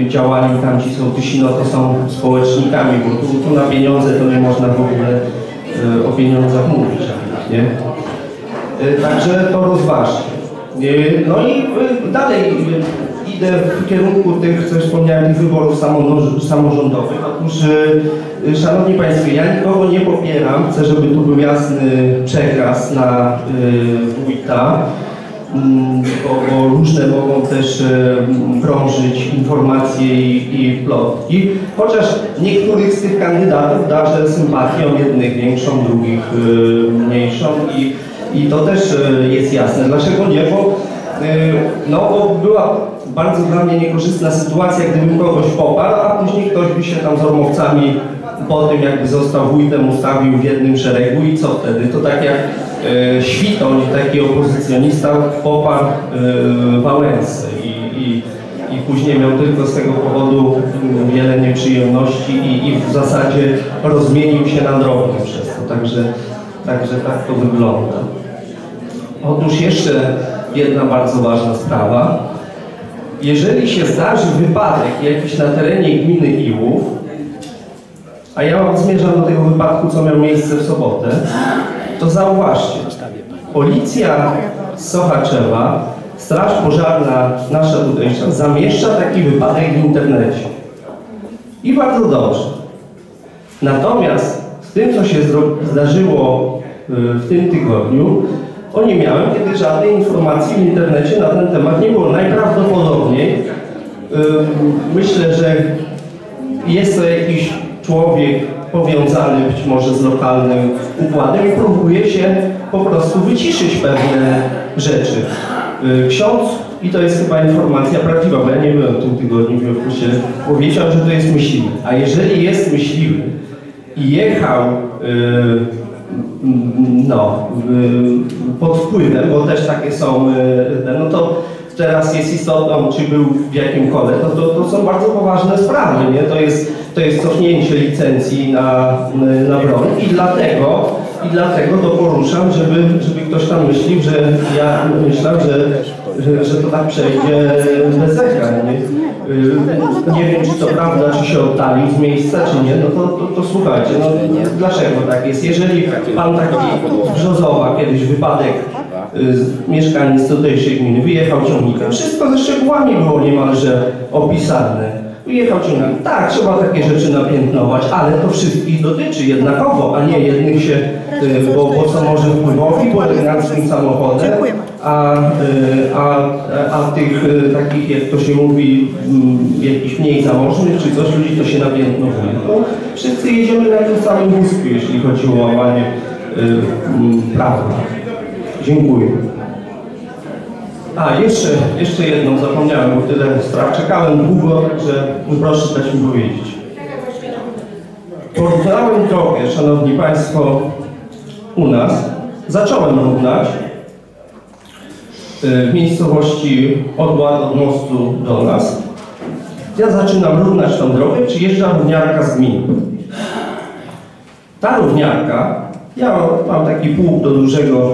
y, działali tam ci sołtysi, no to są społecznikami, bo tu, tu na pieniądze to nie można w ogóle o pieniądzach mówić, nie? Także to rozważcie. Y, No i dalej idę w kierunku tych, co wspomniałem, wyborów samorząd- samorządowych. Otóż, y, y, Szanowni Państwo, ja nikogo nie popieram, chcę, żeby tu był jasny przekaz na y, wójta, Mm, bo, bo różne mogą też krążyć informacje i, i plotki, chociaż niektórych z tych kandydatów darzę sympatią, jednych większą, drugich mniejszą i, i to też jest jasne. Dlaczego nie? Bo, no, bo była bardzo dla mnie niekorzystna sytuacja, gdybym kogoś poparł, a później ktoś by się tam z ormowcami po tym jakby został wójtem ustawił w jednym szeregu i co wtedy? To tak jak e, Świtoń, taki opozycjonista poparł e, Wałęsę i, i, i później miał tylko z tego powodu mm, wiele nieprzyjemności i, i w zasadzie rozmienił się na drobne przez to. Także, także tak to wygląda. Otóż jeszcze jedna bardzo ważna sprawa. Jeżeli się zdarzy wypadek jakiś na terenie gminy Iłów, a ja zmierzam do tego wypadku, co miał miejsce w sobotę, to zauważcie, policja z Sochaczewa, straż pożarna nasza tutejsza zamieszcza taki wypadek w internecie. I bardzo dobrze. Natomiast z tym, co się zdarzyło y, w tym tygodniu, o nie miałem, kiedy żadnej informacji w internecie na ten temat nie było. Najprawdopodobniej ym, myślę, że jest to jakiś człowiek powiązany być może z lokalnym układem i próbuje się po prostu wyciszyć pewne rzeczy. Y, Ksiądz, i to jest chyba informacja prawdziwa, bo ja nie byłem w tym tygodniu w Jorkusie, powiedział, że to jest myśliwy. A jeżeli jest myśliwy i jechał y, mm, no, pod wpływem, bo też takie są, y, no to teraz jest istotą, czy był w jakim kole, to, to, to są bardzo poważne sprawy, nie? To jest, to jest cofnięcie licencji na, na broń i dlatego, i dlatego to poruszam, żeby, żeby ktoś tam myślił, że ja myślał, że, że, że to tak przejdzie bez echa, nie? Y, Nie wiem, czy to prawda, czy się oddalił z miejsca, czy nie, no to, to, to słuchajcie, no dlaczego tak jest? Jeżeli pan taki Brzozowa kiedyś wypadek y, mieszkaniec tutejszej gminy wyjechał ciągnikiem, wszystko ze szczegółami było niemalże opisane. Wyjechał ciągnikiem, tak, trzeba takie rzeczy napiętnować, ale to wszystkich dotyczy jednakowo, a nie jednych się, y, bo, bo co może wpływowi, bo eleganckim samochodem, a, y, a, a tych y, takich, jak to się mówi, mm, jakichś mniej zamożnych czy coś, ludzi to się napiętnowuje. No, wszyscy jedziemy na tym samym wózku, jeśli chodzi o łamanie mm, prawa. Dziękuję. A, jeszcze, jeszcze jedną zapomniałem, bo tyle spraw czekałem długo, że proszę dać mi powiedzieć. Porównałem drogę, Szanowni Państwo, u nas. Zacząłem równać w miejscowości Odład od mostu do nas. Ja zaczynam równać tą drogę, przyjeżdża równiarka z gminy. Ta równiarka, ja mam taki pług do dużego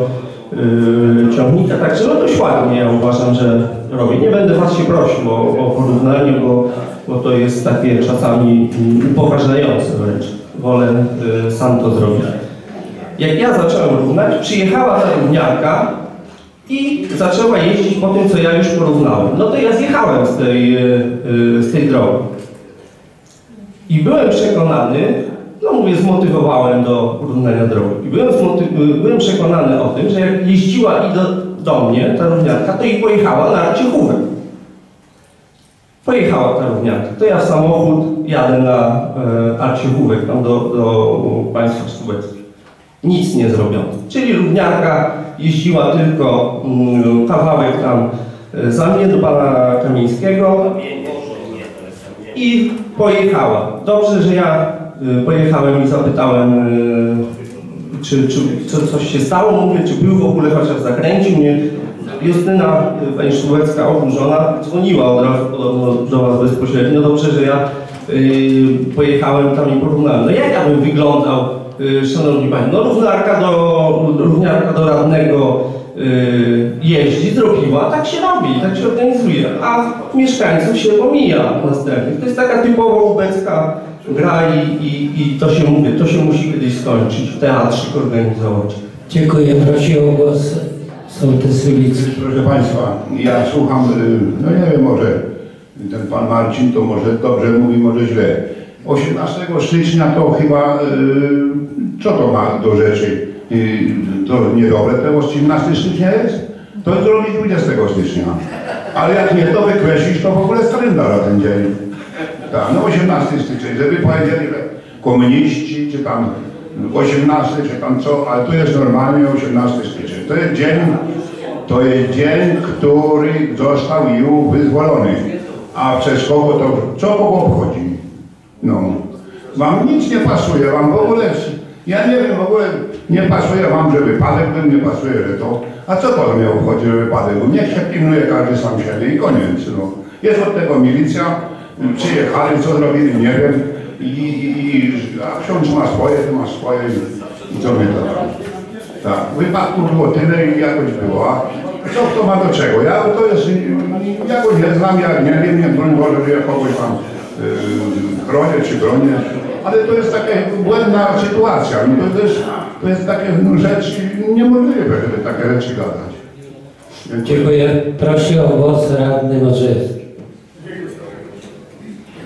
yy, ciągnika, także no dość ładnie ja uważam, że robię. Nie będę Was się prosił o, o porównanie, bo, bo to jest takie czasami upoważniające wręcz. Wolę yy, sam to zrobić. Jak ja zacząłem równać, przyjechała ta równiarka i zaczęła jeździć po tym, co ja już porównałem. No to ja zjechałem z tej, yy, yy, z tej drogi. I byłem przekonany, no mówię, zmotywowałem do porównania drogi. I byłem, zmoty- byłem przekonany o tym, że jak jeździła i do, do mnie, ta równiarka, to i pojechała na Ciechówek. Pojechała ta równiarka. To ja w samochód jadę na e, Arciechówek, tam do, do państwa słoweckich. Nic nie zrobiono. Czyli równiarka jeździła tylko mm, kawałek tam e, za mnie do pana Kamińskiego. i pojechała. Dobrze, że ja y, pojechałem i zapytałem, y, czy, czy, czy coś się stało, mówię, czy był w ogóle chociaż zakręcił mnie. Justyna pani Sztułecka oburzona dzwoniła od razu podobno do was bezpośrednio. No dobrze, że ja pojechałem tam i porównałem. No jak ja bym wyglądał, szanowni państwo, no równiarka do, równiarka do radnego y, jeździ, zrobiła, tak się robi, tak się organizuje, a mieszkańców się pomija następnych. To jest taka typowo ubecka gra i, i, i to się mówi, to się musi kiedyś skończyć, w teatrzyk organizować. Dziękuję. Prosi o głos sołtys Rybicki. Proszę Państwa, ja słucham, y, no nie wiem, może ten Pan Marcin to może dobrze mówi, może źle. 18 stycznia to chyba, y, co to ma do rzeczy? Y, To niedobre, to 18 stycznia jest? To zrobić 20 stycznia. Ale jak nie to wykreślić, to w ogóle z kalendarza ten dzień. Tak, no 18 stycznia, żeby powiedzieli, komuniści, czy tam 18, czy tam co, ale to jest normalnie 18 stycznia. To jest dzień, to jest dzień, który został już wyzwolony. A przez kogo to, co kogo obchodzi? No. Wam nic nie pasuje, wam w ogóle, ja nie wiem, w ogóle nie pasuje wam, że wypadek był, nie pasuje, że to. A co to mnie obchodzi, że wypadek był? Niech się pilnuje każdy sam siebie i koniec. No. Jest od tego milicja, przyjechali, co zrobili, nie wiem. I, i, i a ksiądz ma swoje, ty ma swoje i co my to tam. Tak, wypadków było tyle i jakoś było. A co to ma do czego? Ja to jest, ja go nie znam, ja nie wiem, nie broń Boże, że ja kogoś yy, bronię czy bronię. Ale to jest taka błędna sytuacja. To, jest, to jest takie rzecz niemożliwe, żeby takie rzeczy gadać. Dziękuję. Prosi o głos radny Modrzejewski.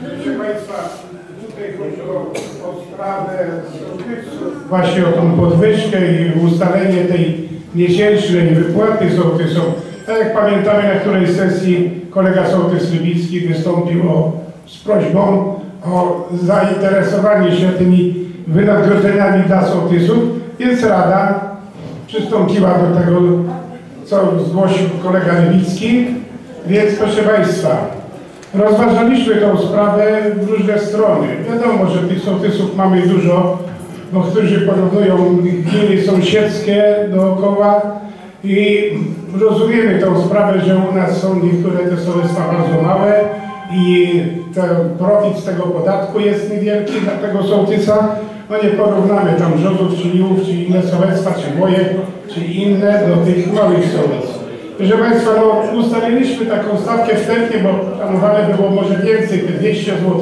Proszę Państwa, tutaj chodzi o, o sprawę właśnie o tą podwyżkę i ustalenie tej miesięcznej wypłaty sołtysom. Tak jak pamiętamy, na której sesji kolega sołtys Rybicki wystąpił o, z prośbą o zainteresowanie się tymi wynagrodzeniami dla sołtysów, więc Rada przystąpiła do tego, co zgłosił kolega Rybicki. Więc proszę Państwa, Rozważaliśmy tą sprawę w różne strony. Wiadomo, że tych sołtysów mamy dużo, bo którzy porównują gminy sąsiedzkie dookoła i rozumiemy tą sprawę, że u nas są niektóre te sołectwa bardzo małe i ten profit z tego podatku jest niewielki dla tego sołtysa. No nie porównamy tam Rzodów, czy Liłów, czy inne sołectwa, czy moje, czy inne do tych małych sołectw. Proszę Państwa, no, ustaliliśmy taką stawkę wstępnie, bo planowane było może więcej, te 200 zł,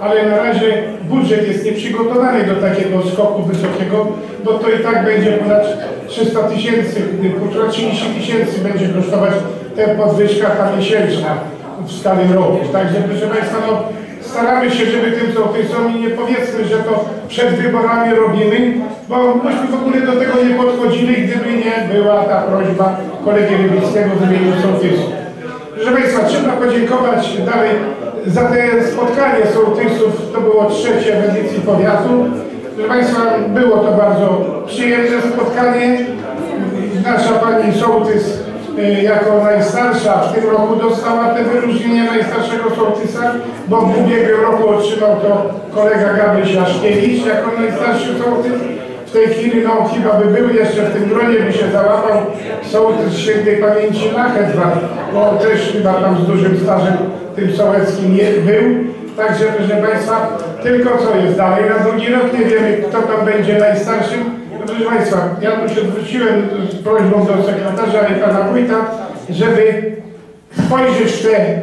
ale na razie budżet jest nieprzygotowany do takiego skoku wysokiego, bo to i tak będzie ponad 300 tysięcy, ponad 30 tysięcy będzie kosztować ta podwyżka ta miesięczna w skali roku. Także proszę Państwa, no, staramy się, żeby tym sołtysom i nie powiedzmy, że to przed wyborami robimy, bo myśmy w ogóle do tego nie podchodzili, gdyby nie była ta prośba kolegi Rybickiego w imieniu sołtysów. Proszę Państwa, trzeba podziękować dalej za te spotkanie sołtysów, to było trzecie w edycji powiatu. Proszę Państwa, było to bardzo przyjemne spotkanie. Nasza pani sołtys jako najstarsza w tym roku dostała te wyróżnienie najstarszego sołtysa, bo w ubiegłym roku otrzymał to kolega Gabryś Jaszkiewicz jako najstarszy sołtys. W tej chwili, no chyba by był jeszcze w tym gronie, by się załapał sołtys świętej pamięci Lachetwar, bo też chyba tam z dużym stażem tym sołeckim nie był. Także proszę Państwa, tylko co jest dalej na drugi rok, nie wiemy kto tam będzie najstarszym. Proszę Państwa, ja tu się zwróciłem z prośbą do sekretarza i pana wójta, żeby spojrzeć te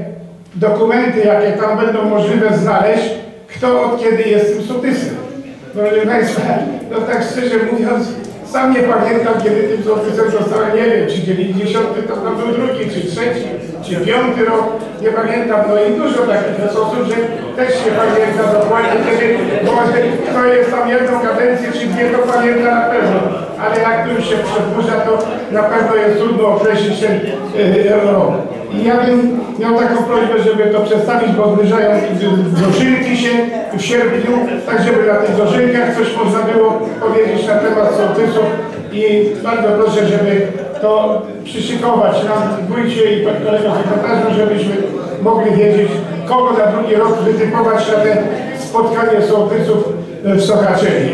dokumenty, jakie tam będą możliwe znaleźć, kto od kiedy jest tym sołtysem. Proszę Państwa, no tak szczerze mówiąc, sam nie pamiętam, kiedy tym sołtysem zostałem, nie wiem, czy 90, to był drugi, czy trzeci, czy piąty rok, nie pamiętam, no i dużo takich osób, że też się pamięta dokładnie, kiedy, bo kto jest tam jedną kadencję, czy dwie, to pamięta na pewno, ale jak tu już się przedłuża, to na pewno jest trudno określić ten yy, rok. I ja bym miał taką prośbę, żeby to przedstawić, bo zbliżają dożynki się w sierpniu, tak żeby na tych dożynkach coś można było powiedzieć na temat sołtysów i bardzo proszę, żeby to przyszykować nam wójcie i kolega sekretarzu, żebyśmy mogli wiedzieć, kogo na drugi rok wytypować na te spotkanie sołtysów w Sochaczeli.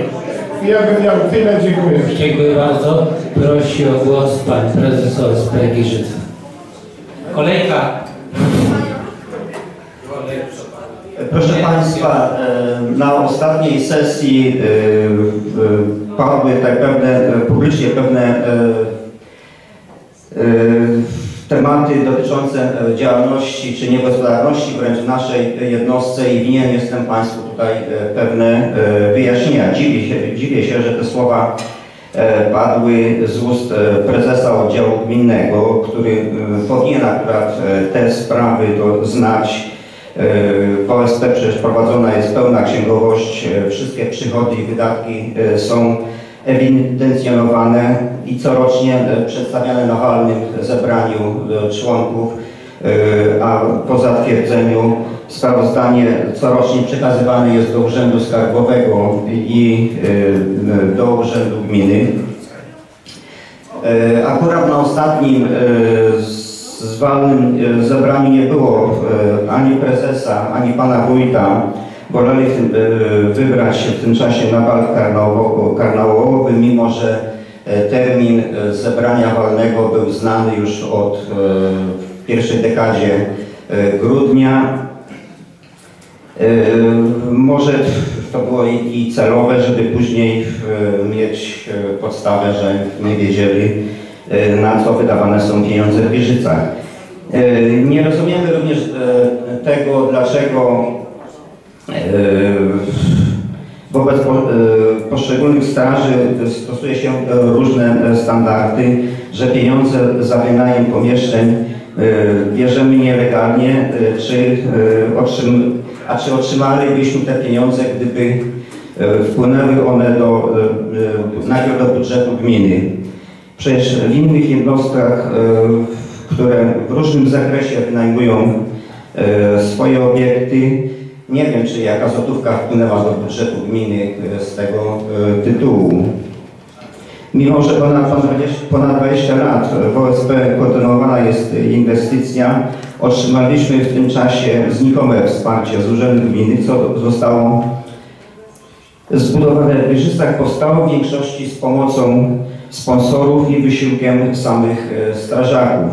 Ja bym miał tyle, dziękuję. Dziękuję bardzo. Prosi o głos pan prezes OSP Giżyca. Kolejka. Proszę Państwa, na ostatniej sesji padły tak pewne, publicznie pewne tematy dotyczące działalności czy niegospodarności wręcz w naszej jednostce i winien jestem Państwu tutaj pewne wyjaśnienia. Dziwię się, dziwię się że te słowa padły z ust prezesa oddziału gminnego, który powinien akurat te sprawy do, znać w OSP przecież prowadzona jest pełna księgowość, e, wszystkie przychody i wydatki e, są ewidencjonowane i corocznie e, przedstawiane na walnym zebraniu członków, a po zatwierdzeniu sprawozdanie corocznie przekazywane jest do Urzędu Skarbowego i do Urzędu Gminy. Akurat na ostatnim z walnym e, zebraniu nie było e, ani prezesa, ani pana wójta. Woleli e, wybrać się w tym czasie na bal karnawałowy, mimo że termin zebrania walnego był znany już od pierwszej dekadzie grudnia. Może to było i celowe, żeby później mieć podstawę, że nie wiedzieli na co wydawane są pieniądze w Wieżycach. E, nie rozumiemy również e, tego, dlaczego e, wobec poszczególnych straży stosuje się różne standardy, że pieniądze za wynajem pomieszczeń bierzemy nielegalnie, czy otrzym, a czy otrzymalibyśmy te pieniądze, gdyby wpłynęły one do, najpierw do budżetu gminy. Przecież w innych jednostkach które w różnym zakresie wynajmują e, swoje obiekty. Nie wiem, czy jaka złotówka wpłynęła do budżetu gminy e, z tego e, tytułu. Mimo, że ponad 20, ponad 20 lat w OSP kontynuowana jest inwestycja, otrzymaliśmy w tym czasie znikome wsparcie z Urzędu Gminy, co zostało zbudowane w Wieżyczach powstało w większości z pomocą sponsorów i wysiłkiem samych strażaków.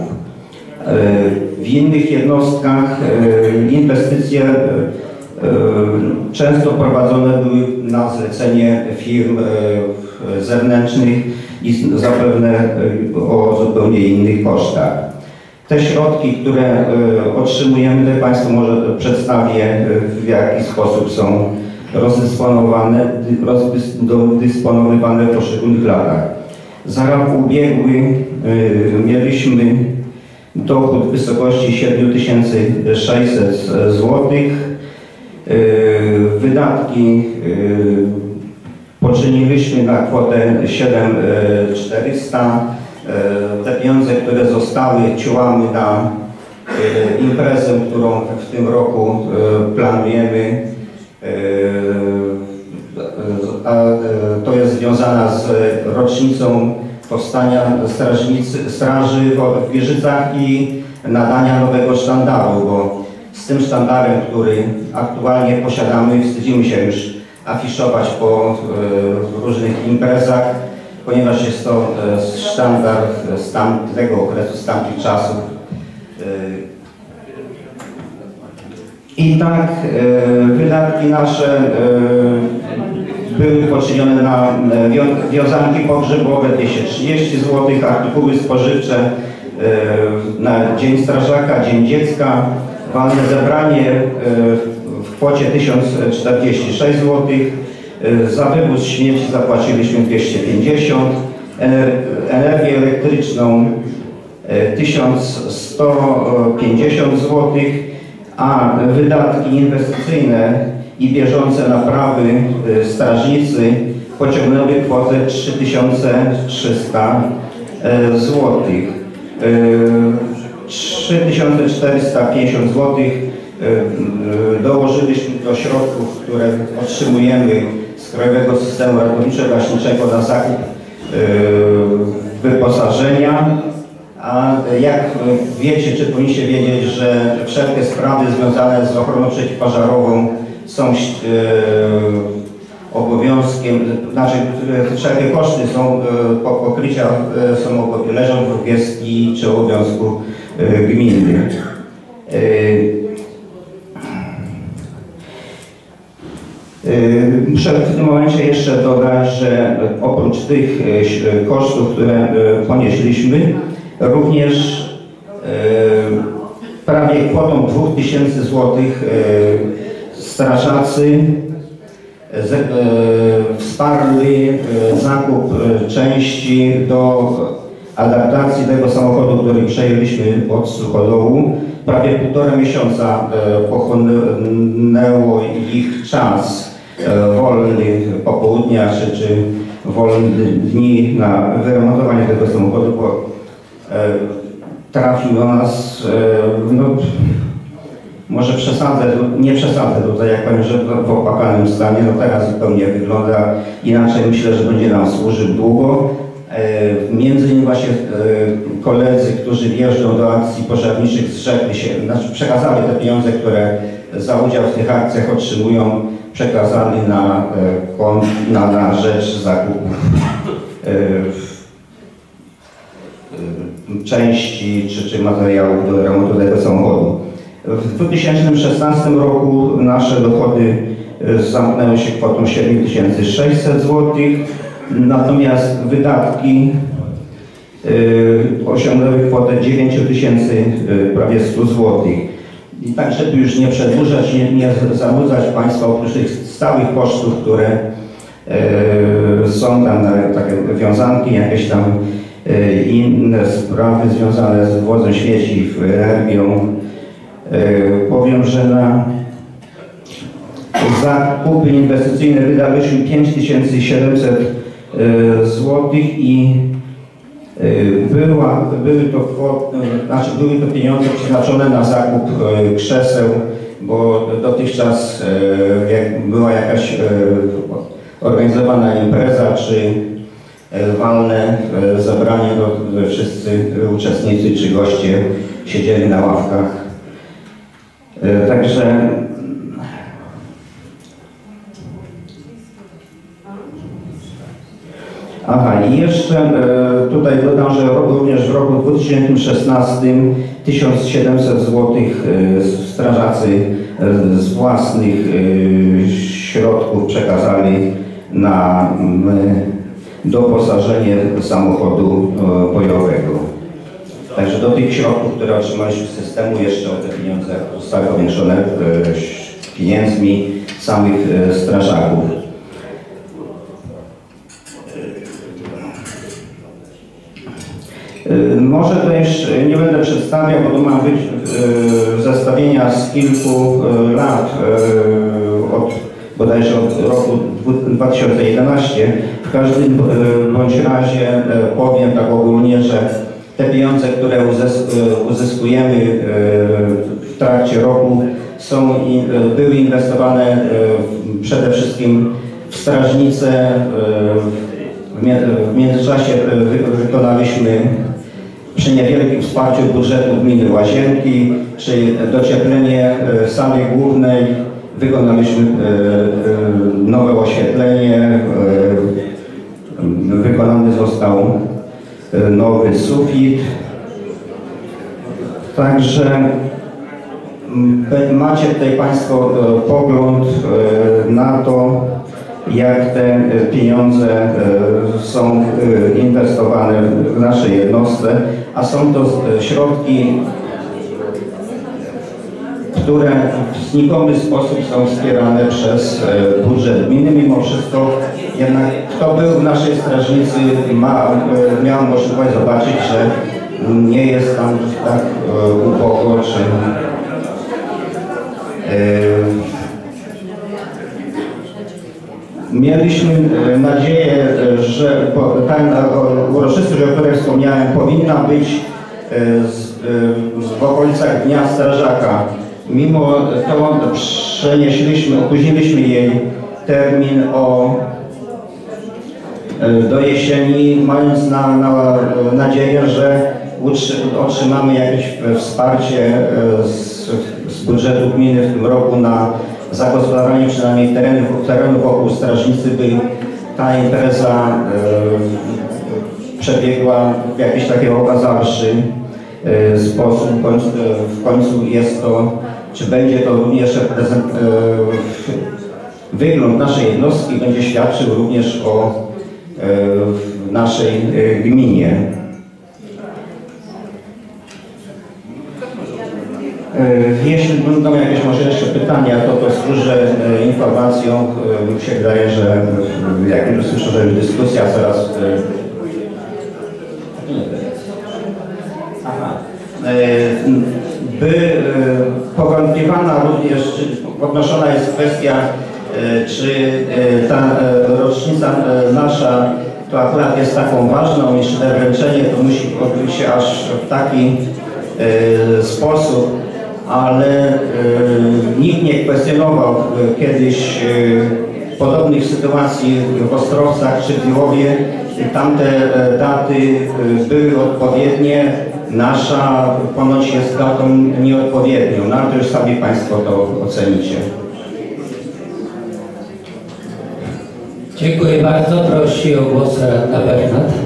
W innych jednostkach e, inwestycje e, często prowadzone były na zlecenie firm e, zewnętrznych i zapewne o zupełnie innych kosztach. Te środki, które otrzymujemy, Państwu może przedstawię w jaki sposób są rozdysponowane, rozdysponowywane w poszczególnych latach. Za rok ubiegły mieliśmy dochód w wysokości 7600 zł. Wydatki y, poczyniliśmy na kwotę 7400. Y, te pieniądze, które zostały, ciułamy na y, imprezę, którą w tym roku planujemy. To jest związana z rocznicą powstania strażnicy, straży w Wieżycach i nadania nowego sztandaru, bo z tym sztandarem, który aktualnie posiadamy, wstydzimy się już afiszować po e, różnych imprezach, ponieważ jest to e, sztandar z tamtego okresu, z tamtych czasów. E, I tak wydatki nasze były poczynione na wiązanki pogrzebowe 230 zł, artykuły spożywcze na Dzień Strażaka, Dzień Dziecka, walne zebranie e, w kwocie 1046 zł, za wywóz śmieci zapłaciliśmy 250, energię elektryczną 1150 zł, a wydatki inwestycyjne i bieżące naprawy strażnicy pociągnęły kwotę 3300 zł. 3450 zł dołożyliśmy do środków, które otrzymujemy z Krajowego Systemu Ratowniczo-Gaśniczego na zakup y, wyposażenia, A jak wiecie, czy powinniście wiedzieć, że wszelkie sprawy związane z ochroną przeciwpożarową są obowiązkiem, znaczy wszelkie koszty są po- pokrycia są, leżą w gestii czy obowiązku gminy. E, Y, Muszę w tym momencie jeszcze dodać, że oprócz tych kosztów, które ponieśliśmy, również prawie kwotą 2000 zł strażacy wsparli zakup części do adaptacji tego samochodu, który przejęliśmy od Suchodołu. Prawie półtora miesiąca e, pochłonęło ich czas e, wolnych popołudnia czy, czy wolnych dni na wyremontowanie tego samochodu, bo e, trafił do nas, no, może przesadzę, nie przesadzę tutaj, jak powiem, że w opłakanym stanie, no teraz zupełnie wygląda inaczej, myślę, że będzie nam służył długo. E, Między innymi właśnie e, koledzy, którzy wjeżdżą do akcji pożarniczych zrzekli się, znaczy przekazali te pieniądze, które za udział w tych akcjach otrzymują, przekazali na, e, na, na rzecz zakupów e, części czy, czy materiałów do remontu tego samochodu. W 2016 roku nasze dochody zamknęły się kwotą 7600 zł, natomiast wydatki e, osiągnęły kwotę 9000 e, prawie 100 zł. I tak, żeby już nie przedłużać, nie, nie zanudzać Państwa, oprócz tych stałych kosztów, które e, są tam na takie wiązanki, jakieś tam inne sprawy związane z wozem śmieci, energią, Powiem, że na zakupy inwestycyjne wydaliśmy 5700 zł i e, była, były, to e, znaczy były to pieniądze przeznaczone na zakup e, krzeseł, bo dotychczas e, jak była jakaś e, organizowana impreza czy e, walne e, zebranie, to wszyscy uczestnicy czy goście siedzieli na ławkach. E, Także Aha, i jeszcze e, tutaj dodam, że również w roku 2016 1700 zł strażacy e, z własnych e, środków przekazali na doposażenie samochodu bojowego. Także do tych środków, które otrzymaliśmy z systemu, jeszcze o te pieniądze zostały powiększone pieniędzmi samych strażaków. E, Może to jeszcze nie będę przedstawiał, bo to ma być e, zestawienia z kilku e, lat, od bodajże od roku dwu- 2011. W każdym bądź razie powiem tak ogólnie, że te pieniądze, które uzys- uzyskujemy w trakcie roku są były inwestowane przede wszystkim w strażnice. W międzyczasie wy- wykonaliśmy przy niewielkim wsparciu budżetu gminy Łazienki, czyli docieplenie e, sali głównej, wykonaliśmy e, e, nowe oświetlenie, wykonany został nowy sufit. Także macie tutaj Państwo pogląd na to, jak te pieniądze są inwestowane w naszej jednostce, a są to e, środki, które w znikomy sposób są wspierane przez e, budżet gminy. Mimo wszystko jednak kto był w naszej strażnicy ma, e, miał możliwość zobaczyć, że nie jest tam tak ubogo, czy e, Mieliśmy e, nadzieję, e, że ta e, uroczystość, o której wspomniałem, powinna być w okolicach Dnia Strażaka. Mimo to przenieśliśmy, opóźniliśmy jej termin o do jesieni, mając na, na nadzieję, że otrzymamy jakieś wsparcie z, z budżetu gminy w tym roku na zagospodarowanie przynajmniej terenów, terenów wokół strażnicy, by ta impreza e, przebiegła w jakiś taki okazalszy e, sposób. Końcu, w końcu jest to, czy będzie to również reprezent, e, wygląd naszej jednostki będzie świadczył również o e, naszej e, gminie. Jeśli będą jakieś może jeszcze pytania, to to służę e, informacją. E, Mi się wydaje, że e, jak już słyszę, że już dyskusja coraz... e, Aha. E, By e, powątpiewana również, podnoszona jest kwestia, e, czy e, ta e, rocznica e, nasza to akurat jest taką ważną, iż wręczenie to musi odbyć się aż w taki e, sposób, ale e, nikt nie kwestionował e, kiedyś e, podobnych sytuacji w Ostrowcach czy w Miłowie. Tamte daty były odpowiednie, nasza ponoć jest datą nieodpowiednią, no to już sami Państwo to ocenicie. Dziękuję bardzo. Prosi o głos radna Bernat.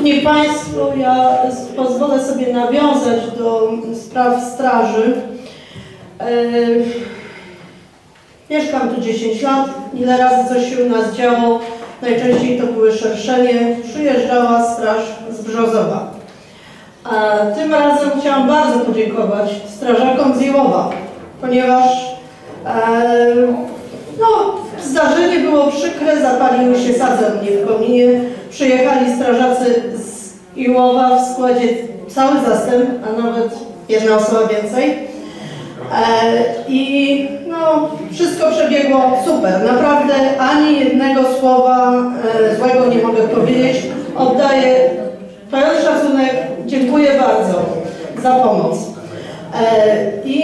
Szanowni Państwo, ja pozwolę sobie nawiązać do spraw straży. E, Mieszkam tu 10 lat, ile razy coś się u nas działo, najczęściej to były szerszenie, przyjeżdżała straż z Brzozowa. A tym razem chciałam bardzo podziękować strażakom z Jełowa, ponieważ e, no, zdarzenie było przykre, zapaliły się sadzownie w kominie, przyjechali strażacy z Iłowa w składzie cały zastęp, a nawet jedna osoba więcej. E, I no, wszystko przebiegło super. Naprawdę ani jednego słowa e, złego nie mogę powiedzieć. Oddaję pełen szacunek. Dziękuję bardzo za pomoc. E, I,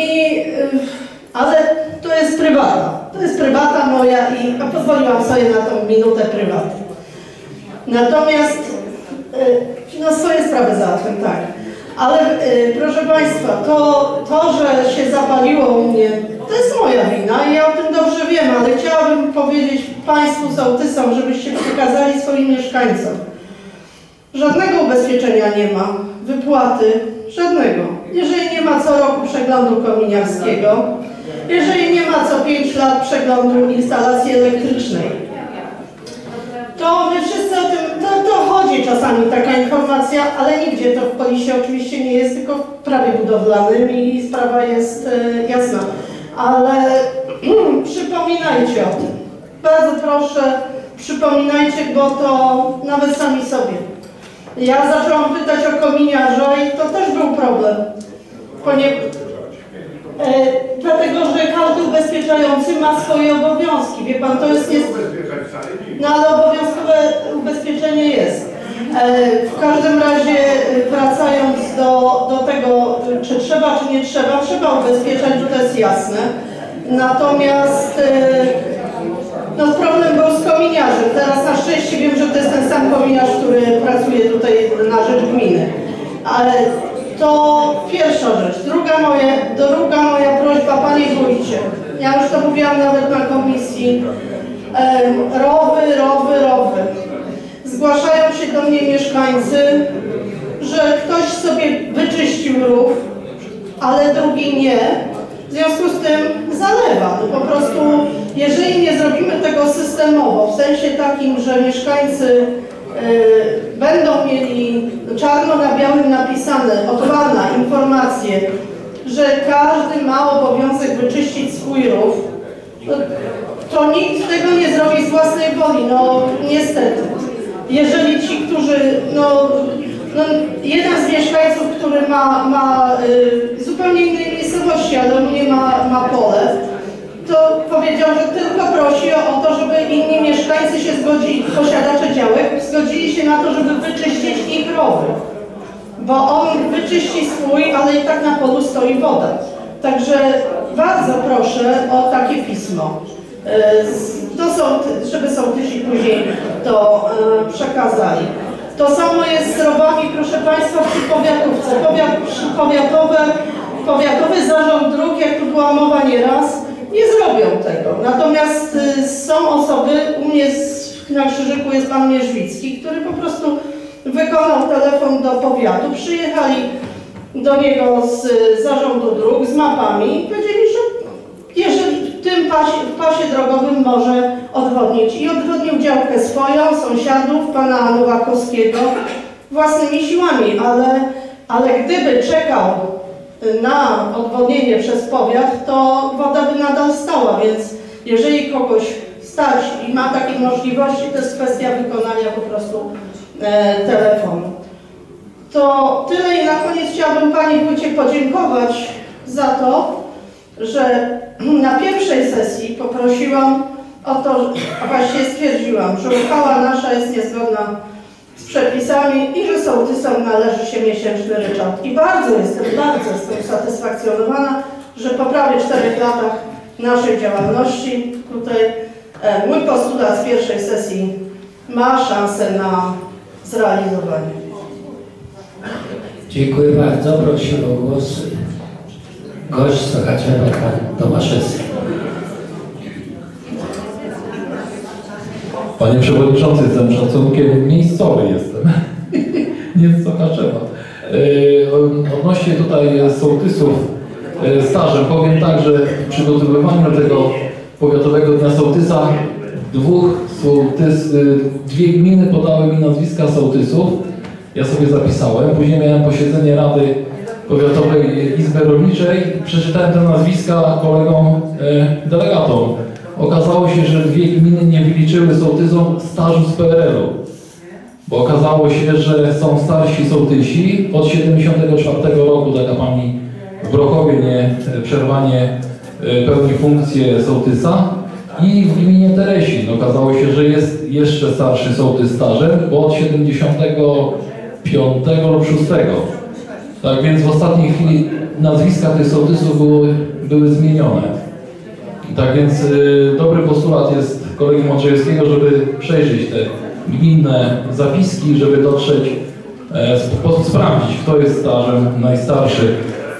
ale to jest prywata. To jest prywata moja i pozwoliłam sobie na tą minutę prywaty. Natomiast e, no swoje sprawy załatwiam, tak. Ale e, proszę Państwa, to, to, że się zapaliło u mnie, to jest moja wina i ja o tym dobrze wiem, ale chciałabym powiedzieć Państwu sołtysom, żebyście przekazali swoim mieszkańcom. Żadnego ubezpieczenia nie ma, wypłaty, żadnego. Jeżeli nie ma co roku przeglądu kominiarskiego, jeżeli nie ma co 5 lat przeglądu instalacji elektrycznej, to my wszyscy o tym, to, to chodzi czasami taka informacja, ale nigdzie to w polisie oczywiście nie jest, tylko w prawie budowlanym i sprawa jest e, jasna. Ale przypominajcie o tym. Bardzo proszę, przypominajcie, bo to nawet sami sobie. Ja zaczęłam pytać o kominiarza i to też był problem. Ponieważ dlatego, że każdy ubezpieczający ma swoje obowiązki. Wie pan, to jest... jest no ale obowiązkowe ubezpieczenie jest. E, w każdym razie e, wracając do, do tego, czy trzeba, czy nie trzeba, trzeba ubezpieczać, to jest jasne. Natomiast e, no problem był z kominiarzem. Teraz na szczęście wiem, że to jest ten sam kominiarz, który pracuje tutaj na rzecz gminy. Ale to pierwsza rzecz. Druga, moje, druga moja prośba, Panie Wójcie. Ja już to mówiłam nawet na komisji. Rowy, rowy, rowy. Zgłaszają się do mnie mieszkańcy, że ktoś sobie wyczyścił rów, ale drugi nie. W związku z tym zalewa. No po prostu, jeżeli nie zrobimy tego systemowo, w sensie takim, że mieszkańcy będą mieli czarno na białym napisane od Pana informacje, że każdy ma obowiązek wyczyścić swój rów, to, nikt tego nie zrobi z własnej woli, no niestety. Jeżeli ci, którzy, no, no jeden z mieszkańców, który ma, ma y, zupełnie innej miejscowości, ale u mnie ma, ma pole, to powiedział, że tylko prosi o to, żeby inni mieszkańcy się zgodzili, posiadacze działek, zgodzili się na to, żeby wyczyścić ich rowy. Bo on wyczyści swój, ale i tak na polu stoi woda. Także bardzo proszę o takie pismo. E, To są, żeby sołtysi później to e, przekazali. To samo jest z robami, proszę Państwa, przy powiatówce. Powiat, powiatowe, powiatowy zarząd dróg, jak tu była mowa nieraz, nie zrobią tego. Natomiast y, są osoby, u mnie na Krzyżyku jest pan Mierzwicki, który po prostu wykonał telefon do powiatu, przyjechali do niego z zarządu dróg, z mapami i powiedzieli, że jeżeli w tym pasie, w pasie drogowym może odwodnić. I odwodnił działkę swoją, sąsiadów, pana Nowakowskiego własnymi siłami, ale, ale gdyby czekał na odwodnienie przez powiat, to woda by nadal stała, więc jeżeli kogoś stać i ma takie możliwości, to jest kwestia wykonania po prostu e, telefonu. To tyle i na koniec chciałabym Pani Wójcie podziękować za to, że na pierwszej sesji poprosiłam o to, a właściwie stwierdziłam, że uchwała nasza jest niezgodna z przepisami i że sołtysom należy się miesięczny ryczałt. I bardzo jestem, bardzo jestem usatysfakcjonowana, że po prawie czterech latach naszej działalności tutaj e, mój postulat z pierwszej sesji ma szansę na zrealizowanie. Dziękuję bardzo. Proszę o głos gość Sochaczewa, pan Tomaszewski. Panie Przewodniczący, całym szacunkiem miejscowy jestem, nie z Sochaczewa. Yy, Odnośnie tutaj sołtysów yy, stażem, powiem tak, że w przygotowywaniu tego powiatowego dnia sołtysa dwóch sołtys, yy, dwie gminy podały mi nazwiska sołtysów. Ja sobie zapisałem. Później miałem posiedzenie Rady Powiatowej Izby Rolniczej. Przeczytałem te nazwiska kolegom yy, delegatom. Okazało się, że dwie gminy nie wyliczyły sołtysom stażu z PRL-u. Bo okazało się, że są starsi sołtysi. Od 74 roku taka pani w Brochowie nie przerwanie e, pełni funkcję sołtysa. I w gminie Teresin okazało się, że jest jeszcze starszy sołtys bo od 75 lub 6. Tak więc w ostatniej chwili nazwiska tych sołtysów były, były zmienione. I tak więc y, dobry postulat jest kolegi Mądrzejewskiego, żeby przejrzeć te gminne zapiski, żeby dotrzeć, e, sp- sprawdzić, kto jest stażem najstarszy.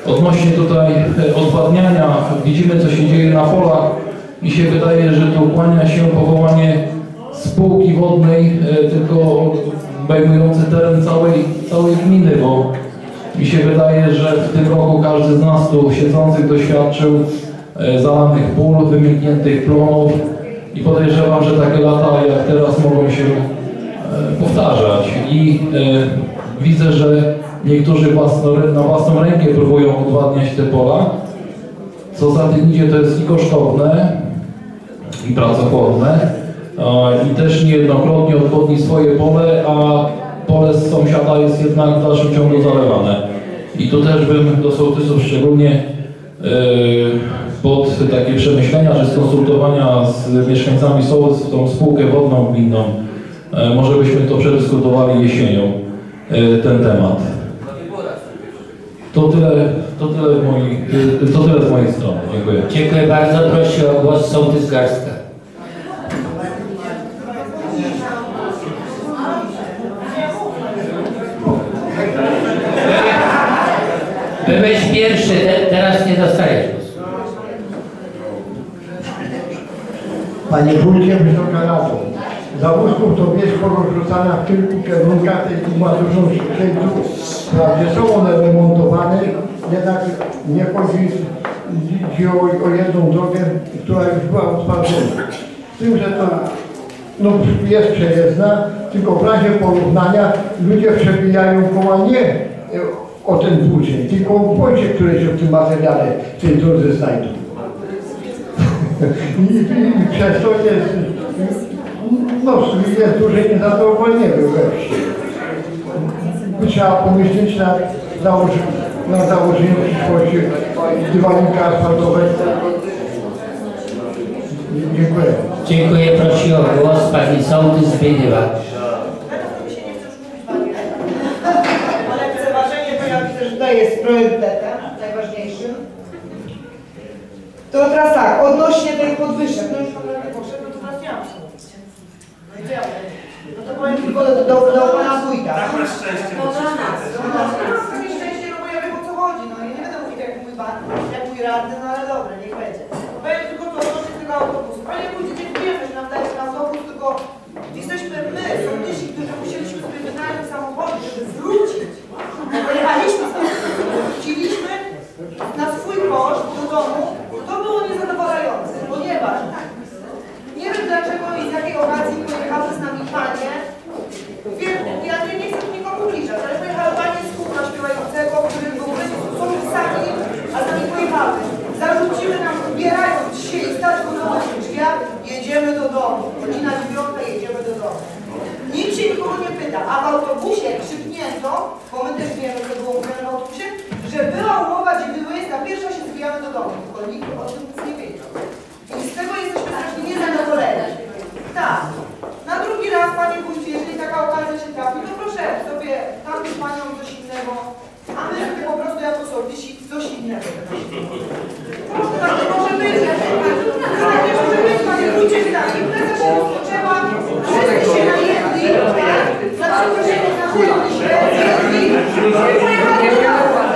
Odnośnie tutaj e, odwadniania, widzimy co się dzieje na polach. Mi się wydaje, że tu kłania się powołanie spółki wodnej, e, tylko obejmujący teren całej, całej gminy, bo mi się wydaje, że w tym roku każdy z nas tu siedzących doświadczył zalanych pól, wymiękniętych plonów i podejrzewam, że takie lata jak teraz mogą się e, powtarzać. I e, widzę, że niektórzy własno, na własną rękę próbują odwadniać te pola. Co za tym idzie, to jest i kosztowne, i pracochłonne. E, I też niejednokrotnie odwodni swoje pole, a pole z sąsiada jest jednak w dalszym ciągu zalewane. I tu też bym do sołtysów szczególnie e, pod takie przemyślenia czy skonsultowania z mieszkańcami sołtys w tą spółkę wodną gminną, e, może byśmy to przedyskutowali jesienią, e, ten temat. To tyle, to tyle, w mojej, to tyle z mojej strony. Dziękuję. Dziękuję bardzo. Proszę o głos sołtys Garstka. Byłeś pierwszy, te, teraz nie dostajesz głosu. Panie Wójcie, Wysoka Rado, zawózków to wieś porozrzucana w kilku kierunkach i ma dużą szybkość. Wprawdzie są one remontowane, jednak nie chodzi o, o jedną drogę, która już była utwardzona. Z tym, że to no, jest przejezdna, tylko w razie porównania ludzie przebijają koła nie e, o ten płócień, tylko o gwoździe, które się w tym materiale, w tej drodze znajdą. I, i, I przez to jest, no, jest duże niezadowolenie we wsi. Trzeba pomyśleć nad, założy, założeniem przyszłości dywanika asfaltowego. Dziękuję. Dziękuję. Proszę o głos pani sołtys Zbigniewa. Ale lekceważenie to ja myślę, że to jest priorytetem najważniejszym. To teraz tak, odnośnie tych podwyżek, no już pan radny poszedł, no to teraz ja muszę mówić. No i co ja mówię? No to powiem tylko do, do, do pana wójta. Tak masz szczęście. No dla nas, no dla nas. To mi szczęście, no bo ja wiem o co chodzi, no i nie będę mówić jak mój pan, jak mój radny, no ale dobra, niech będzie. Powiem tylko to, odnośnie tego autobusu. Panie wójcie, dziękujemy, że nam daje ten autobus, tylko jesteśmy my, sołtysi, którzy musieliśmy sobie wynająć samochody, żeby wrócić. Bo pojechaliśmy stąd, wróciliśmy na swój koszt do domu, to było niezadowalające, ponieważ nie wiem dlaczego i z jakiej okazji pojechały z nami panie. Wiem, ja nie, chcę tu nikomu ubliżać, ale pojechały panie z chóra śpiewającego, w ogóle są sami, a z nami pojechały. Zarzuciły nam, ubierając się i stać gotowe w drzwiach, jedziemy do domu. Godzina dziewiąta, jedziemy do domu. Nikt się nikogo nie pyta, a w autobusie krzyknięto, bo my też wiemy, że było mówione że była umowa, gdzie były, na pierwsza się zbijamy do domu, tylko nikt o tym nic nie wiedział. I z tego jesteśmy strasznie niezadowoleni. Tak. Na drugi raz, Panie Wójcie, jeżeli taka okazja się trafi, to proszę sobie tamtym Paniom coś innego, a my sobie po prostu jako sołtysi coś innego. Proszę, tak nie może być. Tak nie może być, Panie Wójcie, tak. Impreza się rozpoczęła, wszyscy się najedli, tak? Za przeproszeniem najedli, zjedli, i pojechali na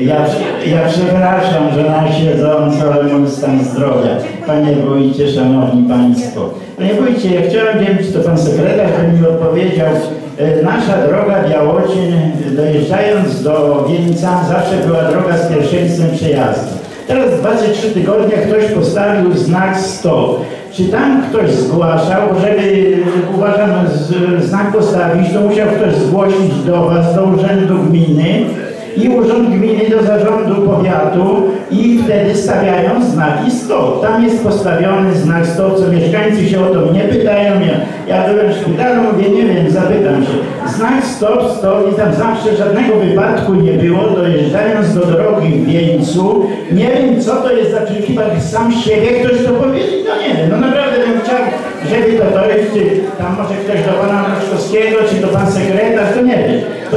Ja, ja przepraszam, że na siedząco, ale mój stan zdrowia. Panie wójcie, szanowni państwo. Panie wójcie, ja chciałem wiedzieć, to pan sekretarz by mi odpowiedział. E, Nasza droga Białocin, dojeżdżając do Wieńca, zawsze była droga z pierwszeństwem przejazdu. Teraz 2-3 tygodnie ktoś postawił znak stop. Czy tam ktoś zgłaszał, żeby uważam z- znak postawić, to musiał ktoś zgłosić do Was, do urzędu gminy i urząd gminy do zarządu powiatu i wtedy stawiają znaki stop. Tam jest postawiony znak stop, co mieszkańcy się o to mnie pytają. Ja, ja byłem w szpitalu, mówię, nie wiem, zapytam się. Znak stop stoi, tam zawsze żadnego wypadku nie było, dojeżdżając do drogi w Wieńcu. Nie wiem, co to jest za chyba sam siebie ktoś to powiedzieć, no nie wiem, no naprawdę bym chciał, żeby to dojść, czy tam może ktoś do pana Mroczkowskiego, czy to pan sekretarz, to nie wiem. To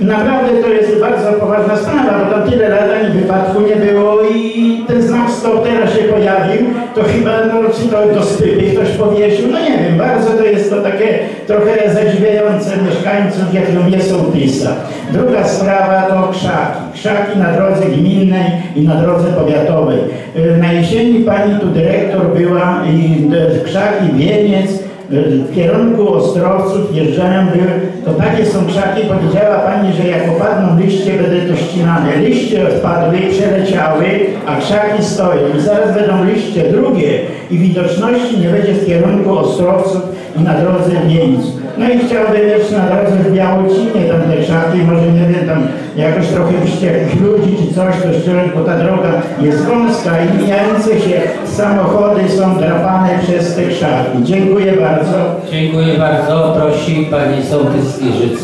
naprawdę to jest bardzo poważna sprawa, bo tam tyle lat ani wypadku nie było i ten znak stop teraz się pojawił, to chyba, no czy to do stypy ktoś powiesił, no nie wiem, bardzo to jest to takie trochę zadziwiające mieszkańców, jak lubię sołtysa. Druga sprawa to krzaki. Krzaki na drodze gminnej i na drodze powiatowej. Y, Na jesieni pani tu dyrektor była i y, krzaki Wieniec, w kierunku Ostrowców jeżdżają były, to takie są krzaki, powiedziała pani, że jak opadną liście, będę to ścinane. Liście odpadły, przeleciały, a krzaki stoją. I zaraz będą liście drugie i widoczności nie będzie w kierunku Ostrowców i na drodze w. No i chciałbym mieć na drodze w Białocinie tam te krzaki, może nie wiem, tam jakoś trochę jakichś ludzi czy coś, to ściągnąć, bo ta droga jest wąska i mijające się samochody są drapane przez te krzaki. Dziękuję bardzo. Dziękuję bardzo. Prosi pani sołtys z Giżyc.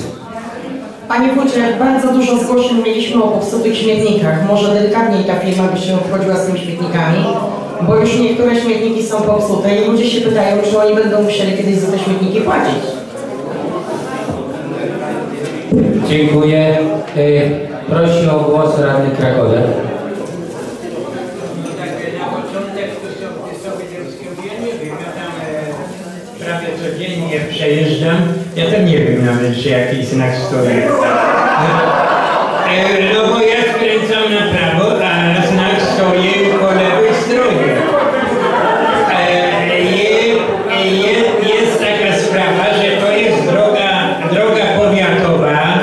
Panie Wójcie, bardzo dużo zgłoszeń mieliśmy o popsutych śmietnikach. Może delikatniej ta firma by się obchodziła z tymi śmietnikami, bo już niektóre śmietniki są popsute i ludzie się pytają, czy oni będą musieli kiedyś za te śmietniki płacić. Dziękuję. Y, Prosi o głos radny Krakowie. Prawie codziennie przejeżdżam, ja tam nie wiem nawet, czy jakiś znak stoi. E, no bo ja skręcam na prawo, a znak stoi po lewej stronie. E, je, je, jest taka sprawa, że to jest droga, droga powiatowa,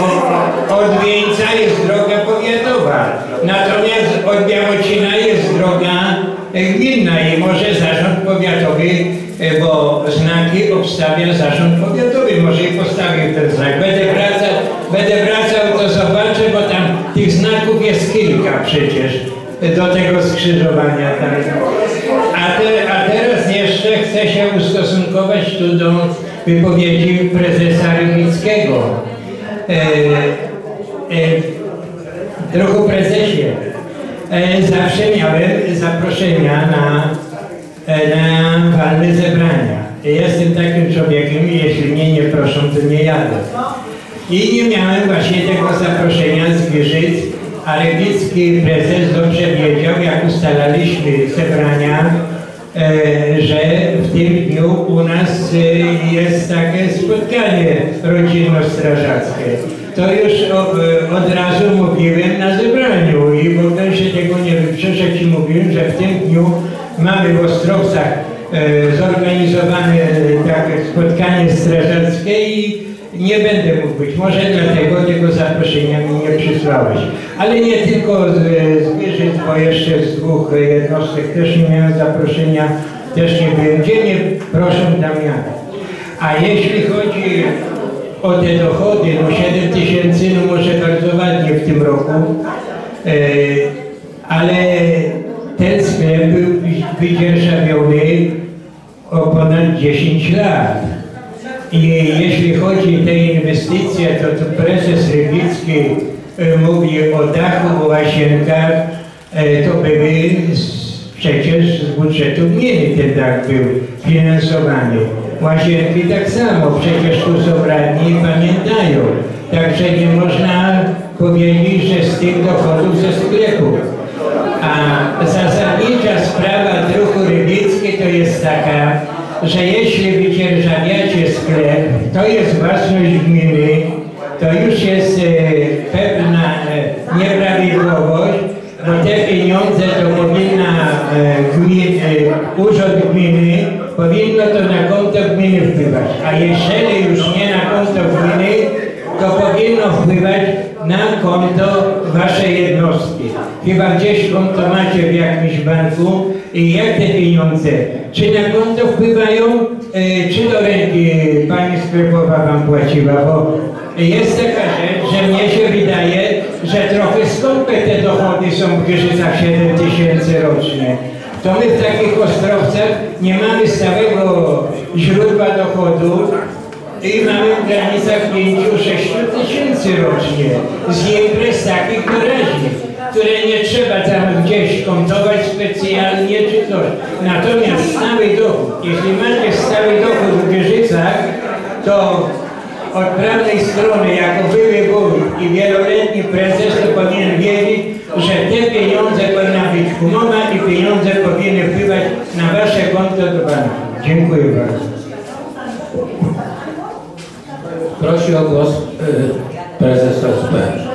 o- od Wieńca jest droga powiatowa. Natomiast od Białocina jest droga e, gminna i może zarząd powiatowy, e, bo znaki obstawia zarząd powiatowy, może i postawił ten znak. Będę wracał, będę wracał, to zobaczę, bo tam tych znaków jest kilka przecież e, do tego skrzyżowania. Tam. A, te, a teraz jeszcze chcę się ustosunkować tu do wypowiedzi prezesa Rybickiego. e, Druhu prezesie, e, zawsze miałem zaproszenia na, e, na walne zebrania. Jestem takim człowiekiem i jeśli mnie nie proszą, to nie jadę. I nie miałem właśnie tego zaproszenia z Giżyc, ale Wicki prezes dobrze wiedział, jak ustalaliśmy zebrania, e, że w tym dniu u nas e, jest takie spotkanie rodzinno-strażackie. To już od razu mówiłem na zebraniu i mogłem się tego nie wyprzeczeć i mówiłem, że w tym dniu mamy w Ostrowcach e, zorganizowane takie spotkanie strażackie i nie będę mógł być. Może dlatego tego zaproszenia mi nie przysłałeś. Ale nie tylko z, z bo jeszcze z dwóch jednostek też nie miałem zaproszenia, też nie byłem. Gdzie mnie proszę jadę. A jeśli chodzi o te dochody, no 7 tysięcy, no może bardzo ładnie w tym roku, e, ale ten sklep był wydzierżawiony o ponad 10 lat. I jeśli chodzi o te inwestycje, to, to prezes Rybicki e, mówi o dachu, o łazienkach, e, to były przecież z budżetu gminy ten dach był finansowany. Łazienki tak samo, przecież tu są pamiętają. Także nie można powiedzieć, że z tych dochodów ze sklepu. A zasadnicza sprawa druhu rybickiej to jest taka, że jeśli wydzierżawiacie sklep, to jest własność gminy, to już jest e, pewna e, nieprawidłowość, bo te pieniądze to powinna e, gmin, urząd gminy, powinno to na konto gminy wpływać. A jeżeli już nie na konto gminy, to powinno wpływać na konto waszej jednostki. Chyba gdzieś konto macie w jakimś banku i jak te pieniądze, czy na konto wpływają, e, czy do ręki pani sklepowa wam płaciła, bo jest taka rzecz, że mnie się wydaje, że trochę skąpe te dochody są w Giżycach 7 tysięcy rocznie. To my w takich ostrowcach nie mamy stałego źródła dochodu, i mamy w granicach 5-6 tysięcy rocznie. Z imprez takich doraźnych, które nie trzeba tam gdzieś kontować specjalnie czy coś. Natomiast stały dochód, jeśli macie stały dochód w Wieżycach, to od prawnej strony jako były wójt i wieloletni prezes to powinien wiedzieć, że te pieniądze powinna być umowa i pieniądze powinny wpływać na wasze konto do banku. Dziękuję bardzo. Prosi o głos y, prezes OSP.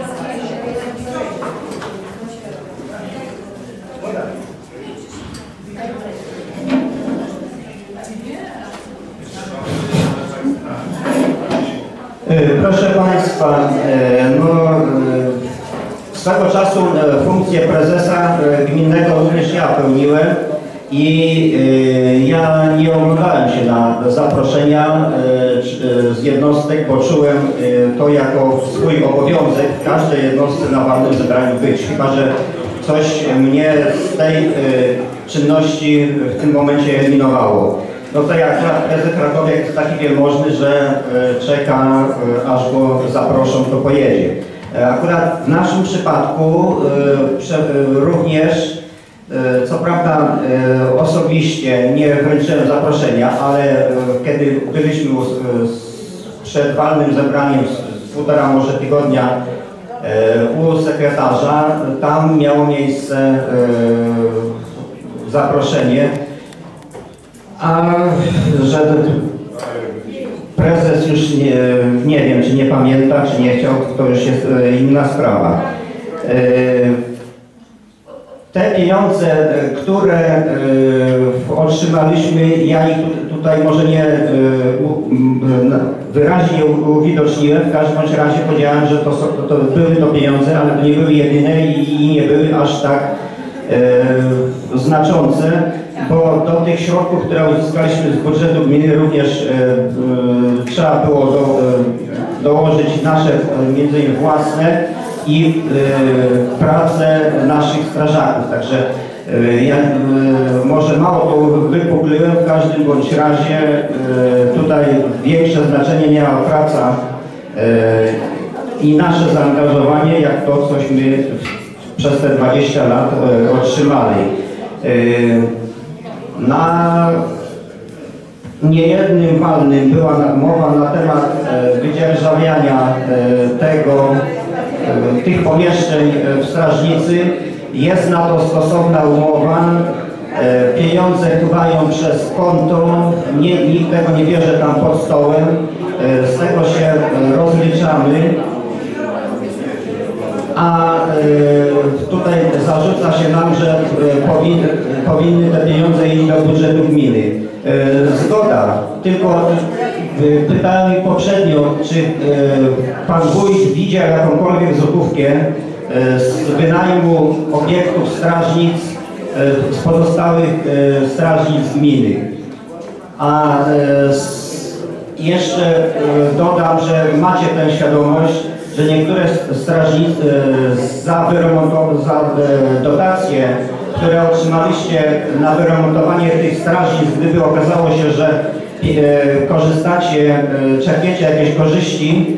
E, Proszę Państwa, e, no, e, swego czasu e, funkcję prezesa gminnego również ja pełniłem i ja nie oglądałem się na zaproszenia z jednostek, bo czułem to jako swój obowiązek w każdej jednostce na walnym zebraniu być, chyba że coś mnie z tej czynności w tym momencie eliminowało. No to jak akurat prezes Krakowiak jest taki wielmożny, że e, czeka, e, aż go zaproszą, to pojedzie. E, Akurat w naszym przypadku również, co prawda osobiście nie wręczyłem zaproszenia, ale kiedy byliśmy przed walnym zebraniem z, półtora może tygodnia u sekretarza, tam miało miejsce zaproszenie a że prezes już nie, nie wiem, czy nie pamięta, czy nie chciał, to już jest e, inna sprawa. E, Te pieniądze, które e, otrzymaliśmy, ja ich tu- tutaj może nie wyraźnie uwidoczniłem, w każdym razie powiedziałem, że to, to, były to pieniądze, ale to nie były jedyne i, nie były aż tak znaczące, bo do tych środków, które uzyskaliśmy z budżetu gminy również e, e, trzeba było do, e, dołożyć nasze między innymi własne i pracę naszych strażaków. Także ja może mało to wypukliłem, w każdym bądź razie tutaj większe znaczenie miała praca i nasze zaangażowanie, jak to cośmy przez te 20 lat otrzymali. Na niejednym walnym była mowa na temat e, wydzierżawiania e, tego, e, tych pomieszczeń w strażnicy. Jest na to stosowna umowa. Pieniądze wpływają przez konto, nie, nikt tego nie bierze tam pod stołem. Z tego się rozliczamy. A tutaj zarzuca się nam, że e, powin, powinny te pieniądze iść do budżetu gminy. E, Zgoda, tylko e, pytałem poprzednio, czy pan wójt widział jakąkolwiek złotówkę z wynajmu obiektów strażnic z pozostałych strażnic gminy. A jeszcze dodam, że macie tę świadomość, że niektóre strażnicy e, za, za e, dotacje, które otrzymaliście na wyremontowanie tych strażnic, gdyby okazało się, że e, korzystacie, czerpiecie jakieś korzyści,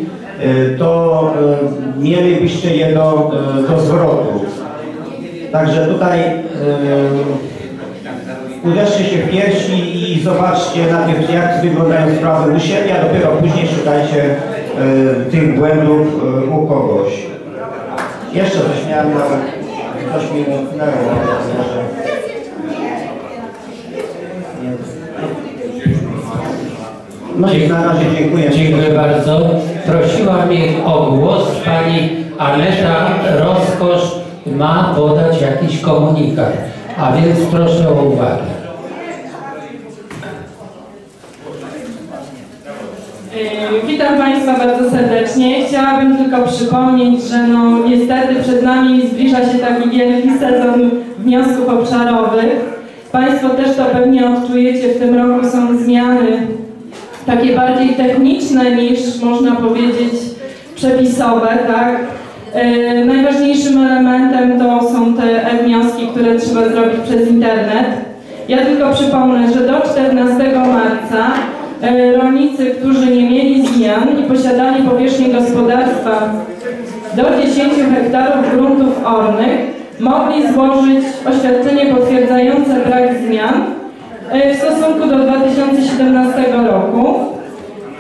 to mielibyście je do, do zwrotu. Także tutaj uderzcie się w piersi i zobaczcie najpierw jak wyglądają sprawy u siebie, a dopiero później szukajcie tych błędów e, u kogoś. Jeszcze coś miałem, coś mi może- No i na razie dziękuję. Dziękuję bardzo. Prosiła mnie o głos pani Aneta Rozkosz ma podać jakiś komunikat, a więc proszę o uwagę. Witam Państwa bardzo serdecznie. Chciałabym tylko przypomnieć, że no niestety przed nami zbliża się taki wielki sezon wniosków obszarowych. Państwo też to pewnie odczujecie, w tym roku są zmiany takie bardziej techniczne niż można powiedzieć przepisowe, tak? Yy, najważniejszym elementem to są te e-wnioski, które trzeba zrobić przez internet. Ja tylko przypomnę, że do 14 marca rolnicy, którzy nie mieli zmian i posiadali powierzchnię gospodarstwa do 10 hektarów gruntów ornych, mogli złożyć oświadczenie potwierdzające brak zmian e, w stosunku do 2017 roku.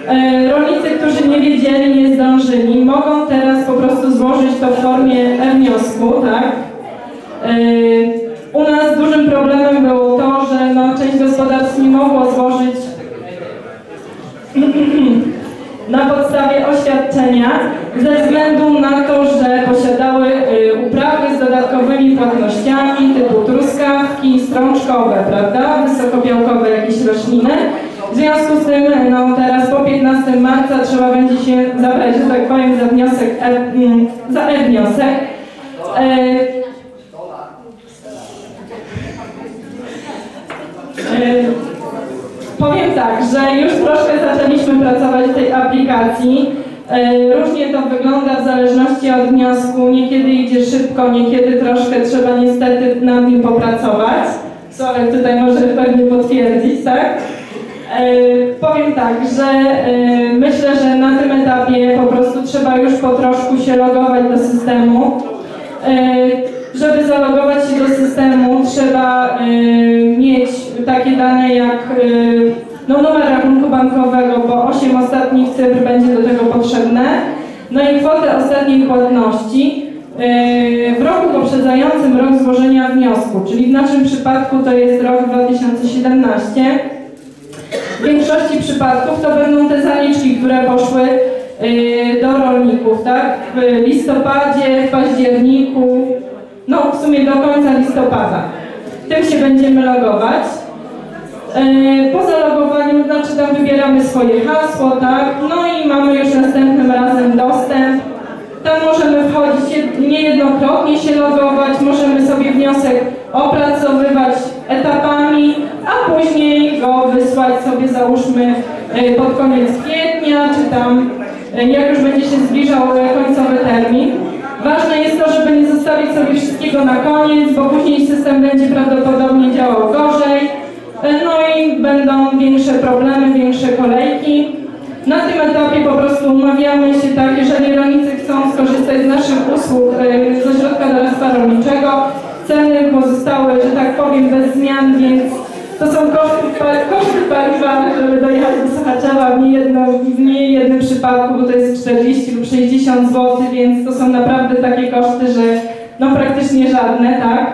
E, Rolnicy, którzy nie wiedzieli, nie zdążyli, mogą teraz po prostu złożyć to w formie e-wniosku, tak? E, U nas dużym problemem było to, że no, część gospodarstw nie mogło złożyć na podstawie oświadczenia ze względu na to, że posiadały y, uprawy z dodatkowymi płatnościami typu truskawki, strączkowe, prawda, wysokobiałkowe jakieś rośliny. W związku z tym no, teraz po 15 marca trzeba będzie się zabrać, że tak powiem, za wniosek, e, za e-wniosek. E, e, Powiem tak, że już troszkę zaczęliśmy pracować w tej aplikacji. E, Różnie to wygląda w zależności od wniosku. Niekiedy idzie szybko, niekiedy troszkę trzeba niestety nad nim popracować. Sławek tutaj może pewnie potwierdzić, tak? E, Powiem tak, że e, myślę, że na tym etapie po prostu trzeba już po troszku się logować do systemu. Żeby zalogować się do systemu, trzeba e, mieć takie dane jak e, no, numer rachunku bankowego, bo 8 ostatnich cyfr będzie do tego potrzebne, no i kwotę ostatniej płatności e, w roku poprzedzającym rok złożenia wniosku, czyli w naszym przypadku to jest rok 2017. W większości przypadków to będą te zaliczki, które poszły y, do rolników, tak? W listopadzie, w październiku, no w sumie do końca listopada. Tym się będziemy logować. Y, Po zalogowaniu, znaczy tam wybieramy swoje hasło, tak? No i mamy już następnym razem dostęp. Tam możemy wchodzić jed- niejednokrotnie się logować, możemy sobie wniosek opracowywać etapami, a później go wysłać sobie załóżmy y, pod koniec kwietnia, czy tam y, jak już będzie się zbliżał końcowy termin. Ważne jest to, żeby nie zostawić sobie wszystkiego na koniec, bo później system będzie prawdopodobnie działał gorzej, e, no i będą większe problemy, większe kolejki. Na tym etapie po prostu umawiamy się tak, jeżeli rolnicy chcą skorzystać z naszych usług e, ze środka doradztwa rolniczego, ceny pozostały, że tak powiem, bez zmian, więc to są koszty, koszty paliwa, żeby dojechać do Sochaczewa w niejedno- w niejednym przypadku, bo to jest 40 lub 60 zł, więc to są naprawdę takie koszty, że no praktycznie żadne, tak?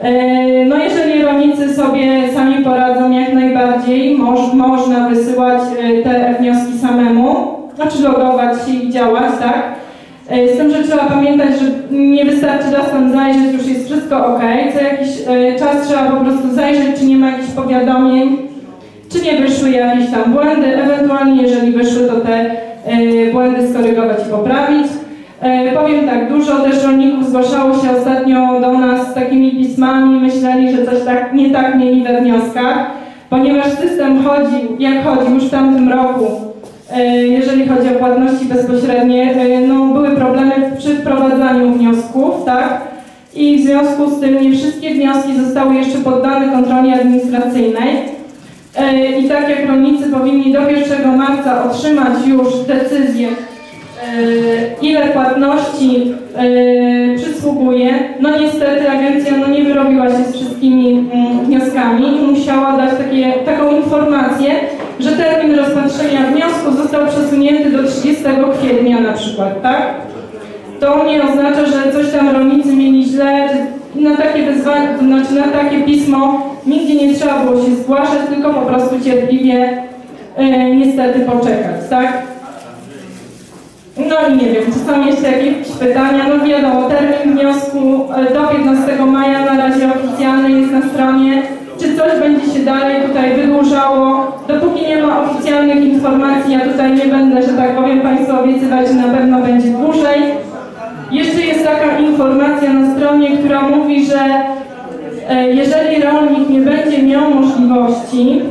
E, No jeżeli rolnicy sobie sami poradzą jak najbardziej, moż, można wysyłać e, te wnioski samemu, znaczy logować się i działać, tak? E, Z tym, że trzeba pamiętać, że nie wystarczy raz tam zajrzeć, już jest wszystko ok. Co jakiś e, czas trzeba po prostu zajrzeć, czy nie ma jakichś powiadomień, czy nie wyszły jakieś tam błędy, ewentualnie jeżeli wyszły, to te e, błędy skorygować i poprawić. E, Powiem tak, dużo też rolników zgłaszało się ostatnio do nas z takimi pismami, myśleli, że coś tak nie tak mieli we wnioskach, ponieważ system chodził, jak chodził już w tamtym roku, e, jeżeli chodzi o płatności bezpośrednie, e, no były problemy przy wprowadzaniu wniosków, tak? I w związku z tym nie wszystkie wnioski zostały jeszcze poddane kontroli administracyjnej. E, I tak jak rolnicy powinni do 1 marca otrzymać już decyzję, e, ile płatności e, przysługuje, no niestety agencja no nie wyrobiła się z wszystkimi mm, wnioskami i musiała dać takie, taką informację, że termin rozpatrzenia wniosku został przesunięty do 30 kwietnia na przykład, tak? To nie oznacza, że coś tam rolnicy mieli źle, na takie wezwanie, to znaczy na takie pismo nigdzie nie trzeba było się zgłaszać, tylko po prostu cierpliwie e, niestety poczekać, tak? No i nie wiem, czy są jeszcze jakieś pytania? No wiadomo, termin wniosku e, do 15 maja na razie oficjalny jest na stronie. Czy coś będzie się dalej tutaj wydłużało? Dopóki nie ma oficjalnych informacji, ja tutaj nie będę, że tak powiem, Państwu obiecywać, że na pewno będzie dłużej. Jeszcze jest taka informacja na stronie, która mówi, że e, jeżeli rolnik nie będzie miał możliwości,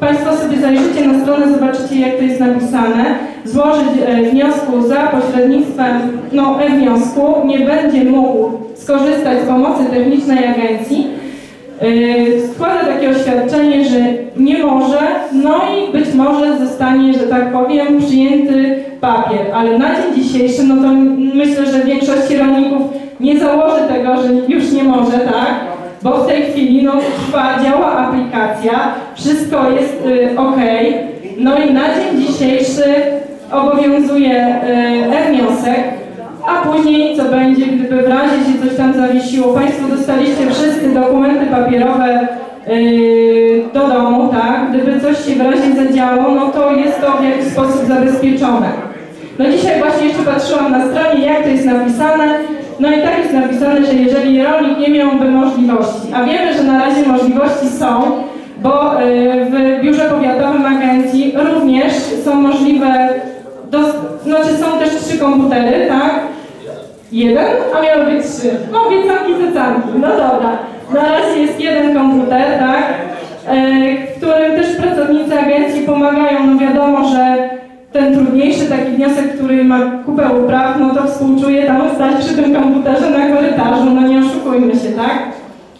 Państwo sobie zajrzycie na stronę, zobaczycie jak to jest napisane, złożyć e, wniosku za pośrednictwem no, e-wniosku, nie będzie mógł skorzystać z pomocy technicznej agencji, składa takie oświadczenie, że nie może, no i być może zostanie, że tak powiem, przyjęty papier, ale na dzień dzisiejszy, no to myślę, że większość rolników nie założy tego, że już nie może, tak? bo w tej chwili no, trwa, działa aplikacja, wszystko jest y, ok. No i na dzień dzisiejszy obowiązuje y, e-wniosek, a później co będzie, gdyby w razie się coś tam zawiesiło. Państwo dostaliście wszyscy dokumenty papierowe y, do domu, tak? Gdyby coś się w razie zadziało, no to jest to w jakiś sposób zabezpieczone. No dzisiaj właśnie jeszcze patrzyłam na stronie, jak to jest napisane. No i tak jest napisane, że jeżeli rolnik nie miałby możliwości, a wiemy, że na razie możliwości są, bo y, w biurze powiatowym agencji również są możliwe, dos- znaczy są też trzy komputery, tak? Jeden, a miało być trzy. No obiecanki zecanki, no dobra. Na razie jest jeden komputer, tak? Y, w którym też pracownicy agencji pomagają, no wiadomo, że ten trudniejszy taki wniosek, który ma kupę upraw, no to współczuję tam stać przy tym komputerze na korytarzu, no nie oszukujmy się, tak?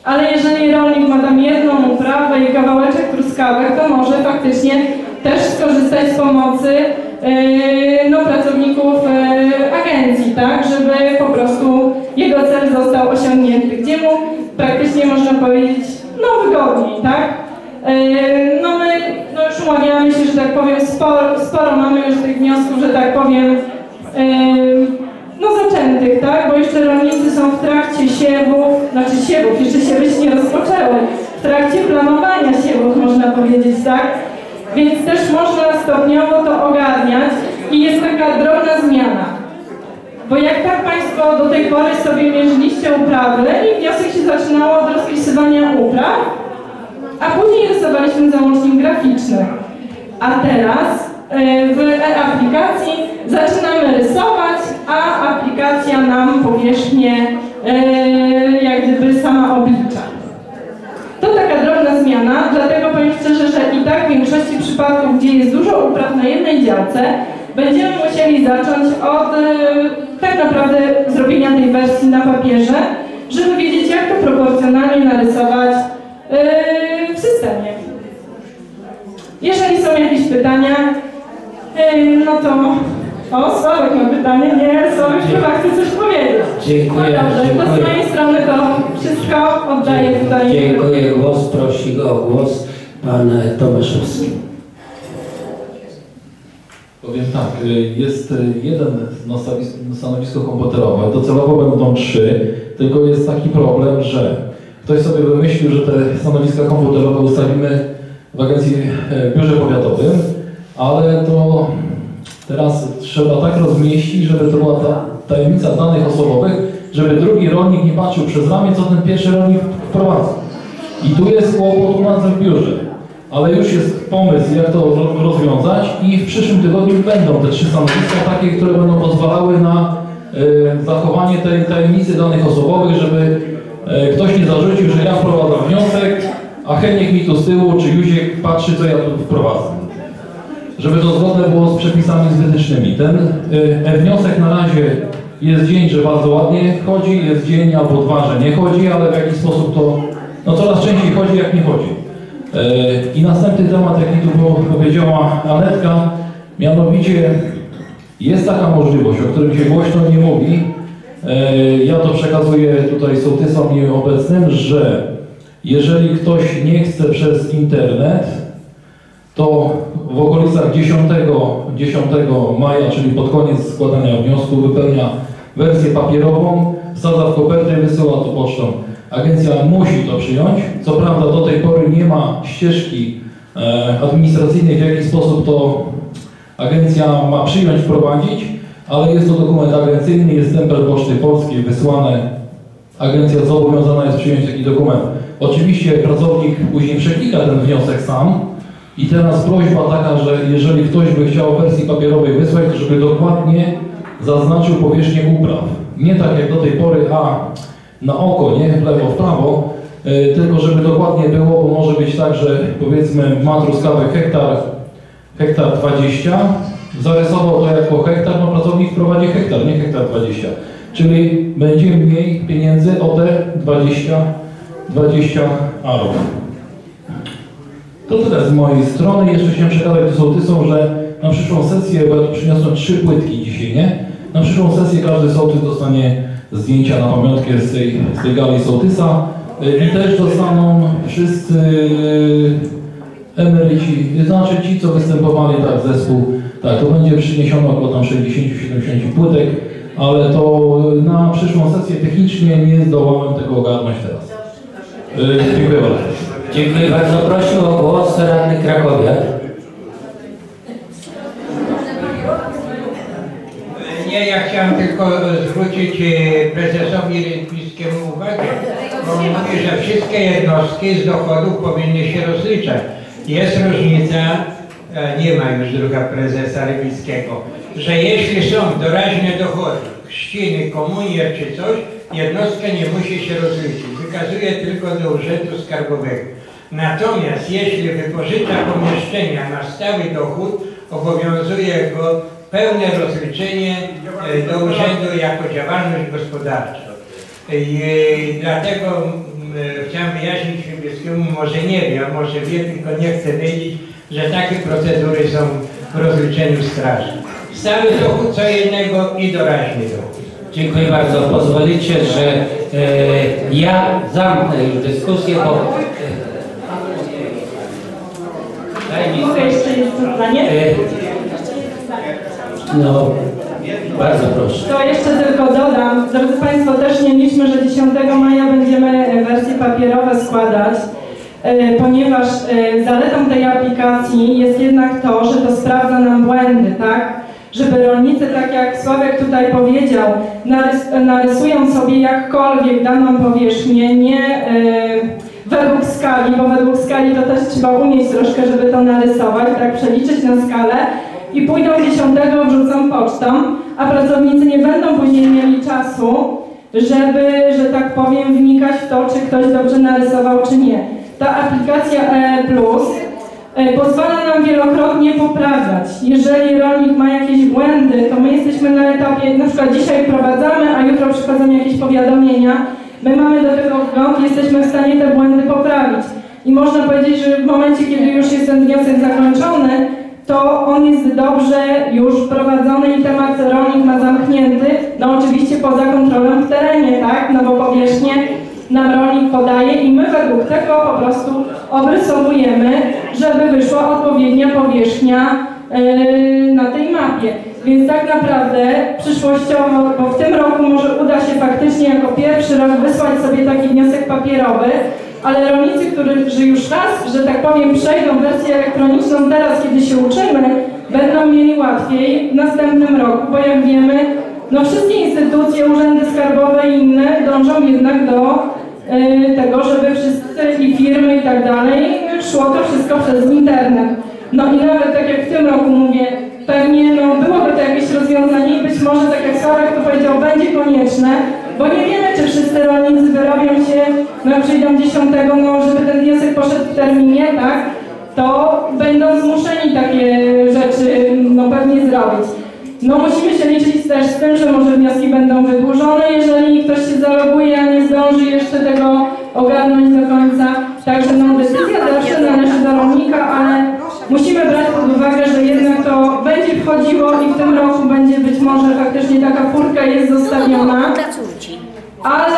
Ale jeżeli rolnik ma tam jedną uprawę i kawałeczek truskawek, to może faktycznie też skorzystać z pomocy no, pracowników yy, agencji, tak? Żeby po prostu jego cel został osiągnięty, gdzie mu praktycznie można powiedzieć, no wygodniej, tak? Yy, No my no już umawiamy się, że tak powiem, sporo, sporo mamy już tych wniosków, że tak powiem, no zaczętych, tak? Bo jeszcze rolnicy są w trakcie siewów, znaczy siewów, jeszcze siewy się nie rozpoczęły, w trakcie planowania siewów, można powiedzieć, tak? Więc też można stopniowo to ogarniać i jest taka drobna zmiana. Bo jak tak Państwo do tej pory sobie mierzyliście uprawy i wniosek się zaczynało od rozpisywania upraw, a później rysowaliśmy załącznik graficzny. A teraz e, w e-aplikacji zaczynamy rysować, a aplikacja nam powierzchnię e, jak gdyby sama oblicza. To taka drobna zmiana, dlatego powiem szczerze, że i tak w większości przypadków, gdzie jest dużo upraw na jednej działce, będziemy musieli zacząć od e, tak naprawdę zrobienia tej wersji na papierze, żeby wiedzieć jak to proporcjonalnie narysować e, w systemie. Jeżeli są jakieś pytania, e, no to... O, Sławek ma pytanie. Nie, Sojusz chyba chce coś powiedzieć. Dziękuję, No dobrze, to z dziękuję. mojej strony to wszystko. Oddaję tutaj. Dziękuję. Głos prosi o głos pan Tomaszewski. Powiem tak, y, jest jeden stanowisko komputerowe, docelowo będą trzy, tylko jest taki problem, że ktoś sobie wymyślił, że te stanowiska komputerowe ustawimy w agencji, e, w biurze powiatowym, ale to teraz trzeba tak rozmieścić, żeby to była ta tajemnica danych osobowych, żeby drugi rolnik nie patrzył przez ramię, co ten pierwszy rolnik wprowadza. I tu jest kłopot u nas w biurze. Ale już jest pomysł, jak to ro- rozwiązać i w przyszłym tygodniu będą te trzy stanowiska takie, które będą pozwalały na e, zachowanie tej tajemnicy danych osobowych, żeby e, ktoś nie zarzucił, że ja wprowadzam wniosek, a Heniek mi tu z tyłu, czy Józiek patrzy, co ja tu wprowadzam. Żeby to zgodne było z przepisami z wytycznymi. Ten e, e-wniosek na razie jest dzień, że bardzo ładnie chodzi, jest dzień albo dwa, że nie chodzi, ale w jakiś sposób to no coraz częściej chodzi, jak nie chodzi. E, I następny temat, jaki tu było, powiedziała Anetka, mianowicie jest taka możliwość, o którym się głośno nie mówi, e, ja to przekazuję tutaj sołtysom nieobecnym, że jeżeli ktoś nie chce przez internet, to w okolicach 10, 10 maja, czyli pod koniec składania wniosku, wypełnia wersję papierową, wsadza w kopertę i wysyła to pocztą. Agencja musi to przyjąć. Co prawda do tej pory nie ma ścieżki e, administracyjnej, w jaki sposób to agencja ma przyjąć, wprowadzić, ale jest to dokument agencyjny, jest stempel Poczty Polskiej wysłane. Agencja zobowiązana jest przyjąć taki dokument. Oczywiście pracownik później przeklika ten wniosek sam i teraz prośba taka, że jeżeli ktoś by chciał wersji papierowej wysłać, to żeby dokładnie zaznaczył powierzchnię upraw. Nie tak jak do tej pory, a na oko, nie w lewo, w prawo, y, tylko żeby dokładnie było, bo może być tak, że powiedzmy ma truskawek hektar, hektar 20, zarysował to jako hektar, no pracownik wprowadzi hektar, nie hektar 20. Czyli będzie mniej pieniędzy o te 20, 20 arów. To tyle z mojej strony. Jeszcze chciałem przekazać do sołtysom, że na przyszłą sesję, bo przyniosłem trzy płytki dzisiaj, nie? Na przyszłą sesję każdy sołtys dostanie zdjęcia na pamiątkę z tej, z tej gali sołtysa Y, i też dostaną wszyscy y, emeryci, znaczy ci, co występowali tak zespół, tak, to będzie przyniesiono około tam 60-70 płytek, ale to y, na przyszłą sesję technicznie nie zdołałem tego ogarnąć teraz. Y, Dziękuję bardzo. Dziękuję bardzo. Prosił o głos radny Krakowiak. Nie, ja chciałem tylko zwrócić e, prezesowi Rydlińskiemu uwagę, bo mówi, że wszystkie jednostki z dochodów powinny się rozliczać. Jest różnica, e, nie ma już druga prezesa Rydlińskiego, że jeśli są doraźne dochody, chrzciny, komunie czy coś, jednostka nie musi się rozliczyć. Wykazuje tylko do urzędu skarbowego. Natomiast jeśli wypożycza pomieszczenia na stały dochód, obowiązuje go pełne rozliczenie e, do urzędu jako działalność gospodarcza. I e, dlatego mm, e, chciałem wyjaśnić Niebieskiemu, może nie wie, a może wie, tylko nie chce wiedzieć, że takie procedury są w rozliczeniu straży. Stały dochód co jednego i doraźny dochód. Dziękuję bardzo. Pozwolicie, że e, ja zamknę już dyskusję, bo e, daj mi Mogę jeszcze jedno zdanie? no, bardzo proszę. To jeszcze tylko dodam, drodzy Państwo, też nie liczmy, że 10 maja będziemy wersje papierowe składać, e, ponieważ e, zaletą tej aplikacji jest jednak to, że to sprawdza nam błędy, tak? Żeby rolnicy, tak jak Sławek tutaj powiedział, narys narysują sobie jakkolwiek daną powierzchnię, nie e, według skali, bo według skali to też trzeba umieć troszkę, żeby to narysować, tak przeliczyć na skalę i pójdą 10, wrzucą pocztą, a pracownicy nie będą później mieli czasu, żeby, że tak powiem, wnikać w to, czy ktoś dobrze narysował, czy nie. Ta aplikacja E Plus e, pozwala nam wielokrotnie poprawiać. Jeżeli rolnik ma jakieś błędy, to my jesteśmy na etapie, na przykład dzisiaj wprowadzamy, a jutro przychodzą jakieś powiadomienia, my mamy do tego wgląd, jesteśmy w stanie te błędy poprawić. I można powiedzieć, że w momencie, kiedy już jest ten wniosek zakończony, to on jest dobrze już wprowadzony i temat rolnik ma zamknięty. poza kontrolą w terenie, tak? No bo powierzchnię nam rolnik podaje i my według tego po prostu obrysowujemy, żeby wyszła odpowiednia powierzchnia yy, na tej mapie. Więc tak naprawdę przyszłościowo, bo w tym roku może uda się faktycznie jako pierwszy rok wysłać sobie taki wniosek papierowy, ale rolnicy, którzy już raz, że tak powiem, przejdą wersję elektroniczną teraz, kiedy się uczymy, będą mieli łatwiej w następnym roku, bo jak wiemy, no wszystkie instytucje, urzędy skarbowe i inne dążą jednak do y, tego, żeby wszyscy i firmy i tak dalej szło to wszystko przez internet. No i nawet tak jak w tym roku mówię, pewnie no, byłoby to jakieś rozwiązanie i być może tak jak Sławek to powiedział, będzie konieczne, bo nie wiemy, czy wszyscy rolnicy wyrobią się, no jak przyjdą 10, no żeby ten wniosek poszedł w terminie, tak, to będą zmuszeni takie rzeczy no pewnie zrobić. No musimy się liczyć też z tym, że może wnioski będą wydłużone, jeżeli ktoś się zaloguje, a nie zdąży jeszcze tego ogarnąć do końca. Także no decyzja zawsze należy do rolnika, ale musimy brać pod uwagę, że jednak to będzie wchodziło i w tym roku będzie być może faktycznie taka furtka jest zostawiona. Ale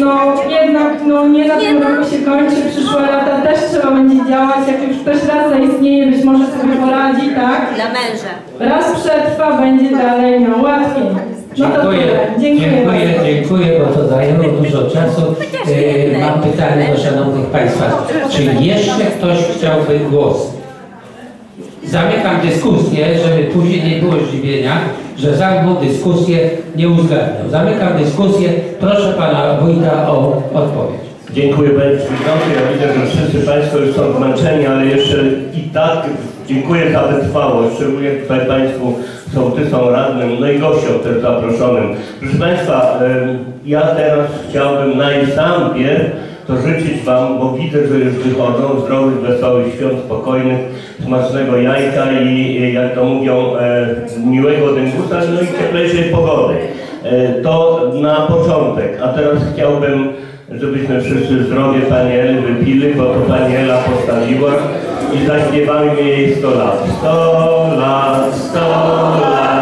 no jednak no, nie na tym roku się kończy, przyszłe lata też trzeba będzie działać, jak już ktoś raz zaistnieje, być może sobie poradzi, tak? Dla męża. Raz przetrwa, będzie dalej, no łatwiej. No to Dziękuję, tyle. Dziękuję, dziękuję, dziękuję, bo to zajęło dużo czasu. E, Mam pytanie do Szanownych Państwa. Czy jeszcze ktoś chciałby głos? Zamykam dyskusję, żeby później nie było zdziwienia, że zamknął dyskusję, nie uzgadniał. Zamykam dyskusję. Proszę Pana Wójta o odpowiedź. Dziękuję Panie Przewodniczący. Ja widzę, że wszyscy Państwo już są zmęczeni, ale jeszcze i tak dziękuję za wytrwałość, szczególnie tutaj Państwu sołtysom, radnym, no i gościom też zaproszonym. Proszę Państwa, ja teraz chciałbym najpierw to życzyć Wam, bo widzę, że już wychodzą zdrowych, wesołych świąt, spokojnych, smacznego jajka i e, jak to mówią, e, miłego dyngusa, no i cieplejszej pogody. E, to na początek, a teraz chciałbym żebyśmy wszyscy zdrowie Pani Eli wypili, bo to Pani Ela postawiła i zaśpiewajmy jej 100 lat. 100 lat, 100 lat,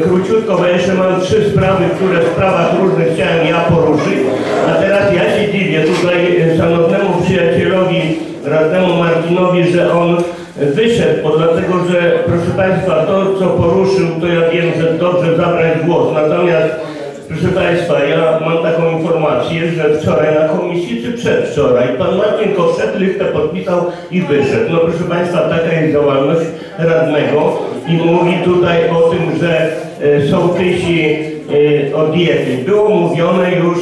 króciutko, bo jeszcze mam trzy sprawy, które w sprawach różnych chciałem ja poruszyć. A teraz ja się dziwię tutaj y, szanownemu przyjacielowi, radnemu Martinowi, że on wyszedł, bo dlatego, że proszę Państwa, to co poruszył, to ja wiem, że dobrze zabrać głos. Natomiast Proszę Państwa, ja mam taką informację, że wczoraj na komisji, czy przedwczoraj, pan Marcin Kowszek listę podpisał i wyszedł. No proszę Państwa, taka jest działalność radnego i mówi tutaj o tym, że e, sołtysi e, o diety. Było mówione już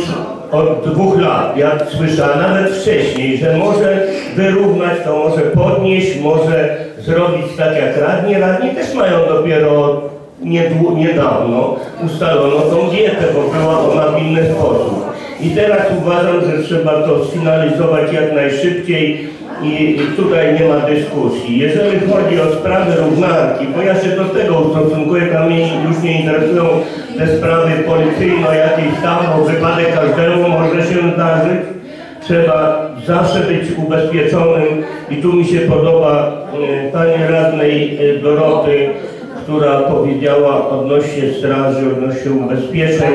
od dwóch lat, ja słyszałem nawet wcześniej, że może wyrównać to, może podnieść, może zrobić tak jak radni. Radni też mają dopiero niedawno ustalono tą dietę, bo była ona w inny sposób. I teraz uważam, że trzeba to sfinalizować jak najszybciej i tutaj nie ma dyskusji. Jeżeli chodzi o sprawy równarki, bo ja się do tego ustosunkuję, tam mnie już nie interesują te sprawy policyjne, jakieś tam, bo wypadek każdemu może się zdarzyć. Trzeba zawsze być ubezpieczonym i tu mi się podoba e, pani radnej e, Doroty, która powiedziała odnośnie straży, odnośnie ubezpieczeń.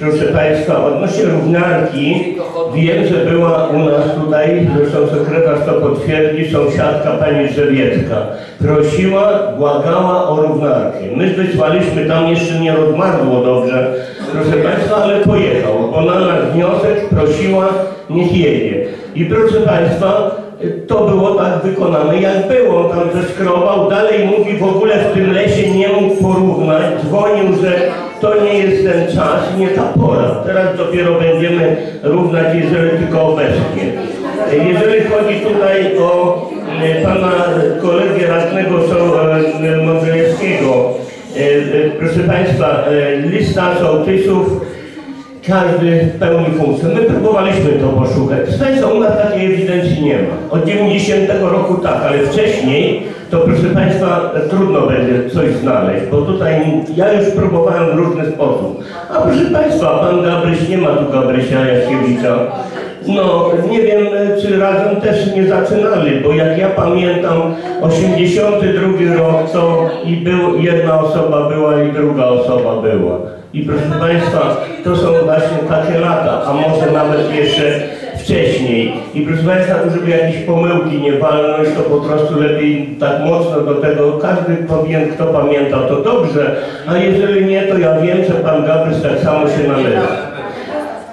Proszę Państwa, odnośnie równarki, wiem, że była u nas tutaj, zresztą sekretarz to potwierdzi, sąsiadka pani Drzewiecka. Prosiła, błagała o równarkę. My wysłaliśmy, tam jeszcze nie rozmarło dobrze, proszę Państwa, ale pojechał, bo na wniosek prosiła, niech jedzie. I proszę Państwa, to było tak wykonane jak było. On tam zeskrobał, dalej mówi w ogóle w tym lesie nie mógł porównać. Dzwonił, że to nie jest ten czas, nie ta pora. Teraz dopiero będziemy równać, jeżeli tylko obecnie. Jeżeli chodzi tutaj o e, pana kolegę radnego e, Modrzejewskiego, e, proszę Państwa, lista sołtysów każdy pełni funkcję. My próbowaliśmy to poszukać. Państwa, u nas takiej ewidencji nie ma. Od 90 roku tak, ale wcześniej to proszę Państwa trudno będzie coś znaleźć, bo tutaj ja już próbowałem w różny sposób. A proszę Państwa, Pan Gabryś, nie ma tu Gabrysia Jaskiewicza. No, nie wiem, czy razem też nie zaczynali, bo jak ja pamiętam, 82 rok to i był, jedna osoba była i druga osoba była. I proszę Państwa, to są właśnie takie lata, a może nawet jeszcze wcześniej. I proszę Państwa, żeby jakieś pomyłki nie walnąć, to po prostu lepiej tak mocno do tego, każdy powinien, kto pamięta, to dobrze, a jeżeli nie, to ja wiem, że Pan Gabrys tak samo się należy.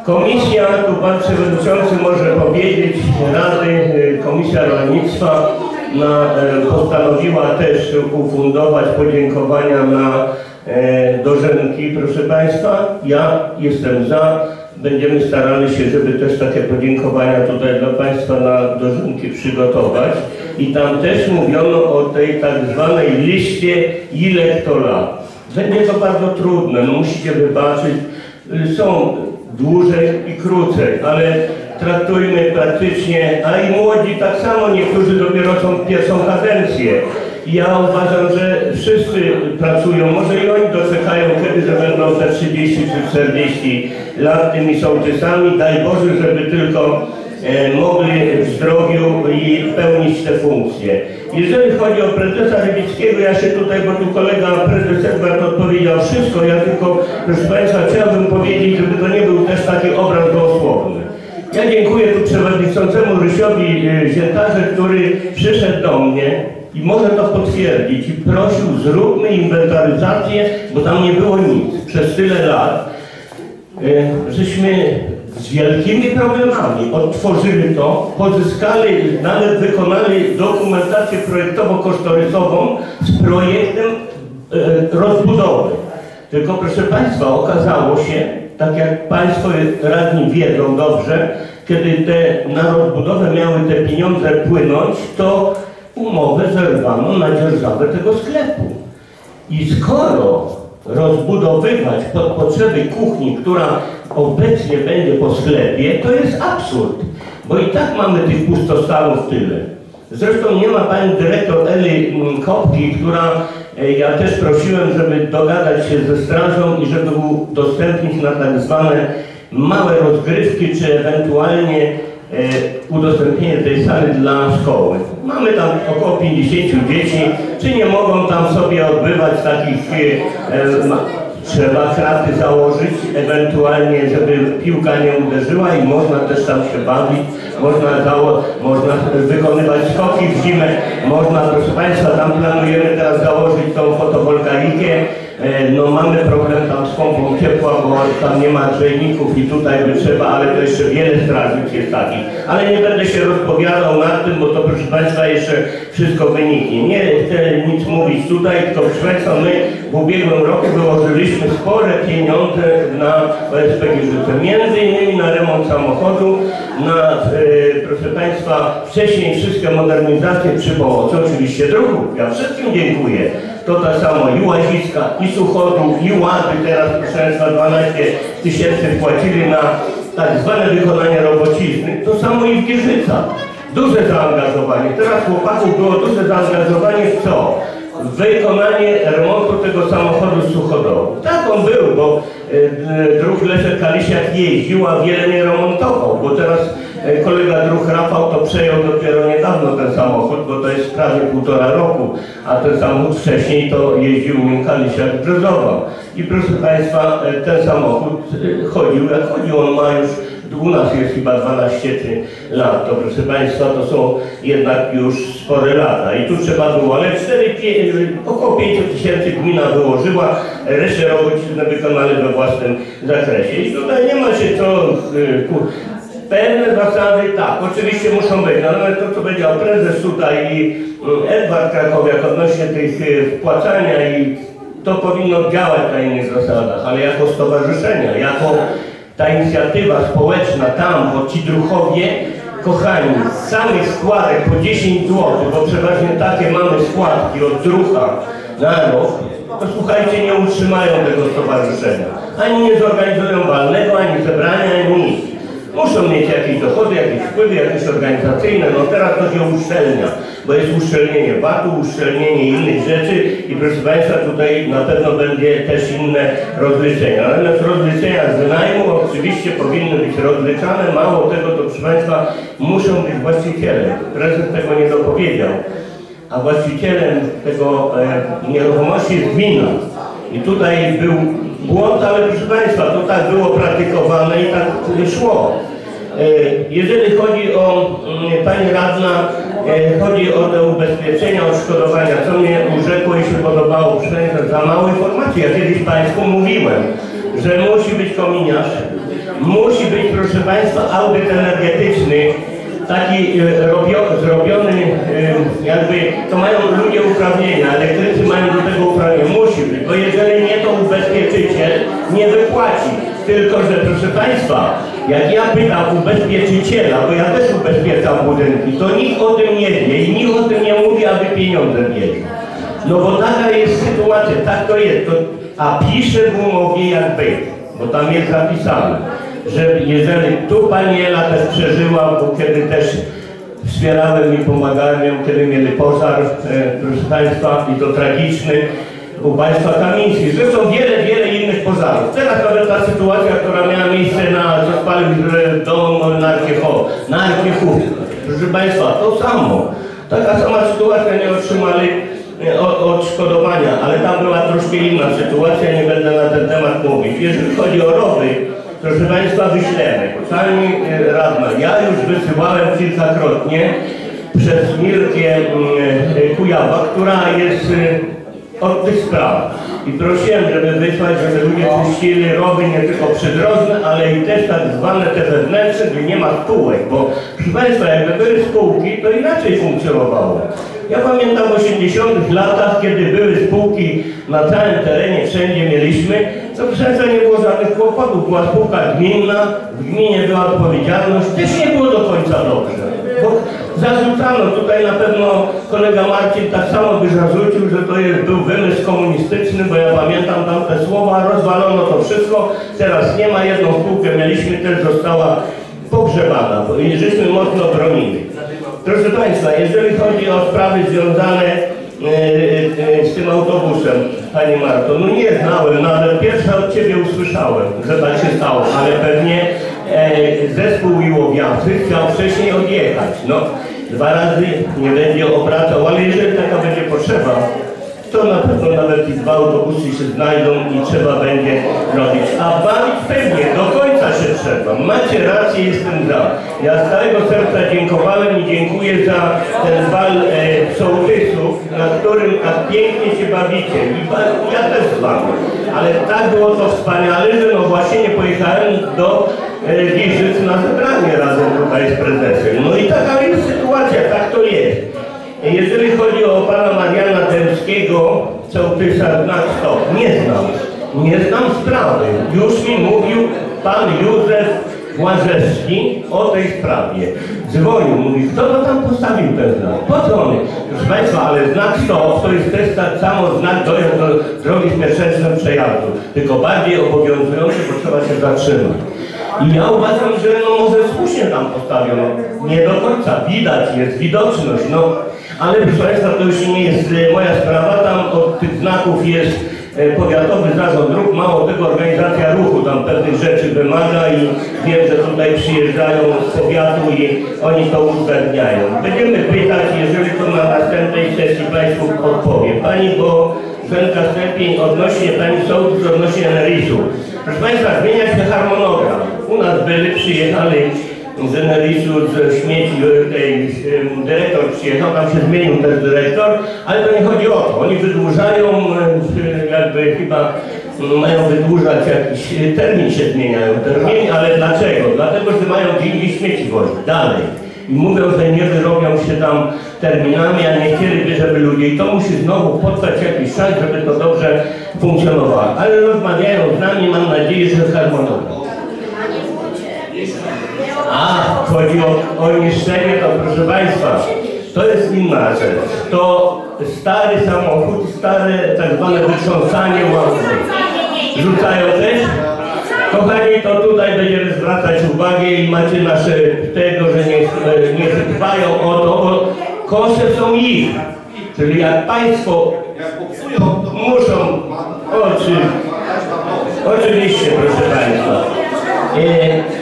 Komisja, tu Pan Przewodniczący może powiedzieć, Rady, y, Komisja Rolnictwa na, e, postanowiła też ufundować podziękowania na e, dożynki. Proszę Państwa, ja jestem za. Będziemy starali się, żeby też takie podziękowania tutaj dla Państwa na dożynki przygotować. I tam też mówiono o tej tak zwanej liście, ile kto lat. Będzie to bardzo trudne, no musicie wybaczyć. Y, Są dłużej i krócej, ale traktujmy praktycznie, a i młodzi tak samo, niektórzy dopiero są pierwszą kadencję. Ja uważam, że wszyscy pracują, może i oni doczekają kiedy, będą te 30 czy 40 lat tymi sołtysami. Daj Boże, żeby tylko e, mogli w zdrowiu i pełnić te funkcje. Jeżeli chodzi o prezesa Rybickiego, ja się tutaj, bo tu kolega prezes Edward odpowiedział wszystko, ja tylko, proszę Państwa, chciałbym powiedzieć, żeby to nie był też taki obraz dosłowny. Ja dziękuję tu przewodniczącemu Rysiowi y, Ziętarze, który przyszedł do mnie i może to potwierdzić i prosił, zróbmy inwentaryzację, bo tam nie było nic przez tyle lat. Y, Żeśmy z wielkimi problemami odtworzyli to, pozyskali, nawet wykonali dokumentację projektowo-kosztorysową z projektem e, rozbudowy. Tylko proszę Państwa, okazało się, tak jak Państwo radni wiedzą dobrze, kiedy te na rozbudowę miały te pieniądze płynąć, to umowę zerwano na dzierżawę tego sklepu. I skoro rozbudowywać pod potrzeby kuchni, która obecnie będzie po sklepie, to jest absurd, bo i tak mamy tych pustostanów tyle. Zresztą nie ma pani dyrektor Eli Kopki, która e, ja też prosiłem, żeby dogadać się ze strażą i żeby udostępnić na tak zwane małe rozgrywki, czy ewentualnie udostępnienie tej sali dla szkoły. Mamy tam około 50 dzieci, czy nie mogą tam sobie odbywać takich, e, e, ma- trzeba kraty założyć, ewentualnie, żeby piłka nie uderzyła i można też tam się bawić, można, zało- można wykonywać skoki w zimę, można, proszę Państwa, tam planujemy teraz założyć tą fotowoltaikę, E, No mamy problem tam z pompą ciepła, bo tam nie ma grzejników i tutaj by trzeba, ale to jeszcze wiele strażnic jest takich. Ale nie będę się rozpowiadał nad tym, bo to proszę Państwa jeszcze wszystko wyniknie. Nie chcę nic mówić tutaj, tylko proszę Państwa, my w ubiegłym roku wyłożyliśmy spore pieniądze na OSP Giżyce. Między innymi na remont samochodu, na, e, proszę Państwa, wcześniej wszystkie modernizacje przy pomocy oczywiście drugów. Ja wszystkim dziękuję. To tak samo i Łaziska, i Suchodu, i Łady teraz proszę Państwa 12 tysięcy wpłacili na tak zwane wykonanie robocizny. To samo i w Giżycach. Duże zaangażowanie. Teraz chłopaków było duże zaangażowanie w co? Wykonanie remontu tego samochodu suchodowu. Tak on był, bo e, druh Leszek Kalisiak jeździł, a wiele nie remontował, bo teraz kolega druh Rafał to przejął dopiero niedawno ten samochód, bo to jest prawie półtora roku, a ten samochód wcześniej to jeździł nim Kalisiak drezował. I proszę Państwa, e, ten samochód e, chodził jak chodził, on ma już u nas jest chyba 12 lat, to proszę Państwa, to są jednak już spore lata i tu trzeba było, ale 4, pie- około 5 tysięcy gmina wyłożyła, resztę robocizny wykonali we własnym zakresie. I tutaj nie ma się co... Pewne zasady tak, oczywiście muszą być, natomiast to co powiedział prezes tutaj i y, Edward Krakowiak odnośnie tych y, wpłacania i to powinno działać na innych zasadach, ale jako stowarzyszenia, jako ta inicjatywa społeczna tam, bo ci druchowie, kochani, z samych składek po 10 zł, bo przeważnie takie mamy składki od drucha na rok, to słuchajcie, nie utrzymają tego stowarzyszenia. Ani nie zorganizują walnego, ani wpływy jakieś organizacyjne, no teraz to się uszczelnia, bo jest uszczelnienie VAT-u, uszczelnienie innych rzeczy i proszę Państwa tutaj na pewno będzie też inne rozliczenia. Natomiast rozliczenia z wynajmu oczywiście powinny być rozliczane, mało tego to proszę Państwa muszą być właściciele. Prezes tego nie dopowiedział a właścicielem tego e, nieruchomości jest gmina. I tutaj był błąd, ale proszę Państwa, to tak było praktykowane i tak szło. E, jeżeli chodzi o mm, Pani Radna, e, chodzi o te ubezpieczenia, odszkodowania, co mnie urzekło i się podobało, Państwa, za mało informacji. Ja kiedyś Państwu mówiłem, że musi być kominiarz, musi być, proszę Państwa, audyt energetyczny, taki e, robio, zrobiony, jakby, to mają ludzie uprawnienia, elektrycy mają do tego bo jeżeli nie, to ubezpieczyciel nie wypłaci. Tylko, że proszę Państwa, jak ja pytam ubezpieczyciela, bo ja też ubezpieczam budynki, to nikt o tym nie wie i nikt o tym nie mówi, aby pieniądze mieli. No bo taka jest sytuacja, tak to jest, to, a pisze w umowie jak być, bo tam jest zapisane że jeżeli tu pani Ela też przeżyła, bo kiedy też wspierałem i pomagałem ją, kiedy mieli pożar, e, proszę Państwa, i to tragiczny, u Państwa Kamińskich. Zresztą wiele, wiele innych pożarów. Teraz nawet ta sytuacja, która miała miejsce na, spalił e, dom na Arkiechow, na Arkiechow. Proszę Państwa, to samo. Taka sama sytuacja nie otrzymali odszkodowania, ale tam była troszkę inna sytuacja, nie będę na ten temat mówić. Jeżeli chodzi o rowy, proszę Państwa, wyślemy. Pani e, radna, ja już wysyłałem kilkakrotnie przez Mirkę mm, e, Kujawa, która jest od tych spraw. I prosiłem, żeby wysłać, żeby ludzie czyścili rowy nie tylko przydrożne, ale i też tak zwane te wewnętrzne, gdzie nie ma spółek, bo proszę Państwa, jakby były spółki, to inaczej funkcjonowało. Ja pamiętam w 80 latach, kiedy były spółki na całym terenie, wszędzie mieliśmy, to Państwa nie było żadnych kłopotów. Była spółka gminna, w gminie była odpowiedzialność, też nie było do końca dobrze. Zarzucano, tutaj na pewno kolega Marcin tak samo by zarzucił, że to jest, był wymysł komunistyczny, bo ja pamiętam tamte słowa, rozwalono to wszystko, teraz nie ma, jedną spółkę mieliśmy, też została pogrzebana, bo i żeśmy mocno bronili. Proszę Państwa, jeżeli chodzi o sprawy związane e, e, z tym autobusem, Pani Marto, no nie znałem, no ale pierwsza od Ciebie usłyszałem, że tak się stało, ale pewnie e, zespół Iłowiacy chciał wcześniej odjechać. No, dwa razy nie będzie obracał, ale jeżeli taka będzie potrzeba, to na pewno nawet i dwa autobusy się znajdą i trzeba będzie robić. A bawić pewnie, do końca się trzeba. Macie rację, jestem za. Ja z całego serca dziękowałem i dziękuję za ten bal e, sołtysów, na którym tak pięknie się bawicie. I ba, ja też z wami. Ale tak było to wspaniale, że no właśnie nie pojechałem do e, na zebranie razem tutaj z prezesem. No i taka jest sytuacja, tak to jest. Jeżeli chodzi o pana Mariana Dębskiego, sołtysa znak stop, nie znam. Nie znam sprawy. Już mi mówił pan Józef Łażewski o tej sprawie. Dzwonił, mówi, kto to tam postawił ten znak? Po co on? Proszę Państwa, ale znak stop to jest też tak samo znak dojazd do drogi pierwszym przejazdu, tylko bardziej obowiązujący, bo trzeba się zatrzymać. I ja uważam, że no może słusznie tam postawiono. Nie do końca. Widać jest, widoczność, no. Ale proszę Państwa, to już nie jest e, moja sprawa. Tam od tych znaków jest e, powiatowy zarząd dróg. Mało tego, organizacja ruchu tam pewnych rzeczy wymaga i wiem, że tutaj przyjeżdżają z powiatu i oni to uzgadniają. Będziemy pytać, jeżeli to na następnej sesji Państwu odpowie. Pani, bo Żelka Stępień odnośnie, Pani Sołtys odnośnie Enerisu. Proszę Państwa, zmienia się harmonogram. U nas byli, przyjechali z Enerisu, z śmieci, tej, em, dyrektor przyjechał, tam się zmienił ten dyrektor, ale to nie chodzi o to. Oni wydłużają, em, jakby chyba m, mają wydłużać jakiś e, termin się zmieniają, termin, ale dlaczego? Dlatego, że mają gdzie śmieci wozić dalej. I mówią, że nie wyrobią się tam terminami, a nie chcieliby, żeby ludzie. I to musi znowu potrwać jakiś czas, żeby to dobrze funkcjonowało. Ale rozmawiają z nami, mam nadzieję, że harmonogram. A, chodzi o, o niszczenie, to proszę Państwa, to jest inna rzecz. To stary samochód, stare tak zwane wytrząsanie łapy. Rzucają też? Kochani, to tutaj będziemy zwracać uwagę i macie nasze tego, że nie, nie dbają o to, bo kosze są ich. Czyli jak Państwo muszą, oczy, oczywiście proszę Państwa. E,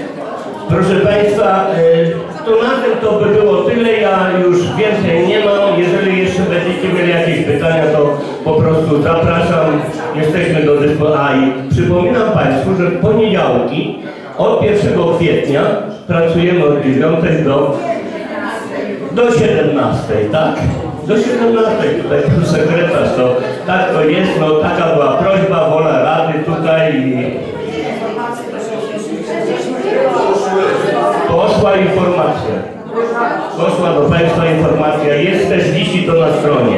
proszę Państwa, e, to na tym to by było tyle, ja już więcej nie mam. Jeżeli jeszcze będziecie mieli jakieś pytania, to po prostu zapraszam, jesteśmy do dyspozycji. I przypominam Państwu, że w poniedziałki od 1 kwietnia pracujemy od 9 do, do 17, tak? Do 17 tutaj pan sekretarz, to tak to jest, no taka była prośba, wola rady tutaj i poszła informacja. Poszła do Państwa informacja, jest też dzisiaj to na stronie.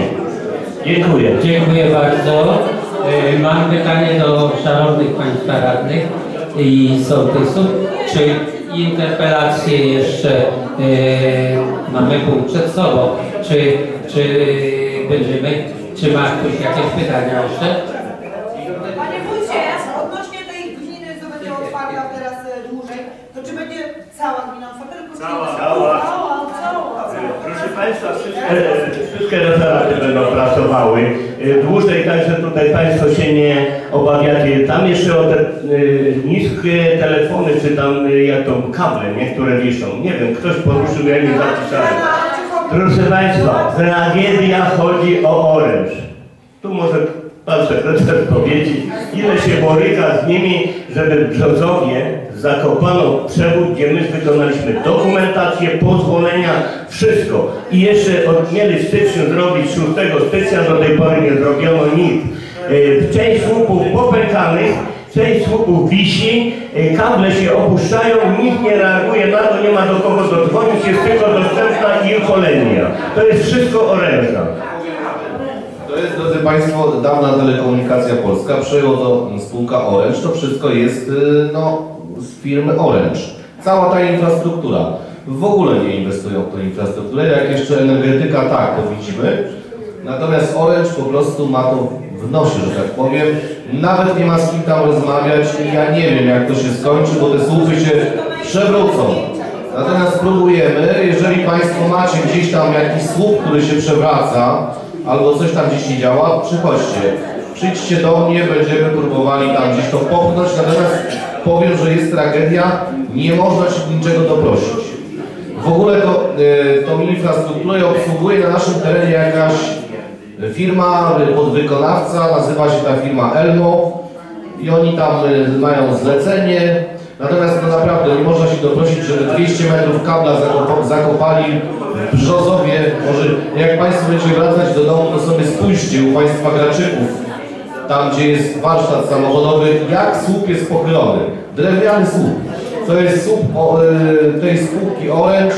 Dziękuję. Dziękuję bardzo. E, Mam pytanie do szanownych Państwa radnych i sołtysów. Czy interpelacje jeszcze e, mamy punkt przed sobą? Czy, czy będziemy, czy ma ktoś jakieś pytania jeszcze? Panie wójcie, odnośnie tej gminy, co będzie otwarta teraz e, dłużej, to czy będzie cała gmina otwarta? tylko Cała. gmina? Cała. Cała, cała. Proszę Państwa, wszystkie, wszystkie referaty będą pracowały y, dłużej, także tutaj Państwo się nie obawiacie. Tam jeszcze o te y, niskie telefony, czy tam jak to kable, nie, które wiszą. Nie wiem, ktoś poruszył, ja nie zapisałem. Proszę Państwa, tragedia chodzi o oręż. Tu może Pan sekretarz powiedzieć, ile się boryka z nimi, żeby w Brzozowie zakopano przewód, gdzie my wykonaliśmy dokumentację, pozwolenia, wszystko. I jeszcze od, mieli w styczniu zrobić 6 stycznia, do tej pory nie zrobiono nic. E, Część słupów popękanych, część słupów wisi, e, kable się opuszczają, nikt nie reaguje na to, nie ma do kogo dodzwonić, jest tylko dostępna infolenia. To jest wszystko oręża. To jest, drodzy Państwo, dawna telekomunikacja polska, przejęło to spółka Orange, to wszystko jest y, no, z firmy Orange. Cała ta infrastruktura. W ogóle nie inwestują w tę infrastrukturę, jak jeszcze energetyka, tak, to widzimy. Natomiast Orange po prostu ma to w nosie, że tak powiem. Nawet nie ma z kim tam rozmawiać i ja nie wiem jak to się skończy, bo te słupy się przewrócą. Natomiast spróbujemy, jeżeli Państwo macie gdzieś tam jakiś słup, który się przewraca, albo coś tam gdzieś nie działa, przychodźcie. Przyjdźcie do mnie, będziemy próbowali tam gdzieś to popchnąć, natomiast powiem, że jest tragedia, nie można się niczego doprosić. W ogóle to, y, tą infrastrukturę obsługuje na naszym terenie jakaś firma, y, podwykonawca, nazywa się ta firma Elmo i oni tam y, mają zlecenie, natomiast no naprawdę nie można się doprosić, żeby 200 metrów kabla zakop zakopali w Brzozowie. Może jak Państwo będziecie wracać do domu, to sobie spójrzcie u Państwa graczyków, tam gdzie jest warsztat samochodowy, jak słup jest pochylony. Drewniany słup. To jest słup o, y, tej spółki Orange.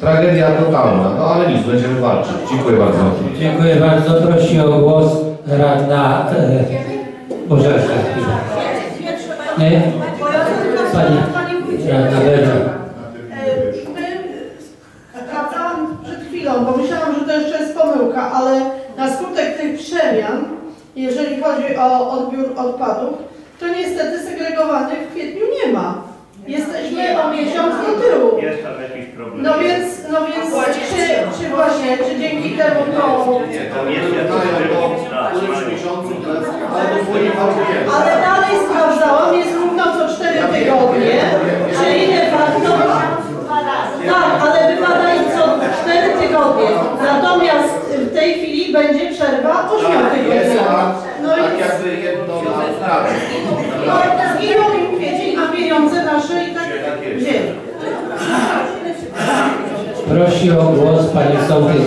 Tragedia totalna, no ale nic, będziemy walczyć. Dziękuję bardzo. Dziękuję bardzo. Prosi o głos radna e, Bożeszka. Nie? Pani radna chwilą, bo myślałam, że to jeszcze jest pomyłka, ale na skutek tych przemian, jeżeli chodzi o odbiór odpadów, to niestety segregowanych w kwietniu nie ma. Jesteśmy o miesiąc do tyłu. Jest tam jakiś problem. No więc, no więc czy, czy właśnie, czy dzięki temu to... Ale dalej sprawdzałam, jest równo co 4 tygodnie, czyli de facto... Tak, ale wypada co 4 tygodnie. Natomiast tej chwili będzie przerwa 8 tygodni. No i... Tak jakby jedno na No, zginą im kwiecień, a pieniądze nasze i tak gdzie? Prosi o głos pani sołtys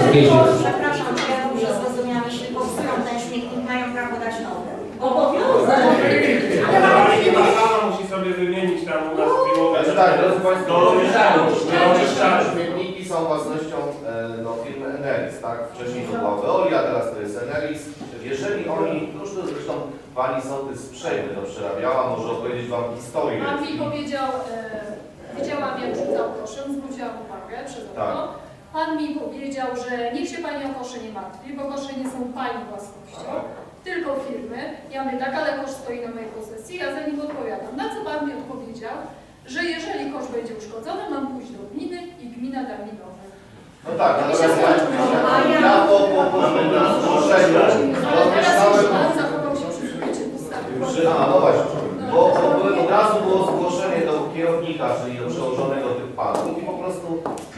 musi sobie wymienić tam u nas piłowę. Znaczy tak, drodzy Państwo, Do. Są własnością e, no, firmy Eneris, tak? Wcześniej to była Veolia, teraz to jest Eneris. Jeżeli oni, już to zresztą Pani Sołtys Przejmy to przerabiała, może opowiedzieć Wam historię. Pan mi powiedział, e, widziałam jak rzucał koszem, zwróciłam uwagę przez okno. Tak. Pan mi powiedział, że niech się Pani o kosze nie martwi, bo kosze nie są Pani własnością. Tak. tylko firmy. Ja mówię, tak, ale koszt stoi na mojej posesji, ja za nim odpowiadam. Na co Pan mi odpowiedział, że jeżeli koszt będzie uszkodzony, mam pójść do gminy i gmina da mi nowe. No tak, natomiast ja, ja po, po, po zgłoszeniu Ale teraz już rozmyślałem, Pan zachował się przyzwoicie postawił. że, a no właśnie, bo, od razu było zgłoszenie do kierownika, czyli do przełożonego tych panów i po prostu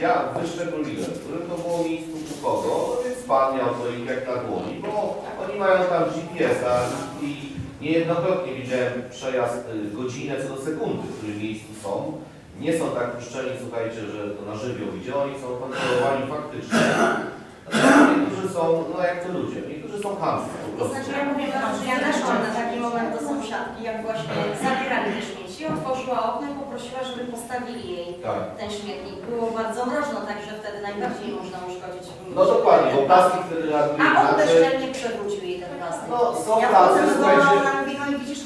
ja wyszczególniłem, w którym to było miejscu u kogo, więc pan miał to ich jak na dłoni, bo oni mają tam GPS-a i niejednokrotnie widziałem przejazd y, godzinę co do sekundy, w którym miejscu są. Nie są tak puszczeni, słuchajcie, że to na żywioł idzie, oni są kontrolowani faktycznie. Natomiast Niektórzy są, no jak to ludzie, niektórzy są chamscy po prostu. znaczy ja mówię wam, że ja weszłam na taki moment do sąsiadki, jak właśnie zabierali te śmieci, otworzyła okno i poprosiła, żeby postawili jej Tak. ten śmietnik. Było bardzo mroźno, także wtedy najbardziej można uszkodzić. No dokładnie, bo plastik wtedy A on bezczelnie przewrócił jej ten plastik. No, są ja tacy, potem słuchajcie, ona mówi, no i widzisz,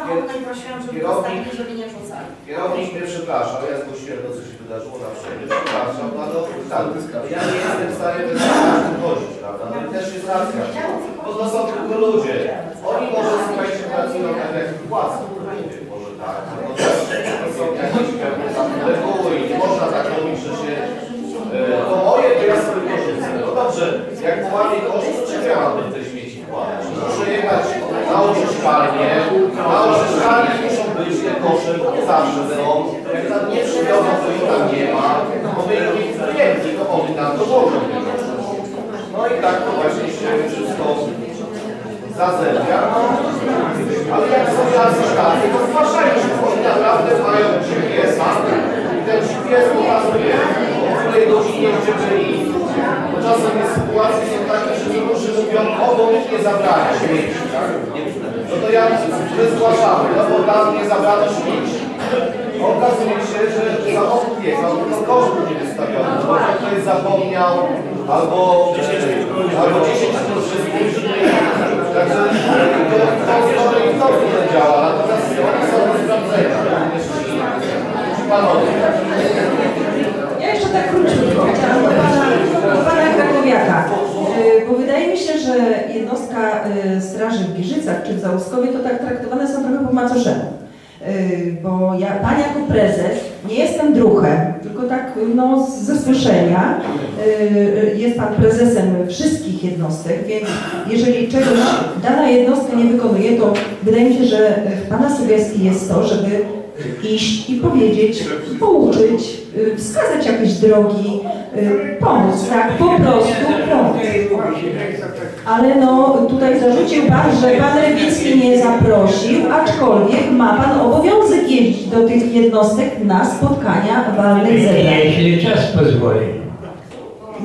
prosiłam, żeby kierownik- postawili, żeby nie rzucali. Kierownik mnie przepraszał, ja zgłosiłem to, co się wydarzyło na przejdzie, przepraszam, no ale tak, ja nie jestem w stanie wychodzić, prawda, no i też jest racja, bo to są tylko ludzie. Oni może, słuchajcie, pracują tak jak płacą, może tak, no to, to są jakieś pewne reguły i nie można tak robić, że się e, to moje, to ja sobie porzucę. No dobrze, jak połamie koszty, to czym ja mam te śmieci wkładać? Muszę jechać na oczyszczalnię, na oczyszczalni muszą być te kosze, bo zawsze są. Jak tam nie przywiozą, to ich tam nie ma, bo my ich nie klienci, to oni nam kosze. No i tak to właśnie się wszystko zazębia. Ale jak są tacy sztaty, to zgłaszają się, bo oni naprawdę mają GPS-a i ten GPS pokazuje, o której godzinie gdzie byli. Bo czasem jest sytuacje są takie, że niektórzy mówią, o bo my nie zabrali śmieci, tak? No to ja my zgłaszamy, no bo nam nie zabrano śmieci. Okazuje się, że samochód jechał, tylko kosztu nie wystawiono, bo ktoś zapomniał, albo, albo 10 minut wszystkich. Także to w tą stronę i w tą stronę działa, natomiast oni są do sprawdzenia. Panowie. Ja jeszcze tak króciutko chciałam do pana, Krakowiaka, Y, bo wydaje mi się, że jednostka y, Straży w Giżycach czy w Załuskowie to tak traktowane są trochę po macoszemu. Y, Bo ja, pan jako prezes, nie jestem druhem, tylko tak no, ze słyszenia, jest pan prezesem wszystkich jednostek, więc jeżeli czegoś dana jednostka nie wykonuje, to wydaje mi się, że pana sugestii jest to, żeby iść i powiedzieć, pouczyć, y, wskazać jakieś drogi, y, pomóc, tak, po prostu pomóc. Ale no tutaj zarzucił Pan, że Pan Rewicki nie zaprosił, aczkolwiek ma Pan obowiązek jeździć do tych jednostek na spotkania walnych zebrań. Jeśli czas pozwoli.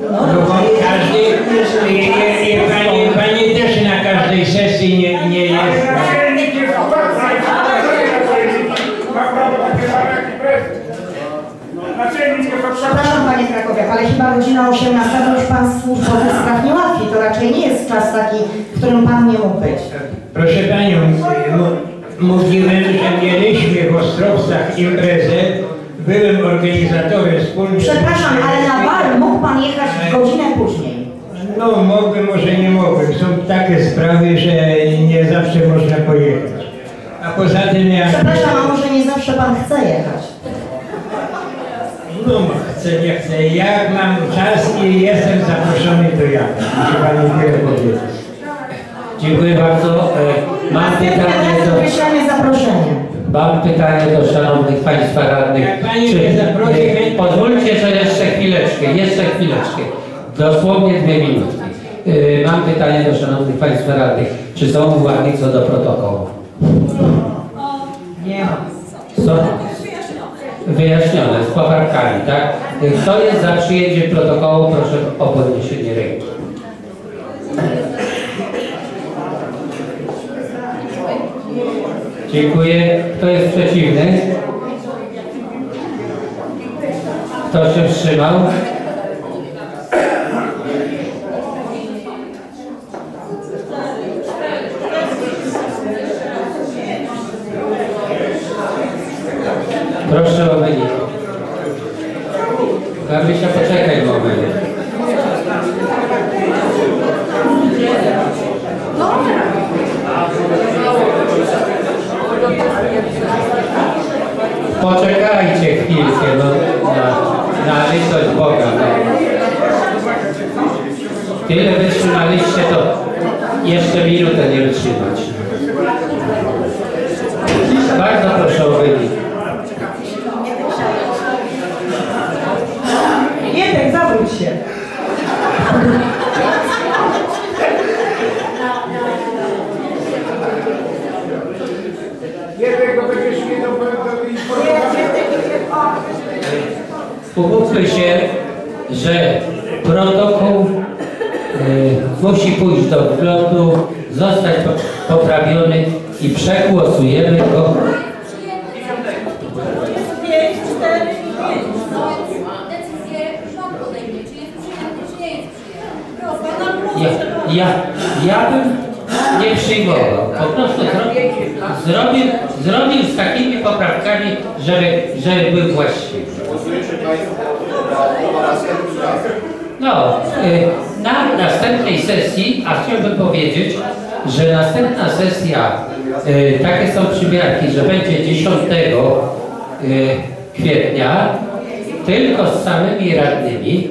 No, No bo jeżeli- każdy, i, i, i pani, pani też na każdej sesji nie, nie jest. Przepraszam Panie Krakowiak, ale chyba godzina 18 to już Pan służbowych spraw nie łatwi. To raczej nie jest czas taki, w którym Pan nie mógł być. Proszę Panią, mówiłem, że mieliśmy w Ostrowcach imprezę. Byłem organizatorem wspólnie. Przepraszam, ale na bar mógł Pan jechać godzinę później. No, mogłem, może nie mogłem. Są takie sprawy, że nie zawsze można pojechać. A poza tym jak... Przepraszam, a może nie zawsze Pan chce jechać? No, chcę, nie chcę. Jak mam czas i jestem zaproszony, to ja. Muszę Pani tyle powiedzieć. Dziękuję bardzo. E, Mam pytanie do... Mam pytanie do szanownych Państwa radnych. Czy, e, pozwólcie, że jeszcze chwileczkę, jeszcze chwileczkę. Dosłownie dwie minutki. E, Mam pytanie do szanownych Państwa radnych. Czy są uwagi co do protokołu? Nie ma. Są wyjaśnione z poprawkami, tak? Kto jest za przyjęciem protokołu, proszę o podniesienie ręki. Dziękuję. Kto jest przeciwny? Kto się wstrzymał? Proszę o wynik. Karmisia, poczekaj moment. Poczekajcie chwilkę, no, na, na litość Boga. No. Tyle wytrzymaliście, to jeszcze minutę nie wytrzymać. Bardzo proszę o wynik. Umówmy się, że protokół y, musi pójść do wglądu, zostać po- poprawiony i przegłosujemy go. Ja, ja, ja bym nie przyjmował. Po prostu zrobił, zrobił, zrobił z takimi poprawkami, żeby, żeby był właściwy. No, y, na następnej sesji, a chciałbym powiedzieć, że następna sesja, y, takie są przymiarki, że będzie 10 y, kwietnia, tylko z samymi radnymi.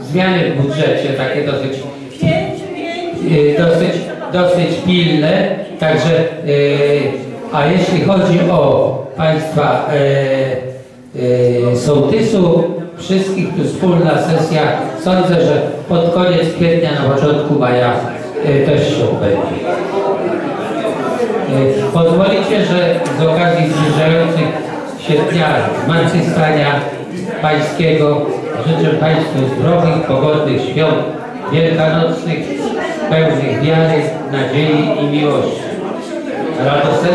Zmiany w budżecie, takie dosyć, dosyć, dosyć pilne, także, a jeśli chodzi o Państwa sołtysu, wszystkich tu wspólna sesja, sądzę, że pod koniec kwietnia, na początku maja y, też się odbędzie. Y, Pozwolicie, że z okazji zbliżających się dnia Zmartwychwstania Pańskiego życzę Państwu zdrowych, pogodnych świąt wielkanocnych, pełnych wiary, nadziei i miłości. Radosne,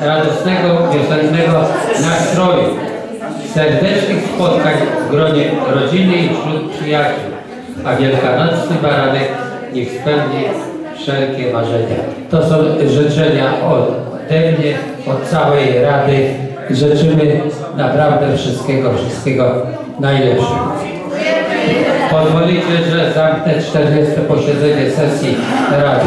radosnego, wiosennego nastroju, serdecznych spotkań w gronie rodziny i wśród przyjaciół, a wielkanocny baranek niech spełni wszelkie marzenia. To są życzenia ode mnie, od całej Rady. Życzymy naprawdę wszystkiego, wszystkiego najlepszego. Pozwolicie, że zamknę 40 posiedzenie sesji Rady.